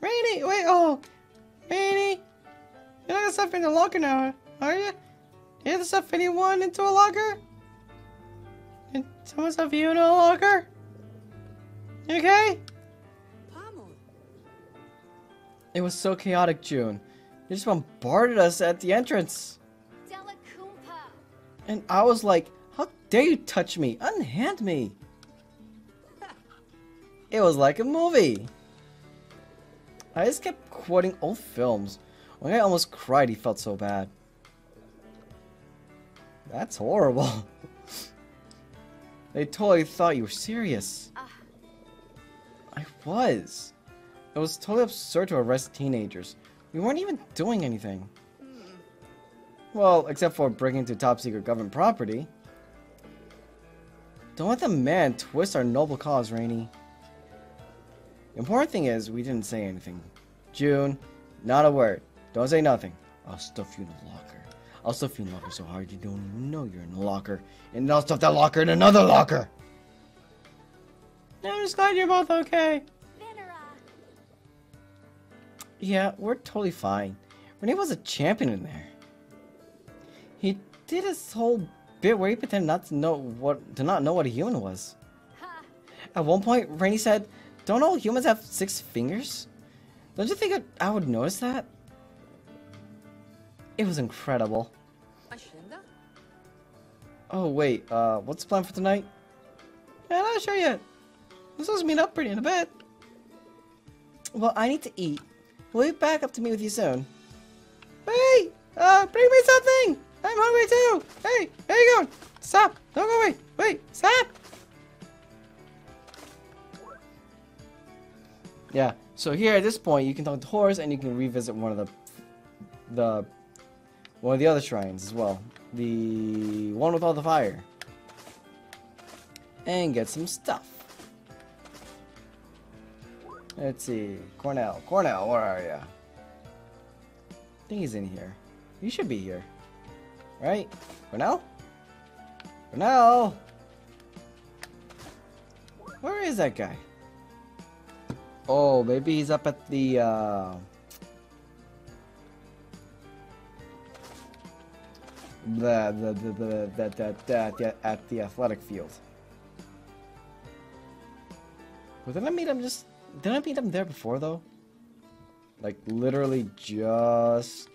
Rainy, wait, oh, Rainy, you're not gonna stuff in the locker now, are you? You have to stuff anyone into a locker? Did someone stuff you into a locker? You okay? Pamo. It was so chaotic, Jun. They just bombarded us at the entrance. And I was like, how dare you touch me? Unhand me. It was like a movie. I just kept quoting old films. One guy almost cried, he felt so bad. That's horrible. they totally thought you were serious. Ah. I was. It was totally absurd to arrest teenagers. We weren't even doing anything. Well, except for breaking into top secret government property. Don't let the man twist our noble cause, Rainy. Important thing is, we didn't say anything. Jun, not a word. Don't say nothing. I'll stuff you in the locker. I'll stuff you in the locker so hard you don't even know you're in the locker. And I'll stuff that locker in another locker. I'm just glad you're both okay. Yeah, we're totally fine. Rainy was a champion in there. He did his whole bit where he pretended not to know what to not know what a human was. At one point, Rainy said, "Don't all humans have six fingers?" Don't you think I, I would notice that? It was incredible. Oh wait, uh, what's the plan for tonight? Yeah, I'm not sure yet. We're supposed meet up pretty in a bit. Well, I need to eat. We'll be back up to meet with you soon. Hey! Uh, bring me something! I'm hungry too! Hey, where you going? Stop! Don't go away! Wait, stop! Yeah, so here at this point, you can talk to Horace and you can revisit one of the, the, one of the other shrines as well. The one with all the fire. And get some stuff. Let's see. Cornell. Cornell, where are you? I think he's in here. You should be here. Right? Cornell? Cornell! Where is that guy? Oh, maybe he's up at the, uh... The, the, the, the, the, the, the, the, at the athletic field. Didn't I meet him just... Didn't I meet him there before, though? Like, literally just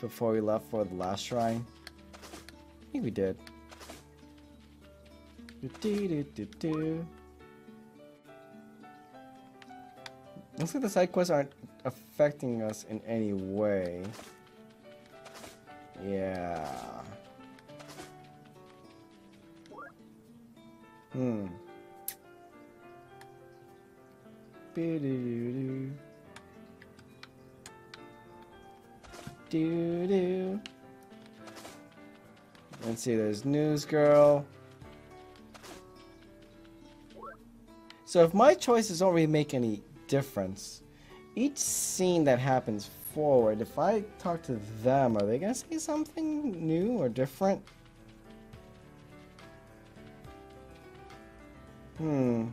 before we left for the last shrine? I think we did. Do-do-do-do-do. Looks like the side quests aren't affecting us in any way. Yeah. Hmm. Be-do-do-do. Do-do. Let's see, there's News Girl. So if my choices don't really make any difference, each scene that happens forward, if I talk to them, are they gonna say something new or different? Hmm.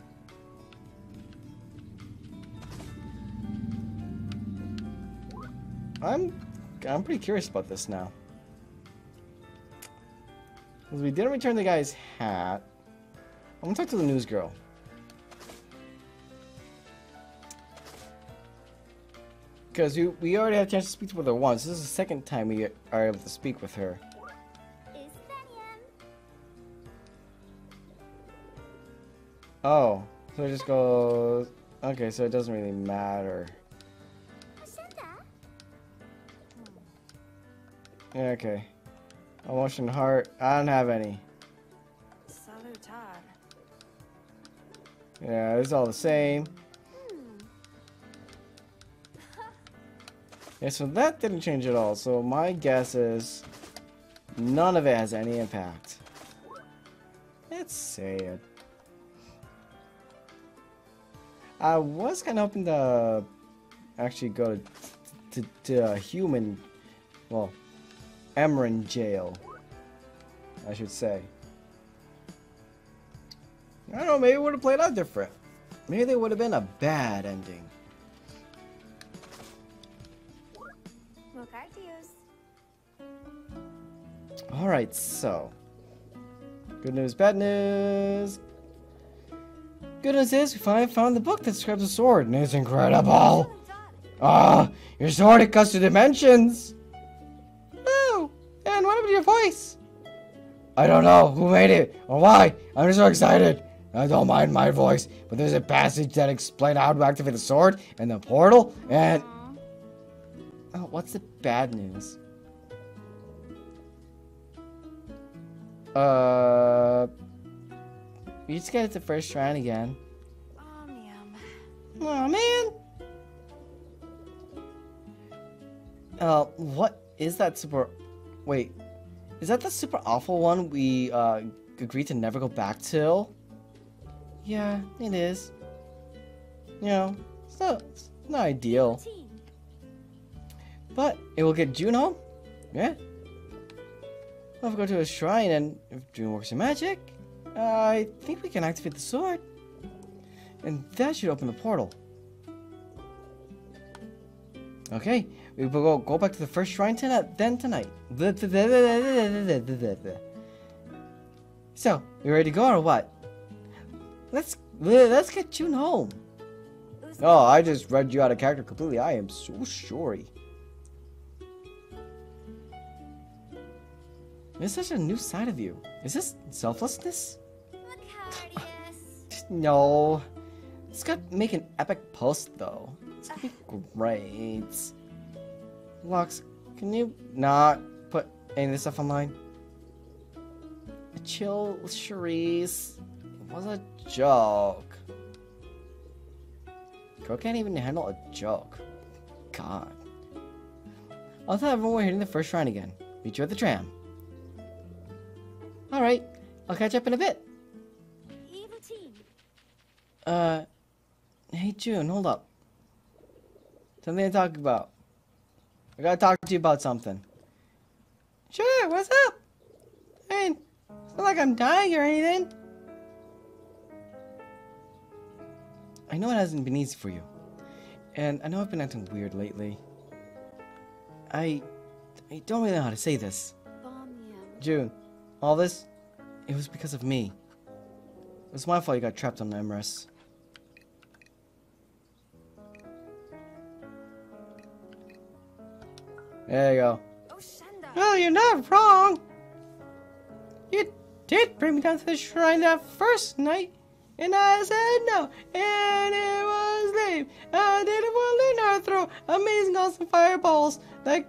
I'm I'm pretty curious about this now. Because we didn't return the guy's hat. I'm gonna talk to the news girl. Because we, we already had a chance to speak with her once. This is the second time we are able to speak with her. Oh, so it just goes... Okay, so it doesn't really matter. Yeah, okay. Emotion heart. I don't have any. Yeah, it's all the same. So that didn't change at all. So my guess is none of it has any impact. Say it. I was kind of hoping to actually go to, to, to a human, well, Emerian jail, I should say. I don't know, maybe it would have played out different. Maybe there would have been a bad ending. Alright, so. Good news, bad news. Good news is we finally found the book that describes the sword, and it's incredible. Ah, your sword it cuts to dimensions. Oh, and what happened to your voice? I don't know who made it or why. I'm just so excited. I don't mind my voice, but there's a passage that explains how to activate the sword and the portal, and oh, what's the bad news? Uh, you just got it the first shrine again. Omnium. Oh man. Uh, what is that super? Wait, is that the super awful one we uh agreed to never go back to? Yeah, it is. You know, it's not, it's not ideal, but it will get Jun home. Yeah. We'll go to a shrine, and if Jun works in magic, I think we can activate the sword, and that should open the portal. Okay, we will go, go back to the first shrine tonight, then tonight. So, you ready to go or what? Let's let's get Jun home. Oh, I just read you out of character completely. I am so sorry. There's such a new side of you. Is this selflessness? No. It's got to make an epic post though. It's gonna be great. Lux, can you not put any of this stuff online? Chill, Cherise. It was a joke. Girl can't even handle a joke. God. I thought everyone were hitting the first shrine again. Meet you at the tram. Alright, I'll catch up in a bit. Evil team. Uh, hey Jun, hold up. Something to talk about. I gotta talk to you about something. Sure, what's up? I mean, it's not like I'm dying or anything. I know it hasn't been easy for you. And I know I've been acting weird lately. I... I don't really know how to say this. Jun, all this, it was because of me. It was my fault you got trapped on the Emrys. There you go. Well, you're not wrong. You did bring me down to the shrine that first night, and I said no, and it was lame. I didn't want to to throw amazing awesome fireballs. Like,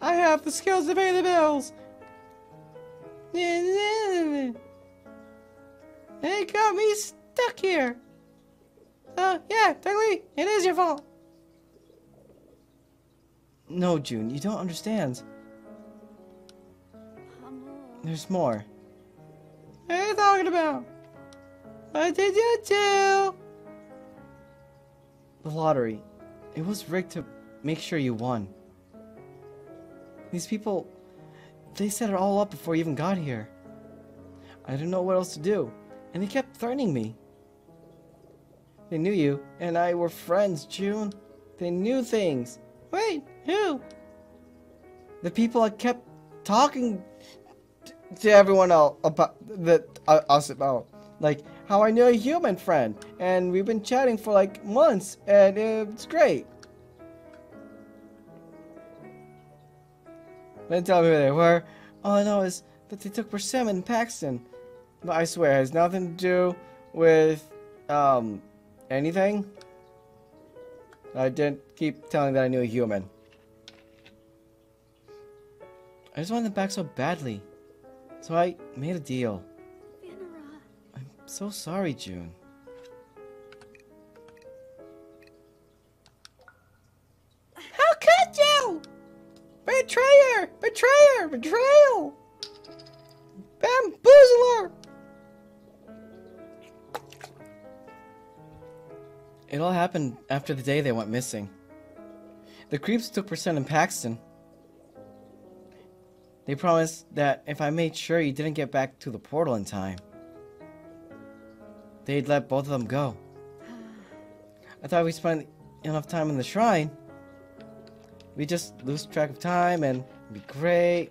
I have the skills to pay the bills. It got me stuck here. Uh, yeah, technically, it is your fault. No, Jun, you don't understand. There's more. What are you talking about? What did you do? The lottery. It was rigged to make sure you won. These people, they set it all up before you even got here. I didn't know what else to do, and they kept threatening me. They knew you, and I were friends, Jun. They knew things. Wait, who? The people I kept talking to everyone else about that uh, us about like how I knew a human friend and we've been chatting for like months and it's great. Then tell me who they were. All I know is that they took Persimmon and Paxton. But I swear, it has nothing to do with, um, anything. I didn't keep telling that I knew a human. I just wanted them back so badly. So I made a deal. I'm so sorry, Jun. Betrayer! Betrayer! Betrayal! Bamboozler! It all happened after the day they went missing. The creeps took Persimmon and Paxton. They promised that if I made sure you didn't get back to the portal in time, they'd let both of them go. I thought we spent enough time in the shrine. We just lose track of time and be great.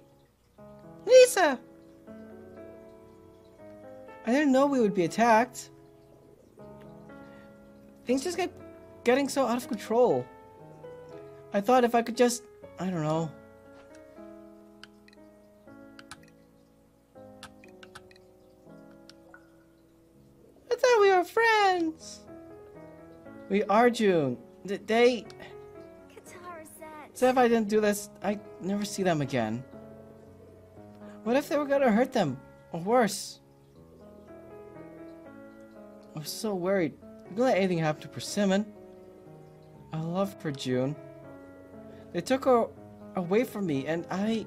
Lisa! I didn't know we would be attacked. Things just kept getting so out of control. I thought if I could just, I don't know. I thought we were friends. We are, Jun. They. Said if I didn't do this, I'd never see them again. What if they were gonna hurt them? Or worse? I was so worried. I didn't let anything happen to Persimmon. I loved her, Jun. They took her away from me, and I.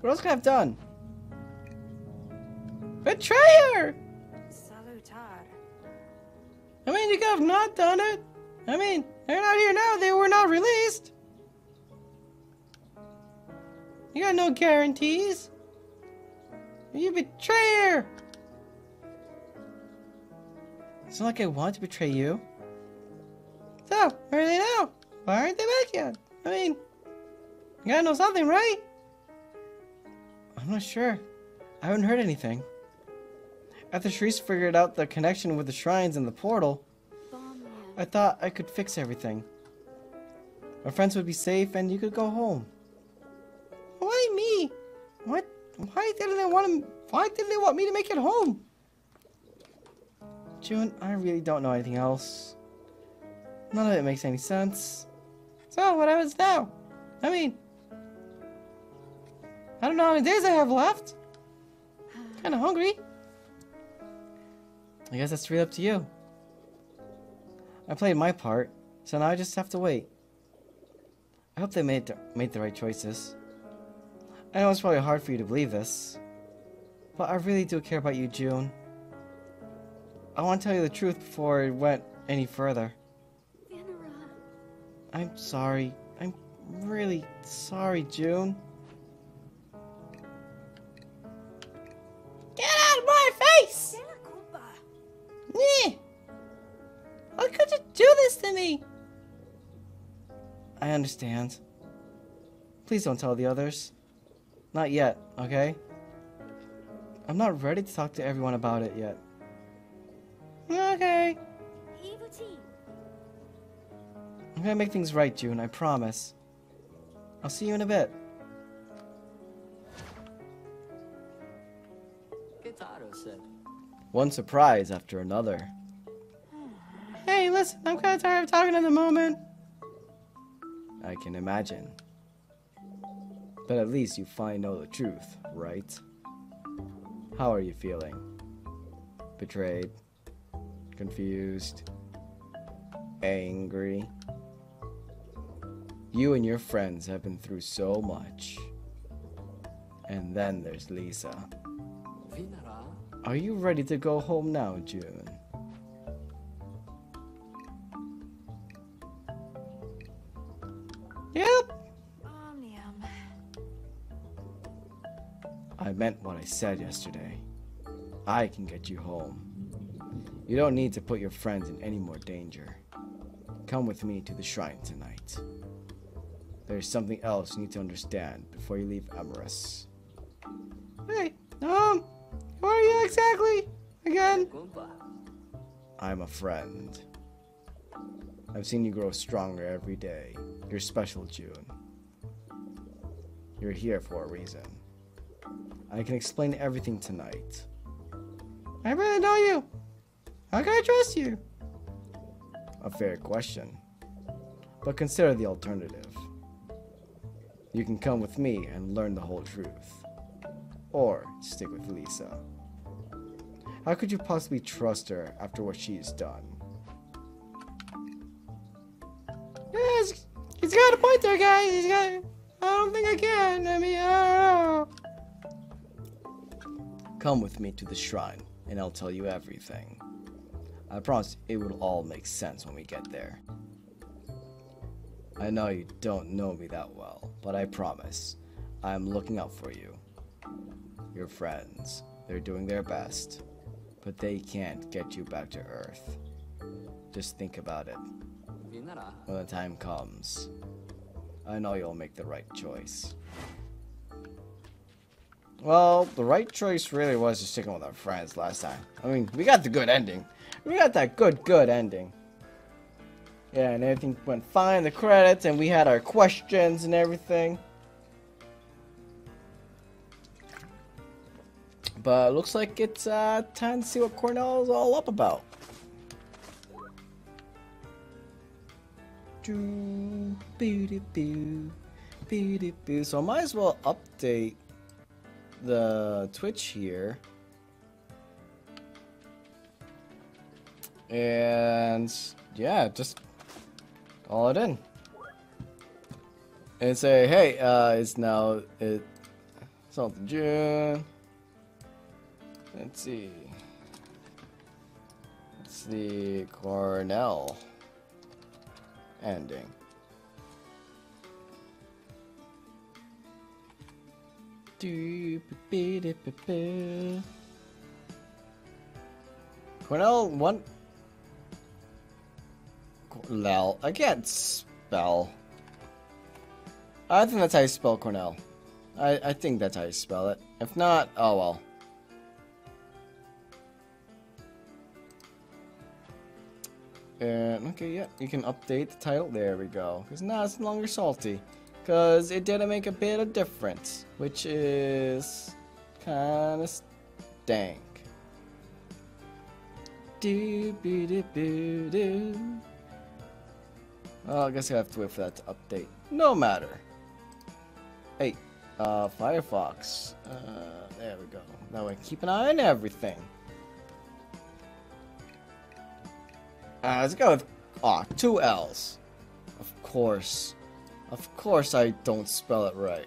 What else could I have done? Betrayer! Salutar. I mean, you could have not done it. I mean, they're not here now. They were not released. You got no guarantees. You betrayer! It's not like I want to betray you. So, where are they now? Why aren't they back yet? I mean, you gotta know something, right? I'm not sure. I haven't heard anything. After Cherise figured out the connection with the shrines and the portal, I thought I could fix everything. My friends would be safe and you could go home. Why me? What? Why didn't they want Why didn't they want me to make it home? Jun, I really don't know anything else. None of it makes any sense. So what happens now? I mean, I don't know how many days I have left. Kinda hungry. I guess that's really up to you. I played my part, so now I just have to wait. I hope they made the, made the right choices. I know it's probably hard for you to believe this, but I really do care about you, Jun. I want to tell you the truth before it went any further. Venera. I'm sorry. I'm really sorry, Jun. Get out of my face! De la culpa. Nyeh! How could you do this to me? I understand. Please don't tell the others. Not yet, okay? I'm not ready to talk to everyone about it yet. Okay. I'm gonna make things right, Jun, I promise. I'll see you in a bit. One surprise after another. Hey, I'm kind of tired of talking at the moment. I can imagine. But at least you finally know the truth, right? How are you feeling? Betrayed? Confused? Angry? You and your friends have been through so much. And then there's Lisa. Are you ready to go home now, Jun? Meant what I said yesterday. I can get you home. You don't need to put your friends in any more danger. Come with me to the shrine tonight. There's something else you need to understand before you leave Emeria. Hey, um, who are you exactly? Again? I'm a friend. I've seen you grow stronger every day. You're special, Jun. You're here for a reason. I can explain everything tonight. I really know you. How can I trust you? A fair question. But consider the alternative. You can come with me and learn the whole truth. Or stick with Lisa. How could you possibly trust her after what she's done? Yes, he's got a point there, guys. He's got. I don't think I can. I mean, I don't know. Come with me to the shrine, and I'll tell you everything. I promise it will all make sense when we get there. I know you don't know me that well, but I promise I'm looking out for you. Your friends, they're doing their best, but they can't get you back to Earth. Just think about it when the time comes. I know you'll make the right choice. Well, the right choice really was just sticking with our friends last time. I mean, we got the good ending. We got that good, good ending. Yeah, and everything went fine, the credits, and we had our questions and everything. But looks like it's uh, time to see what Cornell is all up about. So I might as well update the Twitch here. And yeah, just call it in. And say, hey, uh, it's now it something Jun. Let's see. It's the Cornell ending. Cornell one. Lel. I can't spell. I think that's how you spell Cornell. I, I think that's how you spell it. If not, oh well. And okay, yeah, you can update the title. There we go. Because now it's no longer salty. Because it didn't make a bit of difference. Which is kind of stank. Be do. Well, I guess I have to wait for that to update. No matter. Hey, uh, Firefox. Uh, there we go. That way, keep an eye on everything. Uh, let's go with ah two L's. Of course, of course I don't spell it right.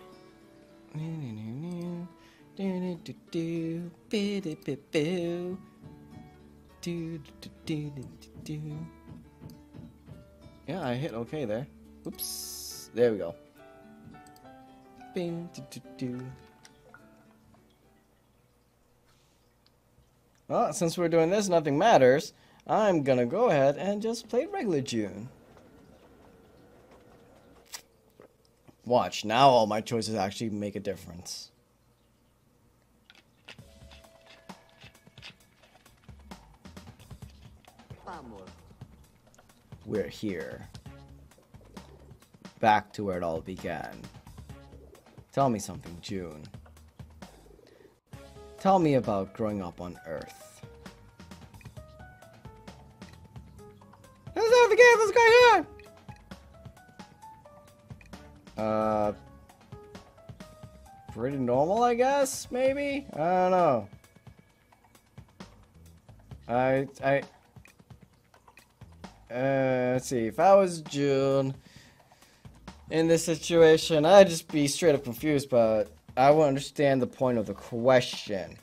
Yeah, I hit OK there. Oops. There we go. Bing, do, do, do. Well, since we're doing this, nothing matters. I'm gonna go ahead and just play regular Jun. Watch, now all my choices actually make a difference. We're here. Back to where it all began. Tell me something, Jun. Tell me about growing up on Earth. Let's have the game, let's go here! Uh, pretty normal, I guess, maybe? I don't know. I, I, uh, let's see. If I was Jun in this situation, I'd just be straight up confused, but I wouldn't understand the point of the question.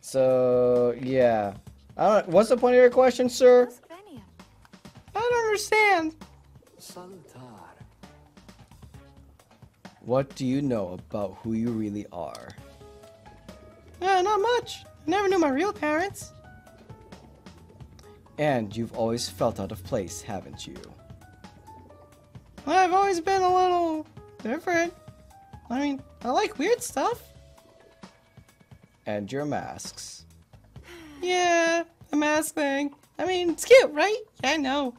So, yeah. I don't, what's the point of your question, sir? I don't understand. Saltar. What do you know about who you really are? Uh, not much. I never knew my real parents. And you've always felt out of place, haven't you? I've always been a little different. I mean, I like weird stuff. And your masks. Yeah, the mask thing. I mean, it's cute, right? Yeah, I know.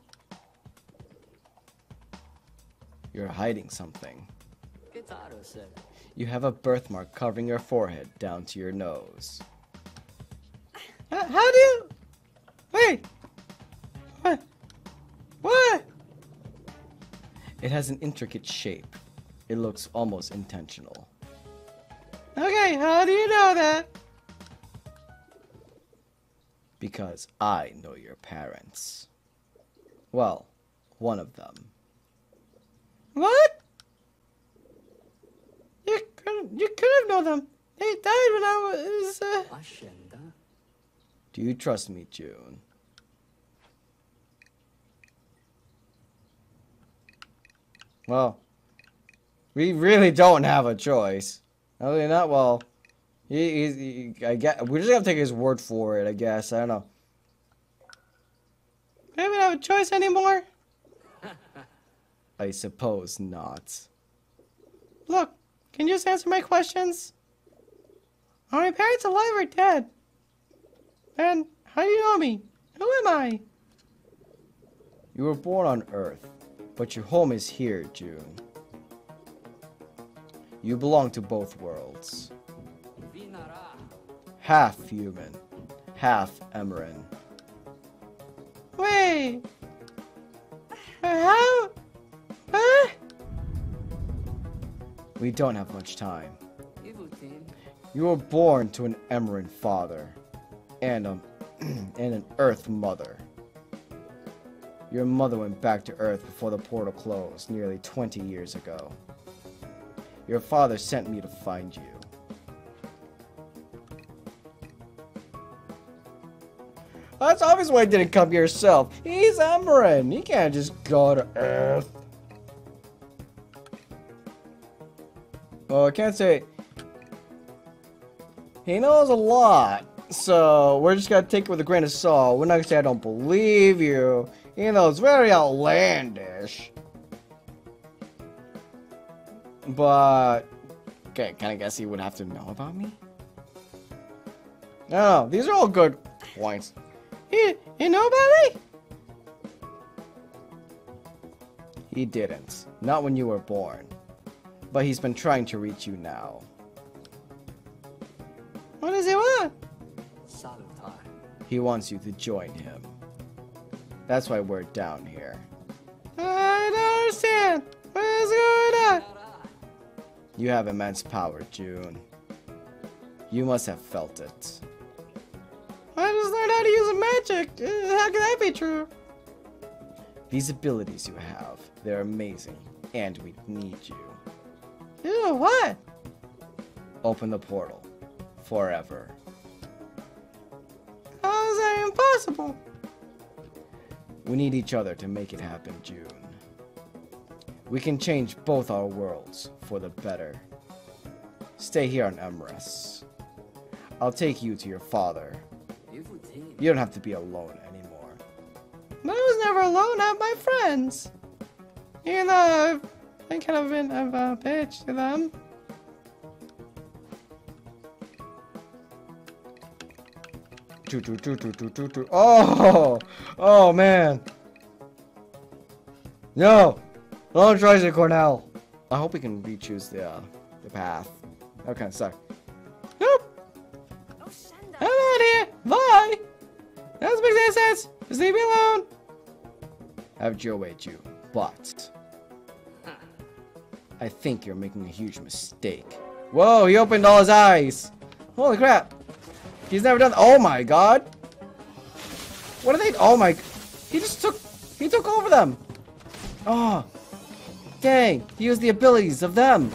You're hiding something. Che taro sei? You have a birthmark covering your forehead down to your nose. How do you... Wait! What? What? It has an intricate shape. It looks almost intentional. Okay, how do you know that? Because I know your parents. Well, one of them. What? You could you could have known them. They died when I was. Uh... Ascenda? Do you trust me, Jun? Well, we really don't have a choice. Other than that, well, he, he's, he, I get, we're just gonna take his word for it, I guess. I don't know. We don't have a choice anymore? I suppose not. Look, can you just answer my questions? Are my parents alive or dead? And how do you know me? Who am I? You were born on Earth, but your home is here, Jun. You belong to both worlds. Half human, half Emerian. Wait! How? We don't have much time. You were born to an Emerian father and a, and an Earth mother. Your mother went back to Earth before the portal closed nearly 20 years ago. Your father sent me to find you. That's obvious why he didn't come yourself. He's Emerian. He can't just go to Earth. Well, I can't say he knows a lot, so we're just gonna take it with a grain of salt. We're not gonna say I don't believe you. You know, it's very outlandish. But, okay, can I guess he would have to know about me? No, these are all good points. You, you know about me? He didn't. Not when you were born. But he's been trying to reach you now. What does he want? Salutar. He wants you to join him. That's why we're down here. I don't understand. What is going on? You have immense power, Jun. You must have felt it. I just learned how to use magic. How can that be true? These abilities you have, they're amazing, and we need you. Ew, what? Open the portal. Forever. How is that impossible? We need each other to make it happen, Jun. We can change both our worlds for the better. Stay here on Emeria. I'll take you to your father. You don't have to be alone anymore. But I was never alone. I have my friends. Even though Been kind of been of a bitch to them. Choo, choo, choo, choo, choo, choo, choo. Oh, oh man. No, don't try it, Cornell. I hope we can re-choose the uh, the path. That kind of suck. Nope. I'm out here. Bye. That doesn't make sense. Just leave me alone. Have Joe wait you, but I think you're making a huge mistake. Whoa, he opened all his eyes. Holy crap. He's never done. Oh my god. What are they? Oh my. He just took. He took over them. Oh. Dang. He used the abilities of them.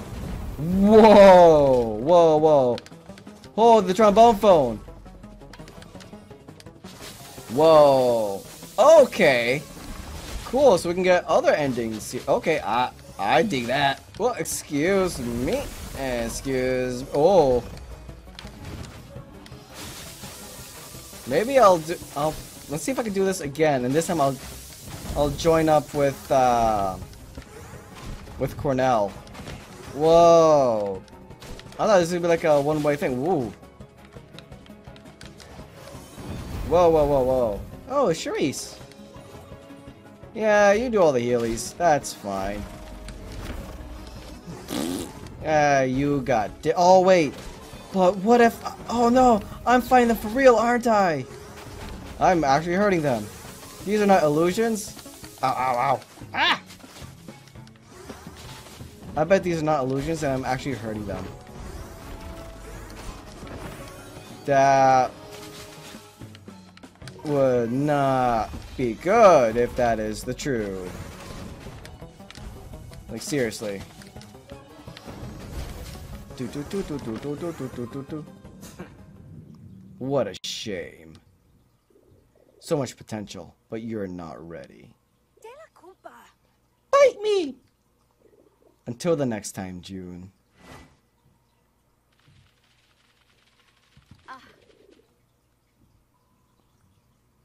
Whoa. Whoa, whoa. Oh, the trombone phone. Whoa. Okay. Cool, so we can get other endings here. Okay, I I dig that. Well, excuse me. Excuse oh. Maybe I'll do I'll let's see if I can do this again and this time I'll I'll join up with uh with Cornell. Whoa. I thought this would be like a one-way thing. Woo. Whoa, whoa, whoa, whoa. Oh, Cherise. Yeah, you do all the healies. That's fine. Ah, you got Oh, wait. But what if... Oh, no. I'm fighting them for real, aren't I? I'm actually hurting them. These are not illusions. Ow, ow, ow. Ah! I bet these are not illusions and I'm actually hurting them. That would not be good if that is the truth. Like seriously. Do, do, do, do, do, do, do, do, do, do. What a shame. So much potential, but you're not ready. De la culpa. Bite me! Until the next time, Jun.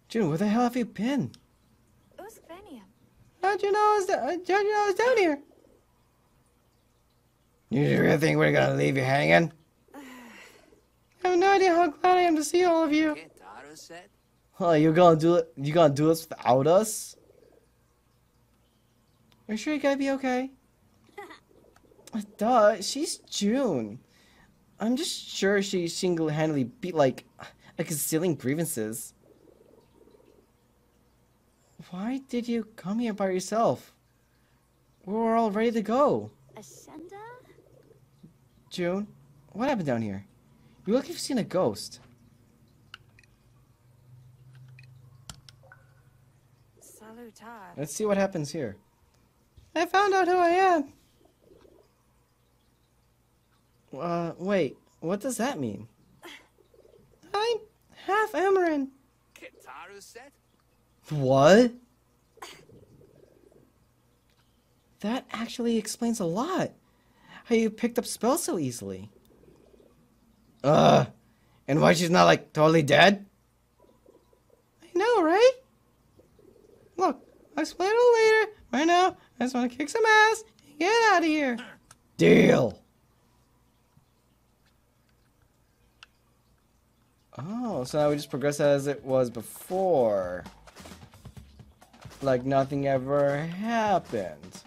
Jun, where the hell have you been? Us veniam. How'd you know I was, how'd you know I was down here? You really think we're gonna leave you hanging? I have no idea how glad I am to see all of you. ¿Qué Taro said? Huh, you gonna do it? You gonna do this without us? Are you sure you gotta be okay? Duh, she's Jun. I'm just sure she single-handedly beat like a gazillion grievances. Why did you come here by yourself? We were all ready to go. Ascenda? Jun, what happened down here? You look like you've seen a ghost. Salutar. Let's see what happens here. I found out who I am. Uh, wait. What does that mean? I'm half Emerian. ¿Qué Taro said? What? That actually explains a lot. How you picked up spells so easily. Uh, and why she's not like totally dead? I know, right? Look, I'll explain it all later. Right now, I just want to kick some ass and get out of here. Deal. Oh, so now we just progress as it was before. Like nothing ever happened.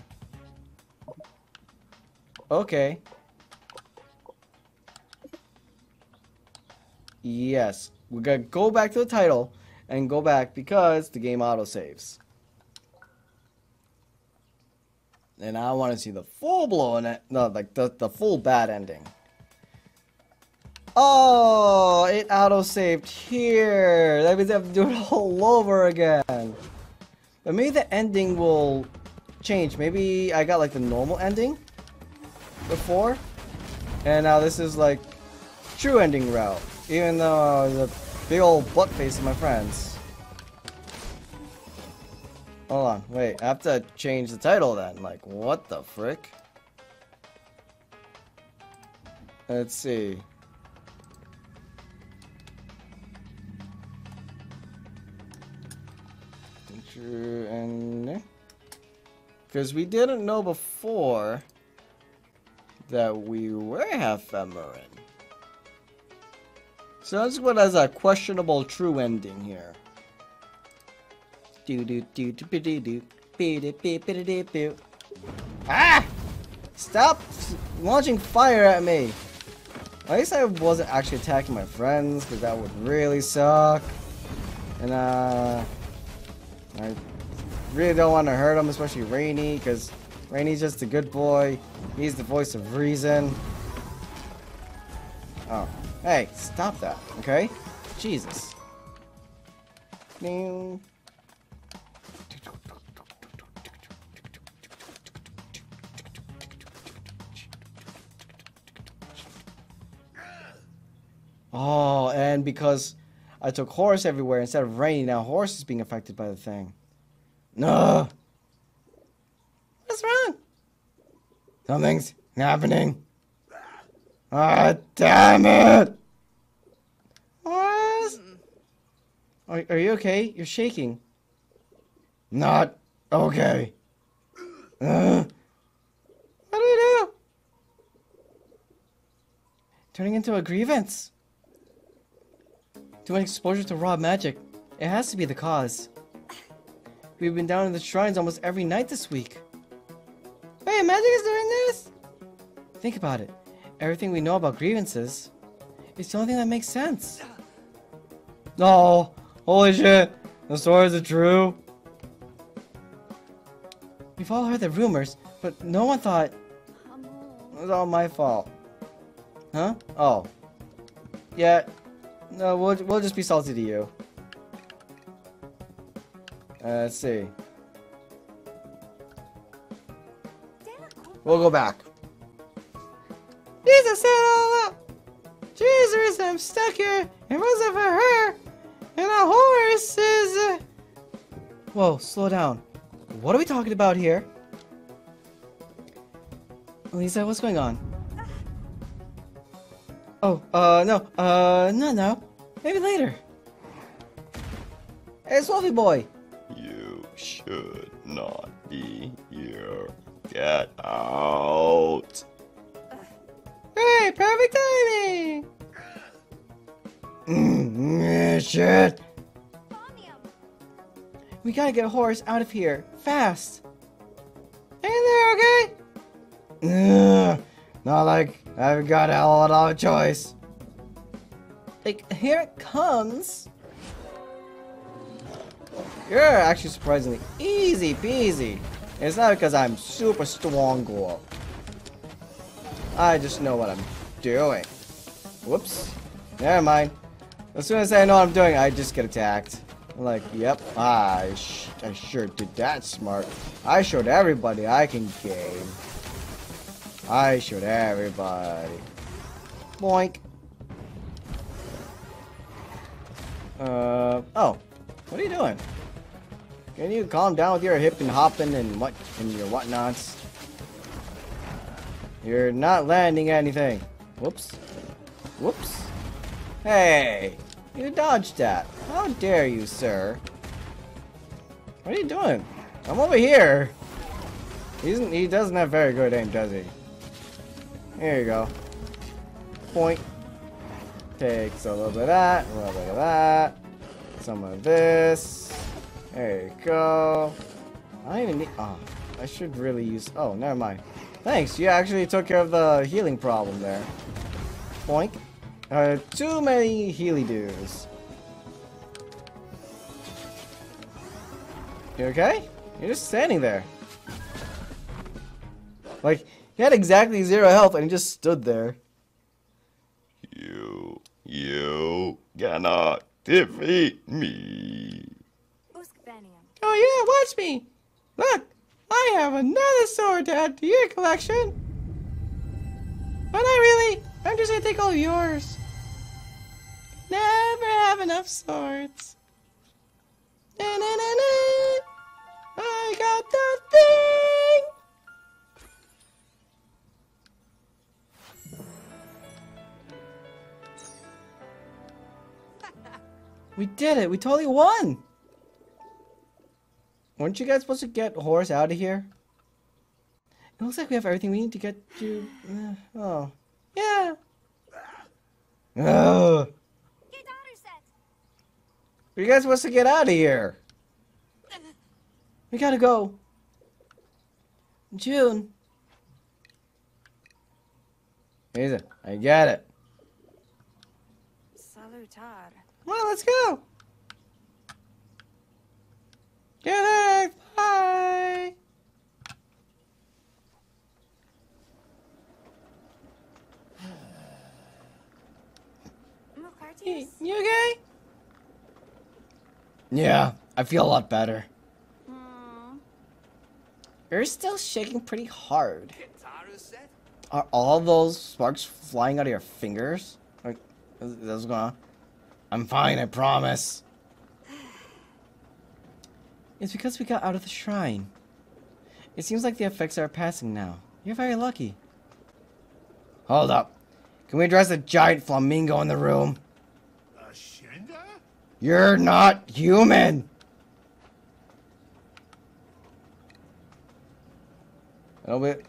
Okay. Yes. We're gonna go back to the title and go back because the game autosaves. And I want to see the full blown, no, like the, the full bad ending. Oh, it autosaved here. That means I have to do it all over again. But maybe the ending will change. Maybe I got like the normal ending before. And now this is like true ending route. Even though I was a big old butt face of my friends. Hold on, wait, I have to change the title then. Like, what the frick? Let's see. True and because we didn't know before that we were half Emerian. So that's what has a questionable true ending here. Ah! Stop launching fire at me! At least I wasn't actually attacking my friends, because that would really suck. And, uh... I really don't want to hurt them, especially Rainy, because Rainy's just a good boy. He's the voice of reason. Oh, hey, stop that, okay? Jesus. Ding. Oh, and because I took Horace everywhere instead of rain, now Horace is being affected by the thing. No. What's wrong? Something's happening. Ah, damn it! What? Are, are you okay? You're shaking. Not okay. Uh, what do we do? Turning into a grievance. Too much exposure to raw magic. It has to be the cause. We've been down in the shrines almost every night this week. Wait, magic is doing this? Think about it. Everything we know about grievances, it's the only thing that makes sense. No! Holy shit! The stories are true! We've all heard the rumors, but no one thought it was all my fault. Huh? Oh. Yeah. No, we'll, we'll just be salty to you. Uh, let's see. We'll go back. Jesus set all up. Jesus, I'm stuck here. It wasn't for her. And a horse is. Uh... Whoa, slow down. What are we talking about here? Lisa, what's going on? Oh, uh, no, uh, no, no. Maybe later. Hey, Swelfie boy. You should not be here. Get out. Hey, perfect timing. Mm, shit. We gotta get Horace out of here fast. Hey there, okay? Ugh, not like I've got a lot of choice. Like, here it comes. You're actually surprisingly easy peasy. It's not because I'm super strong girl. I just know what I'm doing. Whoops. Never mind. As soon as I know what I'm doing, I just get attacked. I'm like, yep, I, I sure did that smart. I showed everybody I can game. I showed everybody. Boink. Uh, oh. What are you doing? Can you calm down with your hip and hopping and what and your whatnots? You're not landing anything. Whoops. Whoops. Hey! You dodged that. How dare you, sir? What are you doing? I'm over here. He's, he doesn't have very good aim, does he? Here you go. Point. Takes a little bit of that, a little bit of that. Some of this. There you go. I don't even need. Oh, I should really use. Oh, never mind. Thanks. You actually took care of the healing problem there. Boink. Uh, too many Healy dudes. You okay? You're just standing there. Like, he had exactly zero health and he just stood there. You, you cannot defeat me. Oh yeah, watch me! Look! I have another sword to add to your collection! But I really! I'm just gonna take all of yours. Never have enough swords. Na na na na! I got the thing! We did it! We totally won! Weren't you guys supposed to get Horace out of here? It looks like we have everything we need to get to. Uh, oh. Yeah. Ugh. Get out of set. You guys supposed to get out of here. We gotta go. Jun. Here's it. I get it. Salutar. Well, let's go. Good night. Bye. Hey, you okay? Yeah, I feel a lot better. Hmm. You're still shaking pretty hard. Are all those sparks flying out of your fingers? Like, is is going on? I'm fine, I promise. It's because we got out of the shrine. It seems like the effects are passing now. You're very lucky. Hold up. Can we address the giant flamingo in the room? Ashinda? You're not human! A little bit.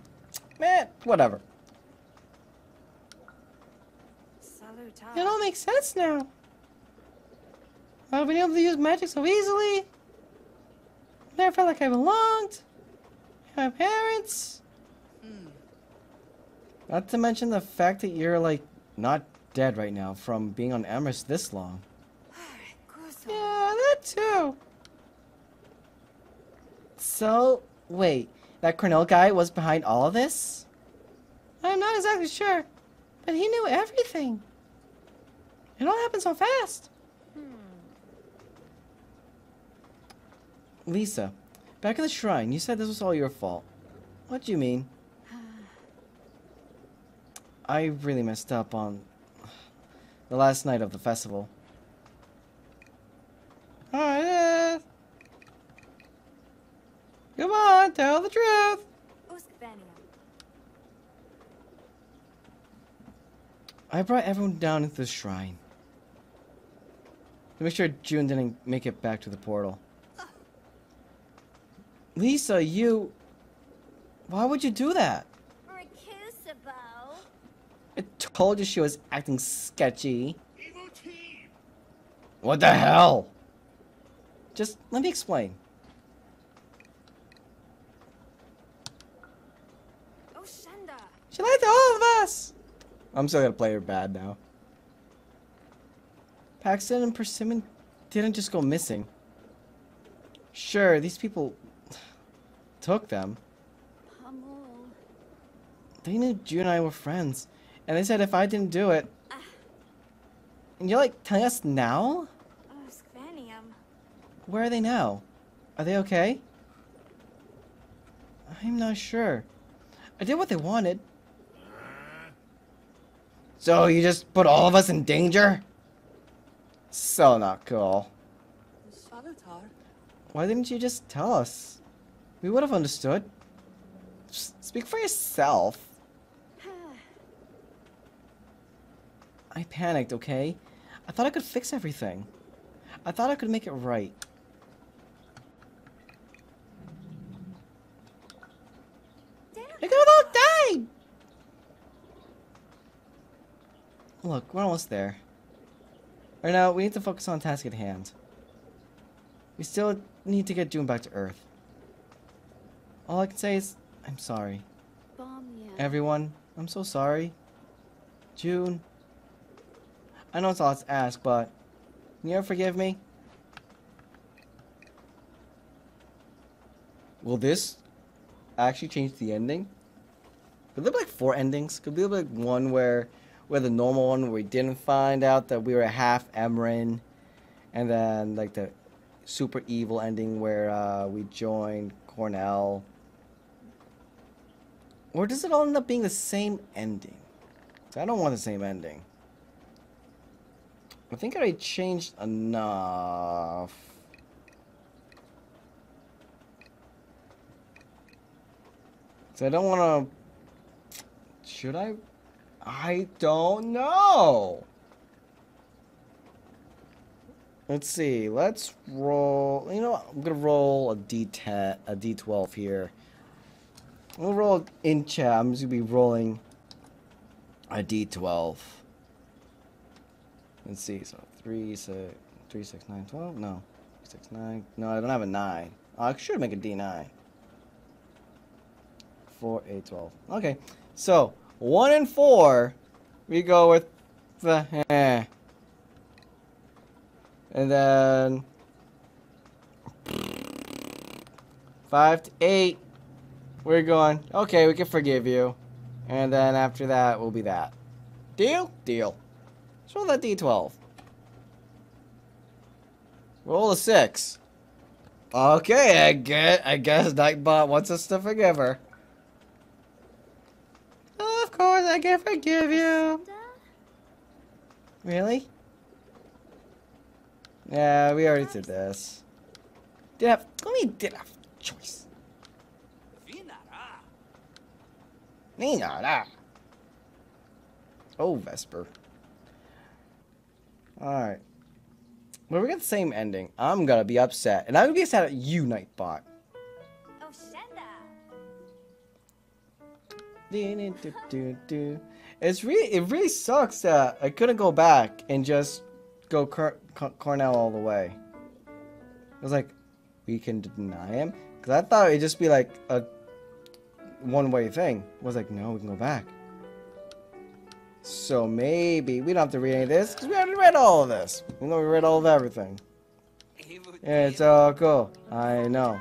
Man, whatever. Salutar. It all makes sense now. I've been able to use magic so easily. Never felt like I belonged. My parents. Not to mention the fact that you're like not dead right now from being on Amherst this long. Yeah, that too. So, wait, that Cornell guy was behind all of this? I'm not exactly sure, but he knew everything. It all happened so fast. Lisa, back at the shrine, you said this was all your fault. What do you mean? I really messed up on the last night of the festival. Uh, come on, tell the truth. I brought everyone down into the shrine. To make sure Jun didn't make it back to the portal. Lisa, you... Why would you do that? Recusabo. I told you she was acting sketchy. Evil team! What the hell? Just let me explain. Oh, Oshenda. She lied to all of us! I'm still gonna play her bad now. Paxton and Persimmon didn't just go missing. Sure, these people took them. They knew Jun and I were friends. And they said if I didn't do it. And you're like telling us now? Where are they now? Are they okay? I'm not sure. I did what they wanted. So you just put all of us in danger? So not cool. Why didn't you just tell us? We would have understood. Just speak for yourself. I panicked, okay? I thought I could fix everything. I thought I could make it right. Have all died! Look, we're almost there. Right now, we need to focus on task at hand. We still need to get Jun back to Earth. All I can say is, I'm sorry. Everyone, I'm so sorry. Jun. I know it's a lot to ask, but can you ever forgive me? Will this actually change the ending? Could there be like four endings? Could there be like one where where the normal one where we didn't find out that we were a half Emerian, and then like the super evil ending where uh, we joined Cornell. Or does it all end up being the same ending? I don't want the same ending. I think I changed enough. So I don't want to. Should I? I don't know. Let's see. Let's roll. You know, what? I'm gonna roll a d10, a d12 here. We'll roll in chat. I'm just gonna be rolling a d12. Let's see. So three, six, three, six, nine, twelve. No, six, nine. No, I don't have a nine. Oh, I should make a d9. Four, eight, twelve. Okay. So one and four, we go with the eh. And then five to eight, we're going. Okay, we can forgive you. And then after that, we'll be that. Deal? Deal. Let's roll that d12. Roll a six. Okay, I get. I guess Nightbot wants us to forgive her. Of course, I can forgive you. Really? Yeah, we already did this. Did have? We did have choice. Nina. Oh, Vesper. Alright. Well, we got the same ending. I'm gonna be upset. And I'm gonna be upset at you, Nightbot. Oh, Do-do-do-do-do. It's really, it really sucks that I couldn't go back and just go Cor Cor- Cornell all the way. I was like, we can deny him? Because I thought it'd just be like a one-way thing. I was like, no, we can go back. So maybe we don't have to read any of this because we already read all of this. We know we read all of everything. It's all cool. I know.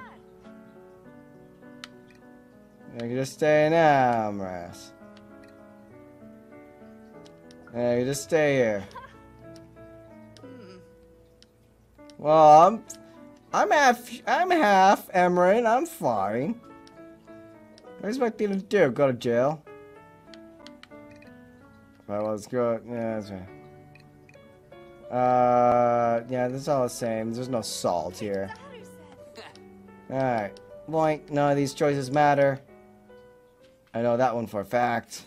I can just stay in Amras. I just stay here. Well, I'm, I'm half, I'm half Emerald. I'm fine. What do you expect to do? Go to jail? Well, let's go. Yeah, that's right. Uh, yeah, this is all the same. There's no salt here. Alright. Boink, none of these choices matter. I know that one for a fact.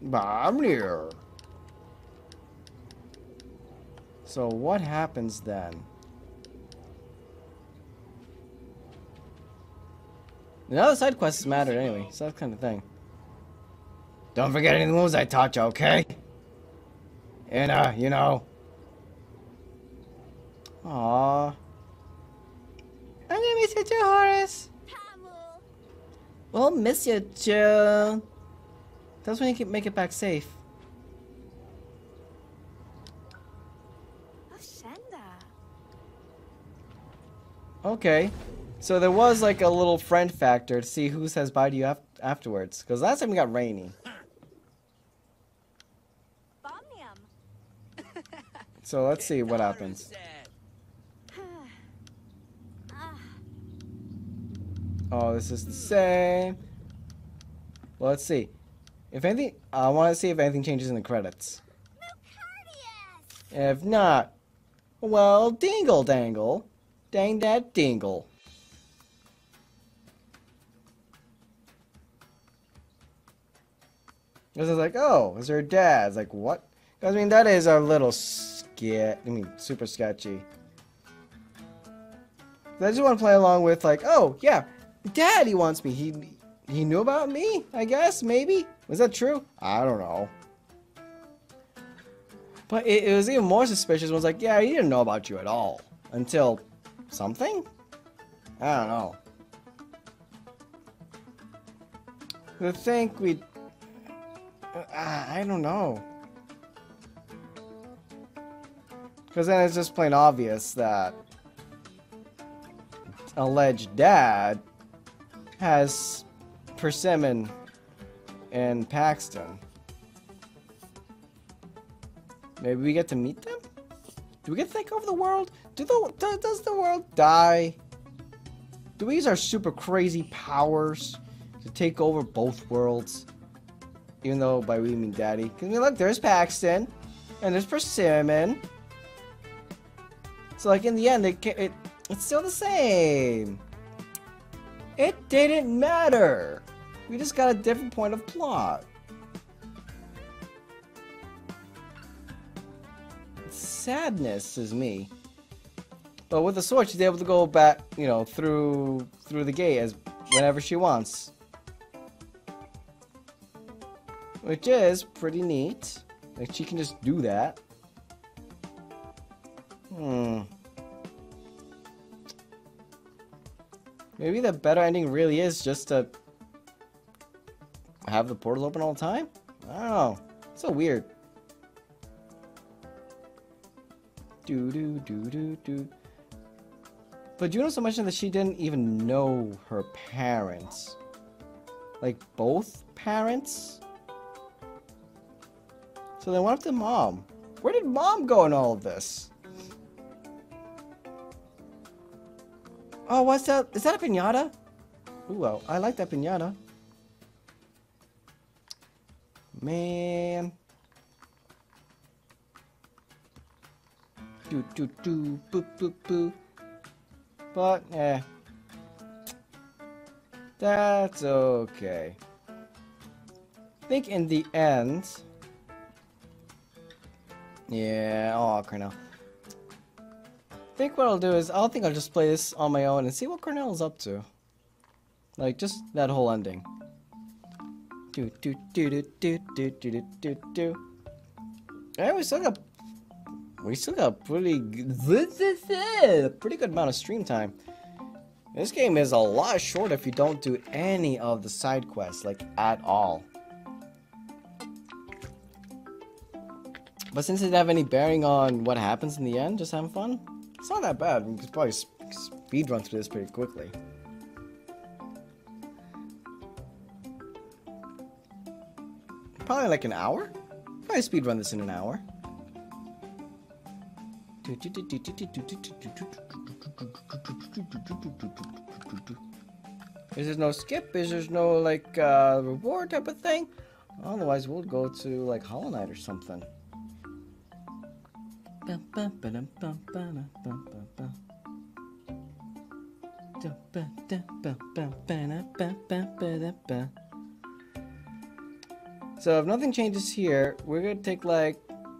Bamir. I'm. So what happens then? None of the side quests matter anyway, so that kind of thing. Don't forget any of the moves I taught you, okay? And, uh, you know. Aww. I'm gonna miss you too, Horace. We'll miss you, Joe. That's when you can make it back safe. Oh, Okay. So there was like a little friend factor to see who says bye to you af afterwards. Because last time we got Rainy. So let's see what happens. Ah, Oh, this is the same. Well, let's see. If anything, I want to see if anything changes in the credits. If not, well, dingle dangle. Dang that dingle. This is like, oh, is her dad? It's like, what? I mean, that is a little skit. I mean, super sketchy. I just want to play along with, like, oh, yeah, Daddy wants me. He he knew about me, I guess, maybe? Was that true? I don't know. But it, it was even more suspicious when it was like, yeah, he didn't know about you at all. Until something? I don't know. To think we... Uh, I don't know. Because then it's just plain obvious that alleged dad has Persimmon and Paxton. Maybe we get to meet them? Do we get to take over the world? Do the do, does the world die? Do we use our super crazy powers to take over both worlds? Even though by we mean daddy. Cause I mean, look, there's Paxton, and there's Persimmon. So like in the end, it, it it's still the same. It didn't matter. We just got a different point of plot. Sadness is me. But with the sword, she's able to go back, you know, through through the gate as whenever she wants. Which is pretty neat. Like she can just do that. Hmm. Maybe the better ending really is just to have the portals open all the time? I don't know. It's so weird. Do do do do do. But Juno so much that she didn't even know her parents. Like both parents? So then what happened to mom? Where did mom go in all of this? Oh, what's that? Is that a pinata? Ooh, well, I like that pinata. Man. Do do do boo boo boo. But eh. That's okay. I think in the end. Yeah, oh Cornell. I think what I'll do is I'll think I'll just play this on my own and see what Cornell is up to. Like just that whole ending. Do do do do do do do do do. Yeah, we still got we still got pretty g- pretty good amount of stream time. This game is a lot short if you don't do any of the side quests, like at all. But since it didn't have any bearing on what happens in the end, just having fun, it's not that bad. We could probably speed run through this pretty quickly. Probably like an hour? Probably speed run this in an hour. Is there no skip? Is there no like uh, reward type of thing? Otherwise, we'll go to like Hollow Knight or something. So if nothing changes here, we're gonna take like,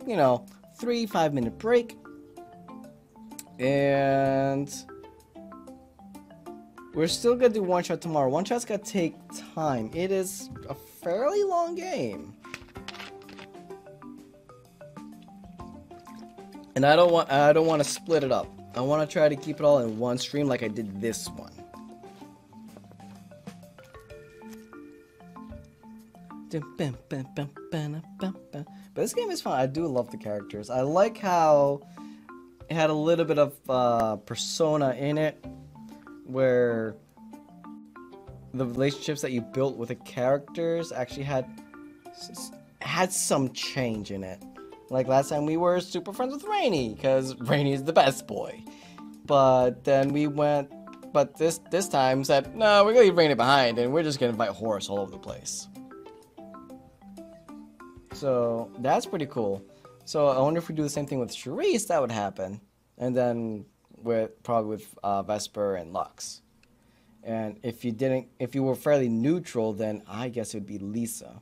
you know, three, five minute break. And we're still gonna do one shot tomorrow. One shot's gonna take time. It is a fairly long game. And I don't want I don't want to split it up. I want to try to keep it all in one stream like I did this one. But this game is fun. I do love the characters. I like how it had a little bit of uh, persona in it, where the relationships that you built with the characters actually had had some change in it. Like last time, we were super friends with Rainy because Rainy is the best boy. But then we went, but this this time said, no, we're gonna leave Rainy behind, and we're just gonna invite Horace all over the place. So that's pretty cool. So I wonder if we do the same thing with Cherise, that would happen, and then with probably with uh, Vesper and Lux. And if you didn't, if you were fairly neutral, then I guess it would be Lisa.